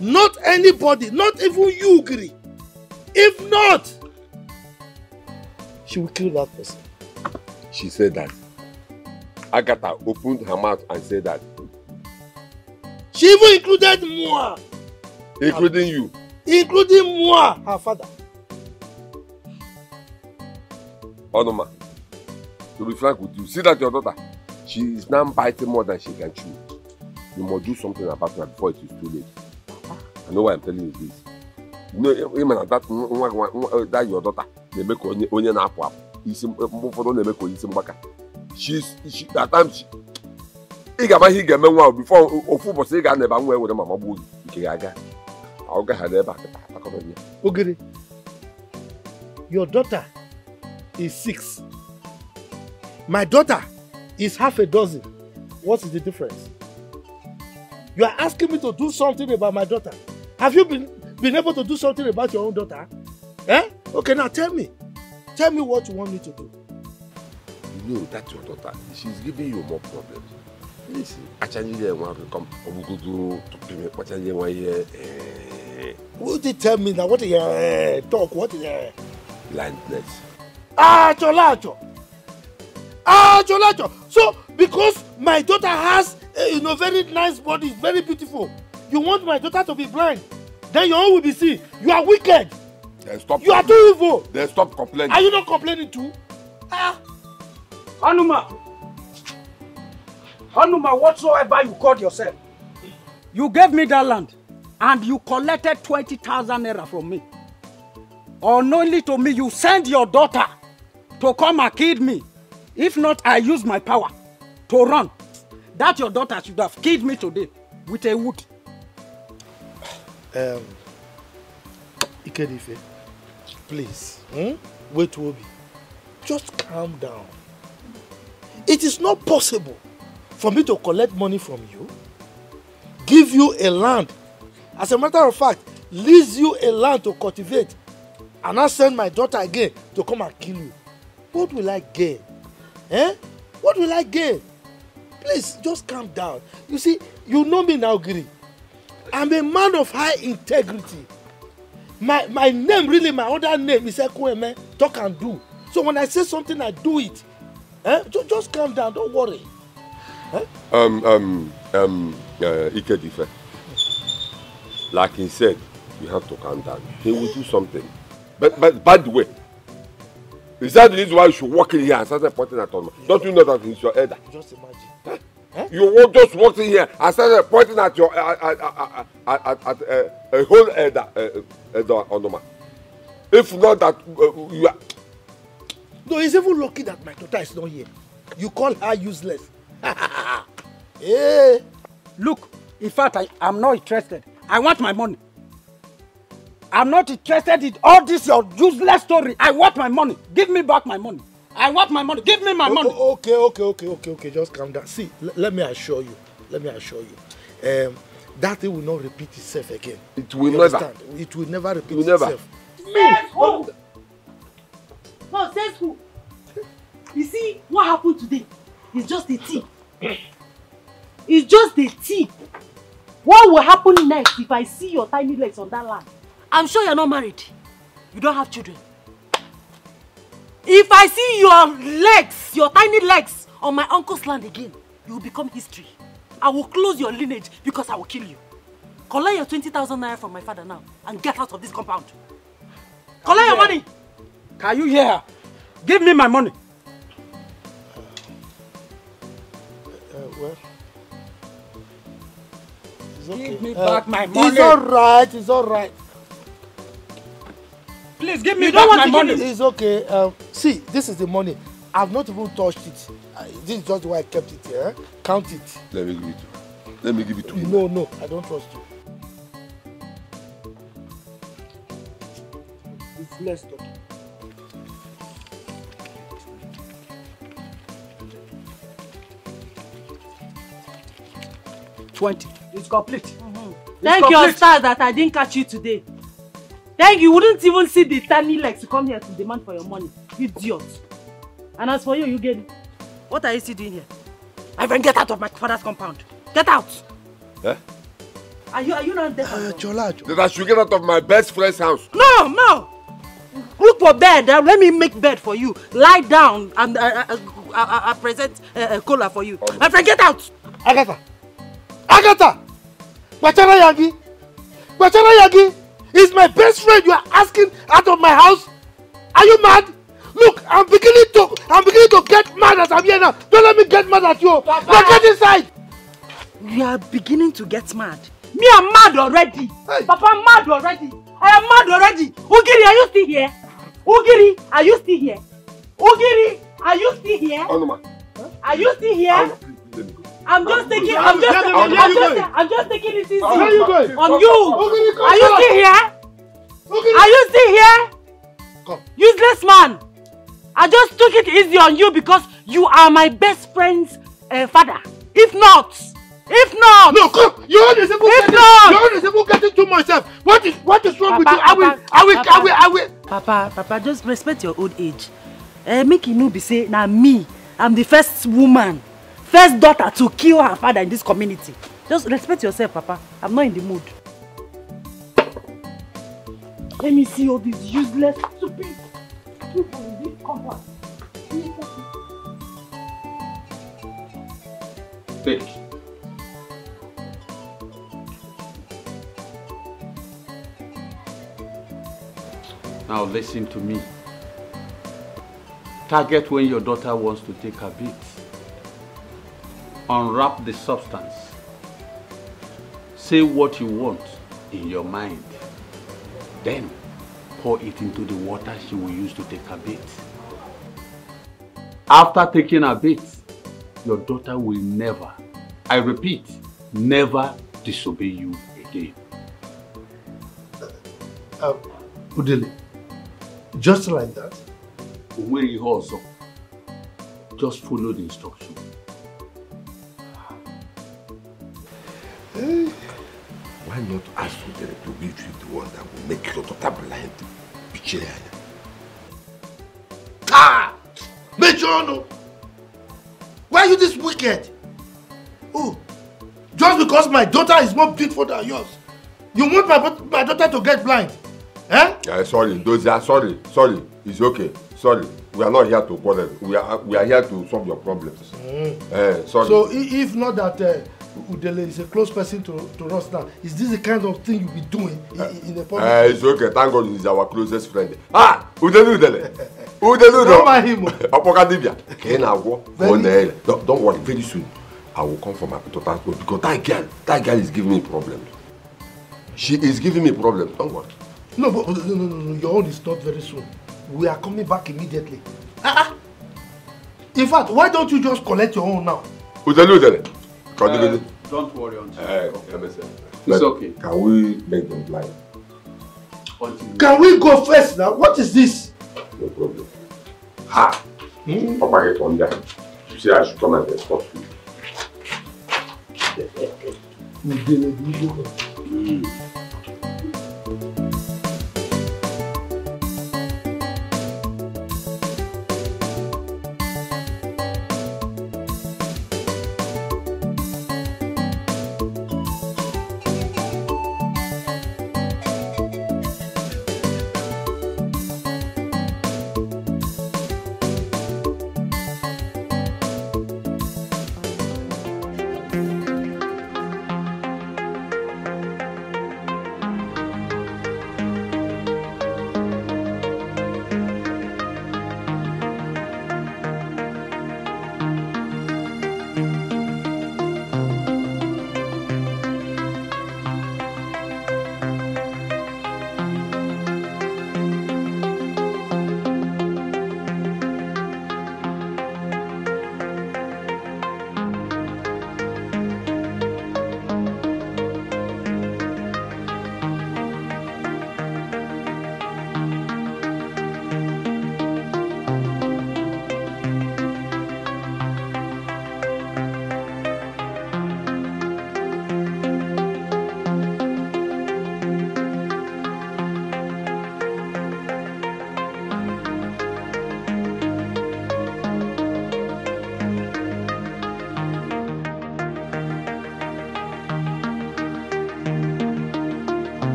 not anybody, not even you, Giri. If not, she will kill that person. She said that. Agatha opened her mouth and said that, She even included Moa, including you. including Moa, her father. Onoma, to be frank with you, see that your daughter, she is now biting more than she can chew. you must do something about it before it is too late. I know why I'm telling you this. You know, even that that your daughter na-eme ka onye na-apụ apụ isi ụfọdụ na-eme ka onye mgbaka. Ị ga-ama ihe ị ga-eme nwa ahụ before ofu ụbọchị ị ga-ana ebe nwa ewere mama gbuo gị nke ga-aga. Ọ gaghara ebe a kịta akọrọ. Ogiri, your daughter is six. My daughter is half a dozen. What is the difference? You are asking me to do something about my daughter. Have you been, been able to do something about your own daughter? Eh? Okay, now tell me. Tell me what you want me to do. You know that's your daughter. She's giving you more problems. Listen, achanye ya nwa come obugodo tupime kpachanye nwa ihe eh, What did tell me now? What is uh, talk? What is uh, blindness. Ah, cholacho. Ah, cholacho. So, because my daughter has, uh, you know, very nice body, very beautiful, you want my daughter to be blind, then your own will be seen. You are wicked. Then stop. You are too evil. Then stop complaining. Are you not complaining too? Anuma. Anuma, whatsoever you called yourself. You gave me that land and you collected 20,000 naira from me. Unknowingly to me, you send your daughter to come and kill me. If not, I use my power to run. That your daughter should have killed me today with a wood. Um, Ikedife, please, hmm? wait, Obi. Just calm down. It is not possible for me to collect money from you, give you a land, as a matter of fact, lease you a land to cultivate, and now send my daughter again to come and kill you. What will I gain? Eh? What will I gain? Please, just calm down. You see, you know me now, Giri. I'm a man of high integrity. My my name, really, my other name is Ekweme, talk and do. So when I say something, I do it. Eh? Just, just calm down, don't worry. Um, um, um, uh, Ikedife. Like he said, you have to calm down. He will do something. But, but by the way, is that the reason why you should walk in here and start pointing at Tolma? Don't you know that he's your elder? Just imagine. You won't just walk in here and start pointing at your at, at, uh, a whole elder, uh, elder Onoma. If not that uh, you are, No, he's even lucky that my daughter is not here. You call her useless. hey. Look, in fact, I am not interested. I want my money. I'm not interested in all this your useless story. I want my money. Give me back my money. I want my money. Give me my money. Okay, okay, okay, okay, okay. Just calm down. See, let me assure you. Let me assure you. Um, that thing will not repeat itself again. It will You never. understand? It will never repeat will never. itself. Says who? No, says who? You see, what happened today is just a tip. It's just a tip. What will happen next if I see your tiny legs on that land? I'm sure you're not married. You don't have children. If I see your legs, your tiny legs on my uncle's land again, you will become history. I will close your lineage because I will kill you. Collect your 20,000 naira from my father now and get out of this compound. Collect your money. Can you hear her? Give me my money. Uh, well, it's okay. Give me Uh, back my money. It's all right. It's all right. Please give me You back don't my want to money. give me- It's okay. Um, see, this is the money. I've not even touched it. Uh, this is just why I kept it here. Count it. let me give it to you. Let me give it to you. No, no, I don't trust you. It's less talking. Twenty. It's complete. It's Thank your complete. stars that I didn't catch you today. Thank you. wouldn't even see the tiny legs to come here to demand for your money. Idiot. And as for you, you get it. What are you still doing here? Friend, get out of my father's compound. Get out. Eh? Are you are you not there? Uh, That I should get out of my best friend's house. No, no. Look for bed. Uh, let me make bed for you. Lie down and uh, uh, uh, uh, uh, present uh, uh, cola for you. My friend, get out. Agatha! Agatha! Bachara Yagi! Bachara Yagi! Is my best friend you are asking out of my house? Are you mad? Look, I'm beginning to I'm beginning to get mad as I'm here now. Don't let me get mad at you. Now get inside! You are beginning to get mad. Me, I'm mad already. Papa, I'm mad already. I am mad already. Ugiri, are you still here? Ugiri, are you still here? Ugiri, are you still here? Onuma. Are you still here? I'm just taking, I'm just, I'm you just? I'm just taking it easy. Where you going? On you. Are you still here? Are you still here? Come. Useless man. I just took it easy on you because you are my best friend's uh, father. If not, if not. No, come. Your own is even If getting, not. your own is even getting too much self. What is what is wrong Papa, with you? I will, I will, I Papa. will, I will. Papa, Papa, just respect your old age. Uh, make e no be say na me, I'm the first woman, first daughter to kill her father in this community. Just respect yourself, Papa. I'm not in the mood. Let me see all these useless, stupid people in this compound. Take. Now listen to me. Target when your daughter wants to take her beat. Unwrap the substance. Say what you want in your mind. Then pour it into the water she will use to take her beat. After taking her beat, your daughter will never, I repeat, never disobey you again. Uh, Udele, just like that. Ọzọ. Just follow the instruction. Why not ask Udere to be the one that will make your daughter blind? Pichiri anya. Ah! Major. Why are you this wicked? Oh, just because my daughter is more beautiful than yours, you want my, my daughter to get blind? Eh? Uh, sorry, Dozia, sorry, sorry. It's okay. Sorry. We are not here to quarrel. We are we are here to solve your problems. Mm. Uh, sorry. So if not that uh, Udele is a close person to, to us now, is this the kind of thing you be doing in, in the public? Uh, it's okay. Thank God he's our closest friend. Ah! Udele Udele. Udele Don't mind him. Ọkpọka dibịa. Ka ị na-agwọ. ka ọ na-ele. Don't don't worry. Very soon, I will come for my daughter's school because that girl, that girl is giving me problems. She is giving me problems. Don't worry. No, but no, no, no, no, your own is not very soon. We are coming back immediately. Ah, ah. In fact, why don't you just collect your own now? Udele Udele. Continue. Don't worry on Uh, let me see. It's okay. Can we make them blind? Can we go first now? What is this? No problem. Ha! Papa get on there. You say I should come and escort you. Udele,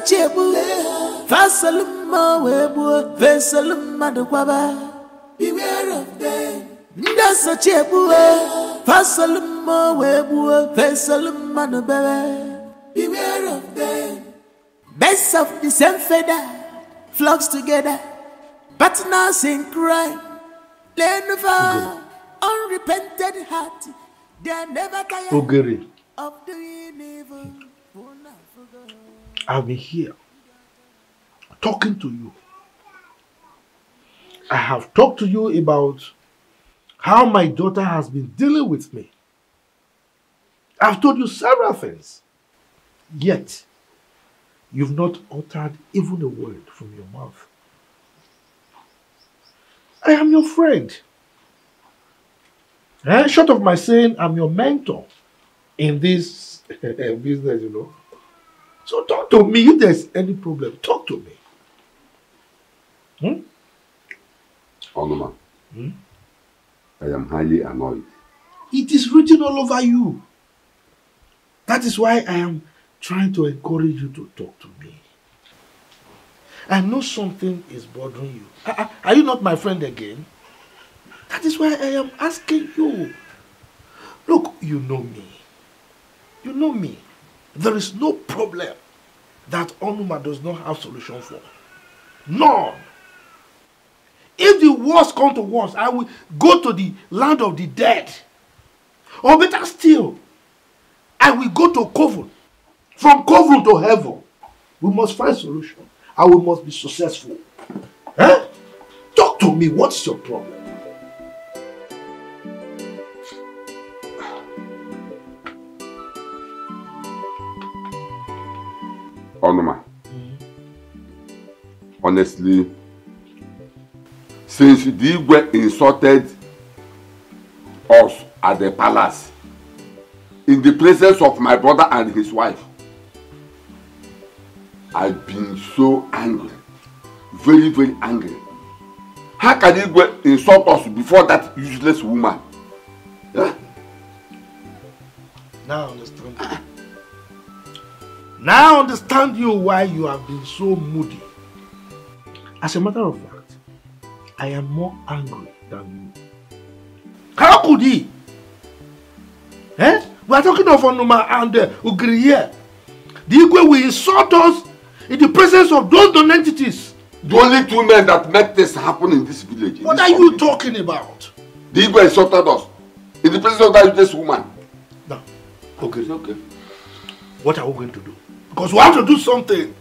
clear. That's a chable. Fasaluma webo, Vesaluma the waba. Beware of them. That's a chable. Fasaluma webo, Vesaluma the bebe. Beware of them. Best of the same feather flocks together, partners in crime. Learn of unrepented heart. They are never tired Ogere, of doing evil. I've been here talking to you. I have talked to you about how my daughter has been dealing with me. I've told you several things. Yet, you've not uttered even a word from your mouth. I am your friend. Eh? Short of my saying, I'm your mentor in this business, you know. So talk to me if there's any problem. Talk to me. Hmm? Onuma, Hmm? I am highly annoyed. It is written all over you. That is why I am trying to encourage you to talk to me. I know something is bothering you. Are- Are, are you not my friend again? That is why I am asking you. Look, you know me. You know me. There is no problem that Onuma does not have solution for. None. If the worst come to worst, I will go to the land of the dead. Or better still, I will go to Coven. From Coven to heaven. We must find solution. And we must be successful. Eh? Talk to me. What's your problem? Onuma, honestly, since the Igwe insulted us at the palace in the presence of my brother and his wife, I've been so angry, very, very angry. How can Igwe insult us before that useless woman? Eh? Now I understand. Now I understand you why you have been so moody. As a matter of fact, I am more angry than you. How could he? Eh? We are talking of Onuma and uh, Ugiri here. The Igwe will insult us in the presence of those non-entities. The only two men that make this happen in this village. What this are you talking about? The Igwe insulted us in the presence of that useless woman. No. Okay. okay. What are we going to do? Because we have to do something.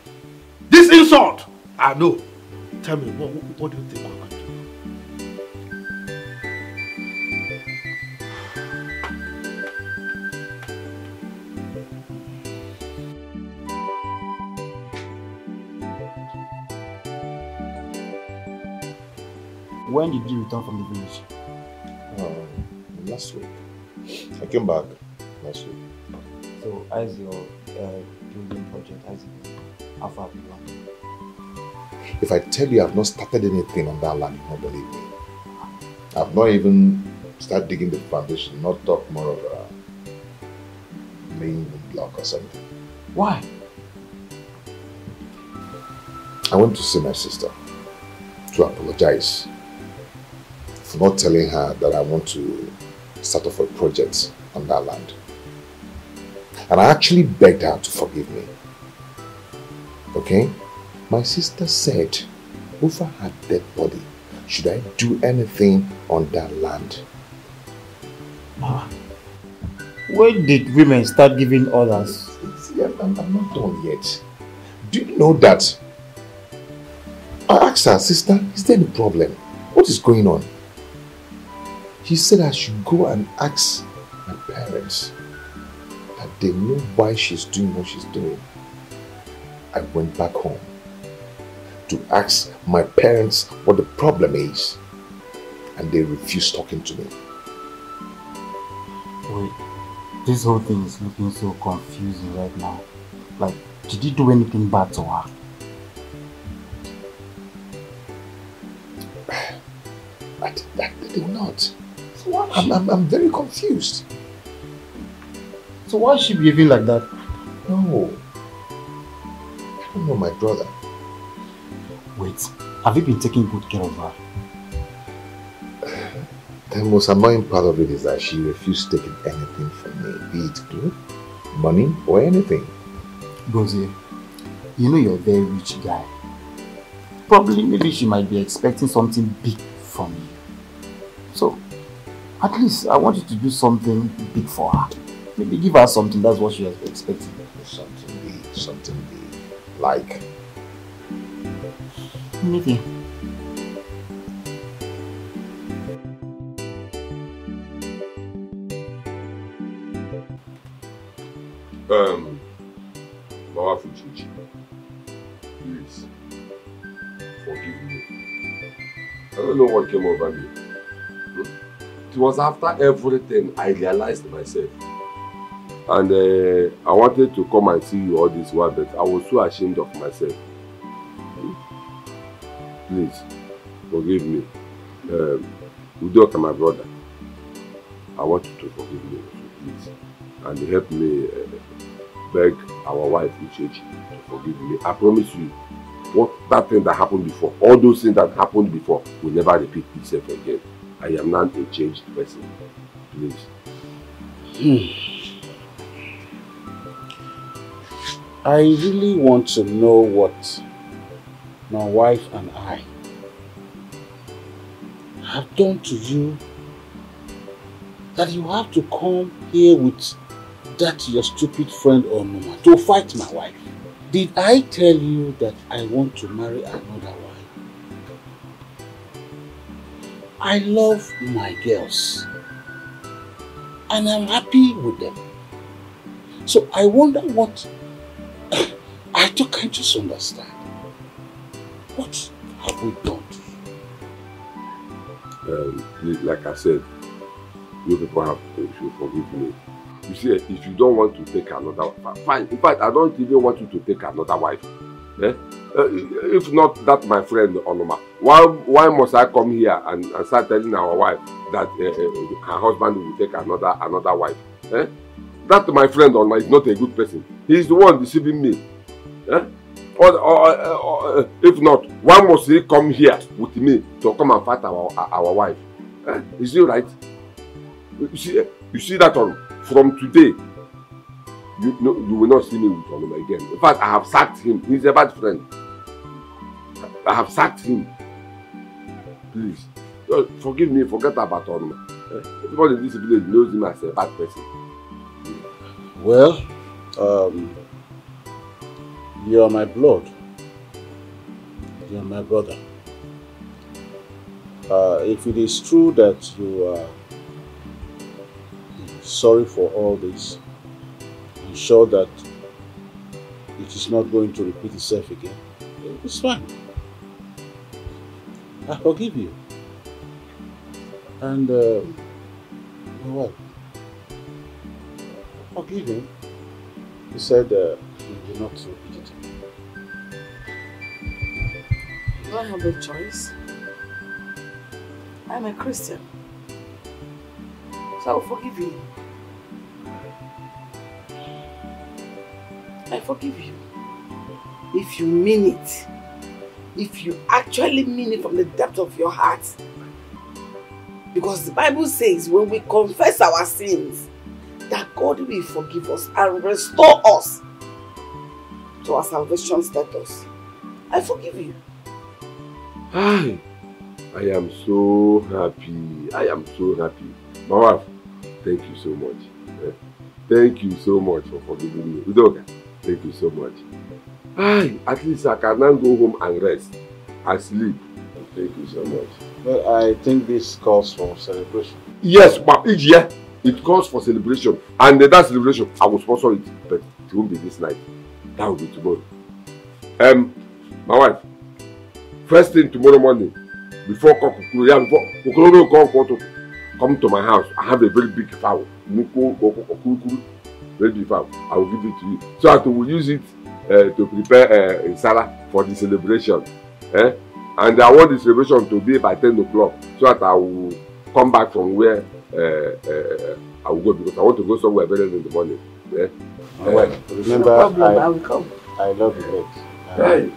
This insult. I know. Tell me, what, what do you think we're going to do? When did you return from the village? Um, last week. I came back last week. So, as your uh, building project? How's it? How far have you gone? If I tell you I've not started anything on that land, you won't believe me. I've not even started digging the foundation, not talk more of a main block or something. Why? I went to see my sister to apologize for not telling her that I want to start off a project on that land. And I actually begged her to forgive me. Okay? My sister said, over her dead body, should I do anything on that land? Ma, when did women start giving orders? I'm, I'm, not done yet. Do you know that? I asked her, sister, is there any problem? What is going on? She said I should go and ask my parents they know why she's doing what she's doing. I went back home to ask my parents what the problem is, and they refused talking to me. Wait, this whole thing is looking so confusing right now. Like, did you do anything bad to her? I did, I did not. So I'm, I'm, I'm very confused. So why is she behaving like that? No. Oh I don't know my brother. Wait, have you been taking good care of her? The most annoying part of it is that she refused taking anything from me, be it good, money, or anything. Rosie, you know you're a very rich guy. Probably maybe she might be expecting something big from you. So, at least I want you to do something big for her. Maybe give her something, that's what she was expecting. Something big, something big. Like, Maybe. Um, Mama Fuchichi, please forgive me. I don't know what came over me. Hmm? It was after everything I realized myself. And uh, I wanted to come and see you all this while, but I was so ashamed of myself. Hmm? Please, forgive me. Um, Udoka, my brother, I want you to forgive me, please. And help me uh, beg our wife Uchechi to forgive me. I promise you, what that thing that happened before, all those things that happened before will never repeat itself again. I am now a changed person. Please. I really want to know what my wife and I have done to you that you have to come here with that your stupid friend Onoma to fight my wife. Did I tell you that I want to marry another wife? I love my girls and I'm happy with them. So I wonder what I don't, can't just understand. What have we done? Um, please, like I said, you people have to should forgive me. You see, if you don't want to take another fine. In fact, I don't even want you to take another wife. Eh? Uh, if not that my friend Onoma, why why must I come here and, and start telling our wife that uh, uh, her husband will take another another wife? Eh? That my friend Onoma is not a good person. He's the one deceiving me. Eh? Or, or, or, or, if not, why must he come here with me to come and fight our our wife? Eh? Is he right? You see, you see that one from today. You no, you will not see me with Onoma again. In fact, I have sacked him. He's a bad friend. I have sacked him. Please, just forgive me. Forget about Onoma. Eh? Everybody in this village knows him as a bad person. Well, um, you are my blood. You are my brother. Uh, if it is true that you are sorry for all this, and sure that it is not going to repeat itself again, it's fine. I forgive you. And, uh, well, forgive him. He said uh, will not repeat it. You don't have a choice. I'm a Christian. So I will forgive you. I forgive you. If you mean it. If you actually mean it from the depth of your heart. Because the Bible says when we confess our sins, God will forgive us and restore us to our salvation status. I forgive you. Hi. I am so happy. I am so happy. My wife, thank you so much. Eh? Thank you so much for forgiving me. Udoka, thank you so much. Hi, at least I can now go home and rest and sleep. Thank you so much. Well, I think this calls for celebration. Yes, but each year it calls for celebration. And that celebration, I will sponsor it, but it won't be this night. That will be tomorrow. Um, my wife, first thing tomorrow morning, before Kokokuru, yeah, before Kokoro come, come to come to my house, I have a very big fowl. Nuko Kokokuru, very big fowl. I will give it to you. So we will use it uh, to prepare uh, Insala for the celebration. Eh? And I want the celebration to be by 10 o'clock so that I will come back from where uh, uh, I will go because I want to go somewhere very early in the morning. Eh? My wife, remember, No problem, I, I will come. I love the eggs. Hey.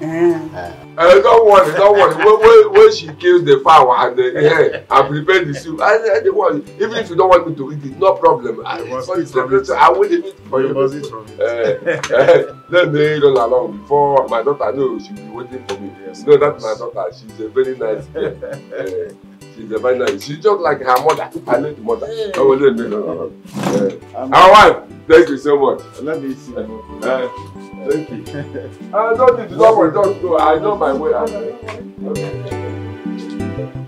Eh. Uh, don't worry, don't worry. When, when, when she kills the fowl and the yeah, I prepare the soup. I, I don't worry. Even if you don't want me to eat it, no problem. I, sorry, so I will eat it for you. must eat from it. Uh, uh, let me run along before my daughter knows she'll be waiting for me. Yes, you know that's my daughter. She's a very nice girl. Uh, she's a very nice. She's just like her mother. I know the mother. Oh, no, no, no, no. Uh, our wife, thank you so much. Let me see. Uh, thank you. I don't need to know what don't go. I know my way. Okay.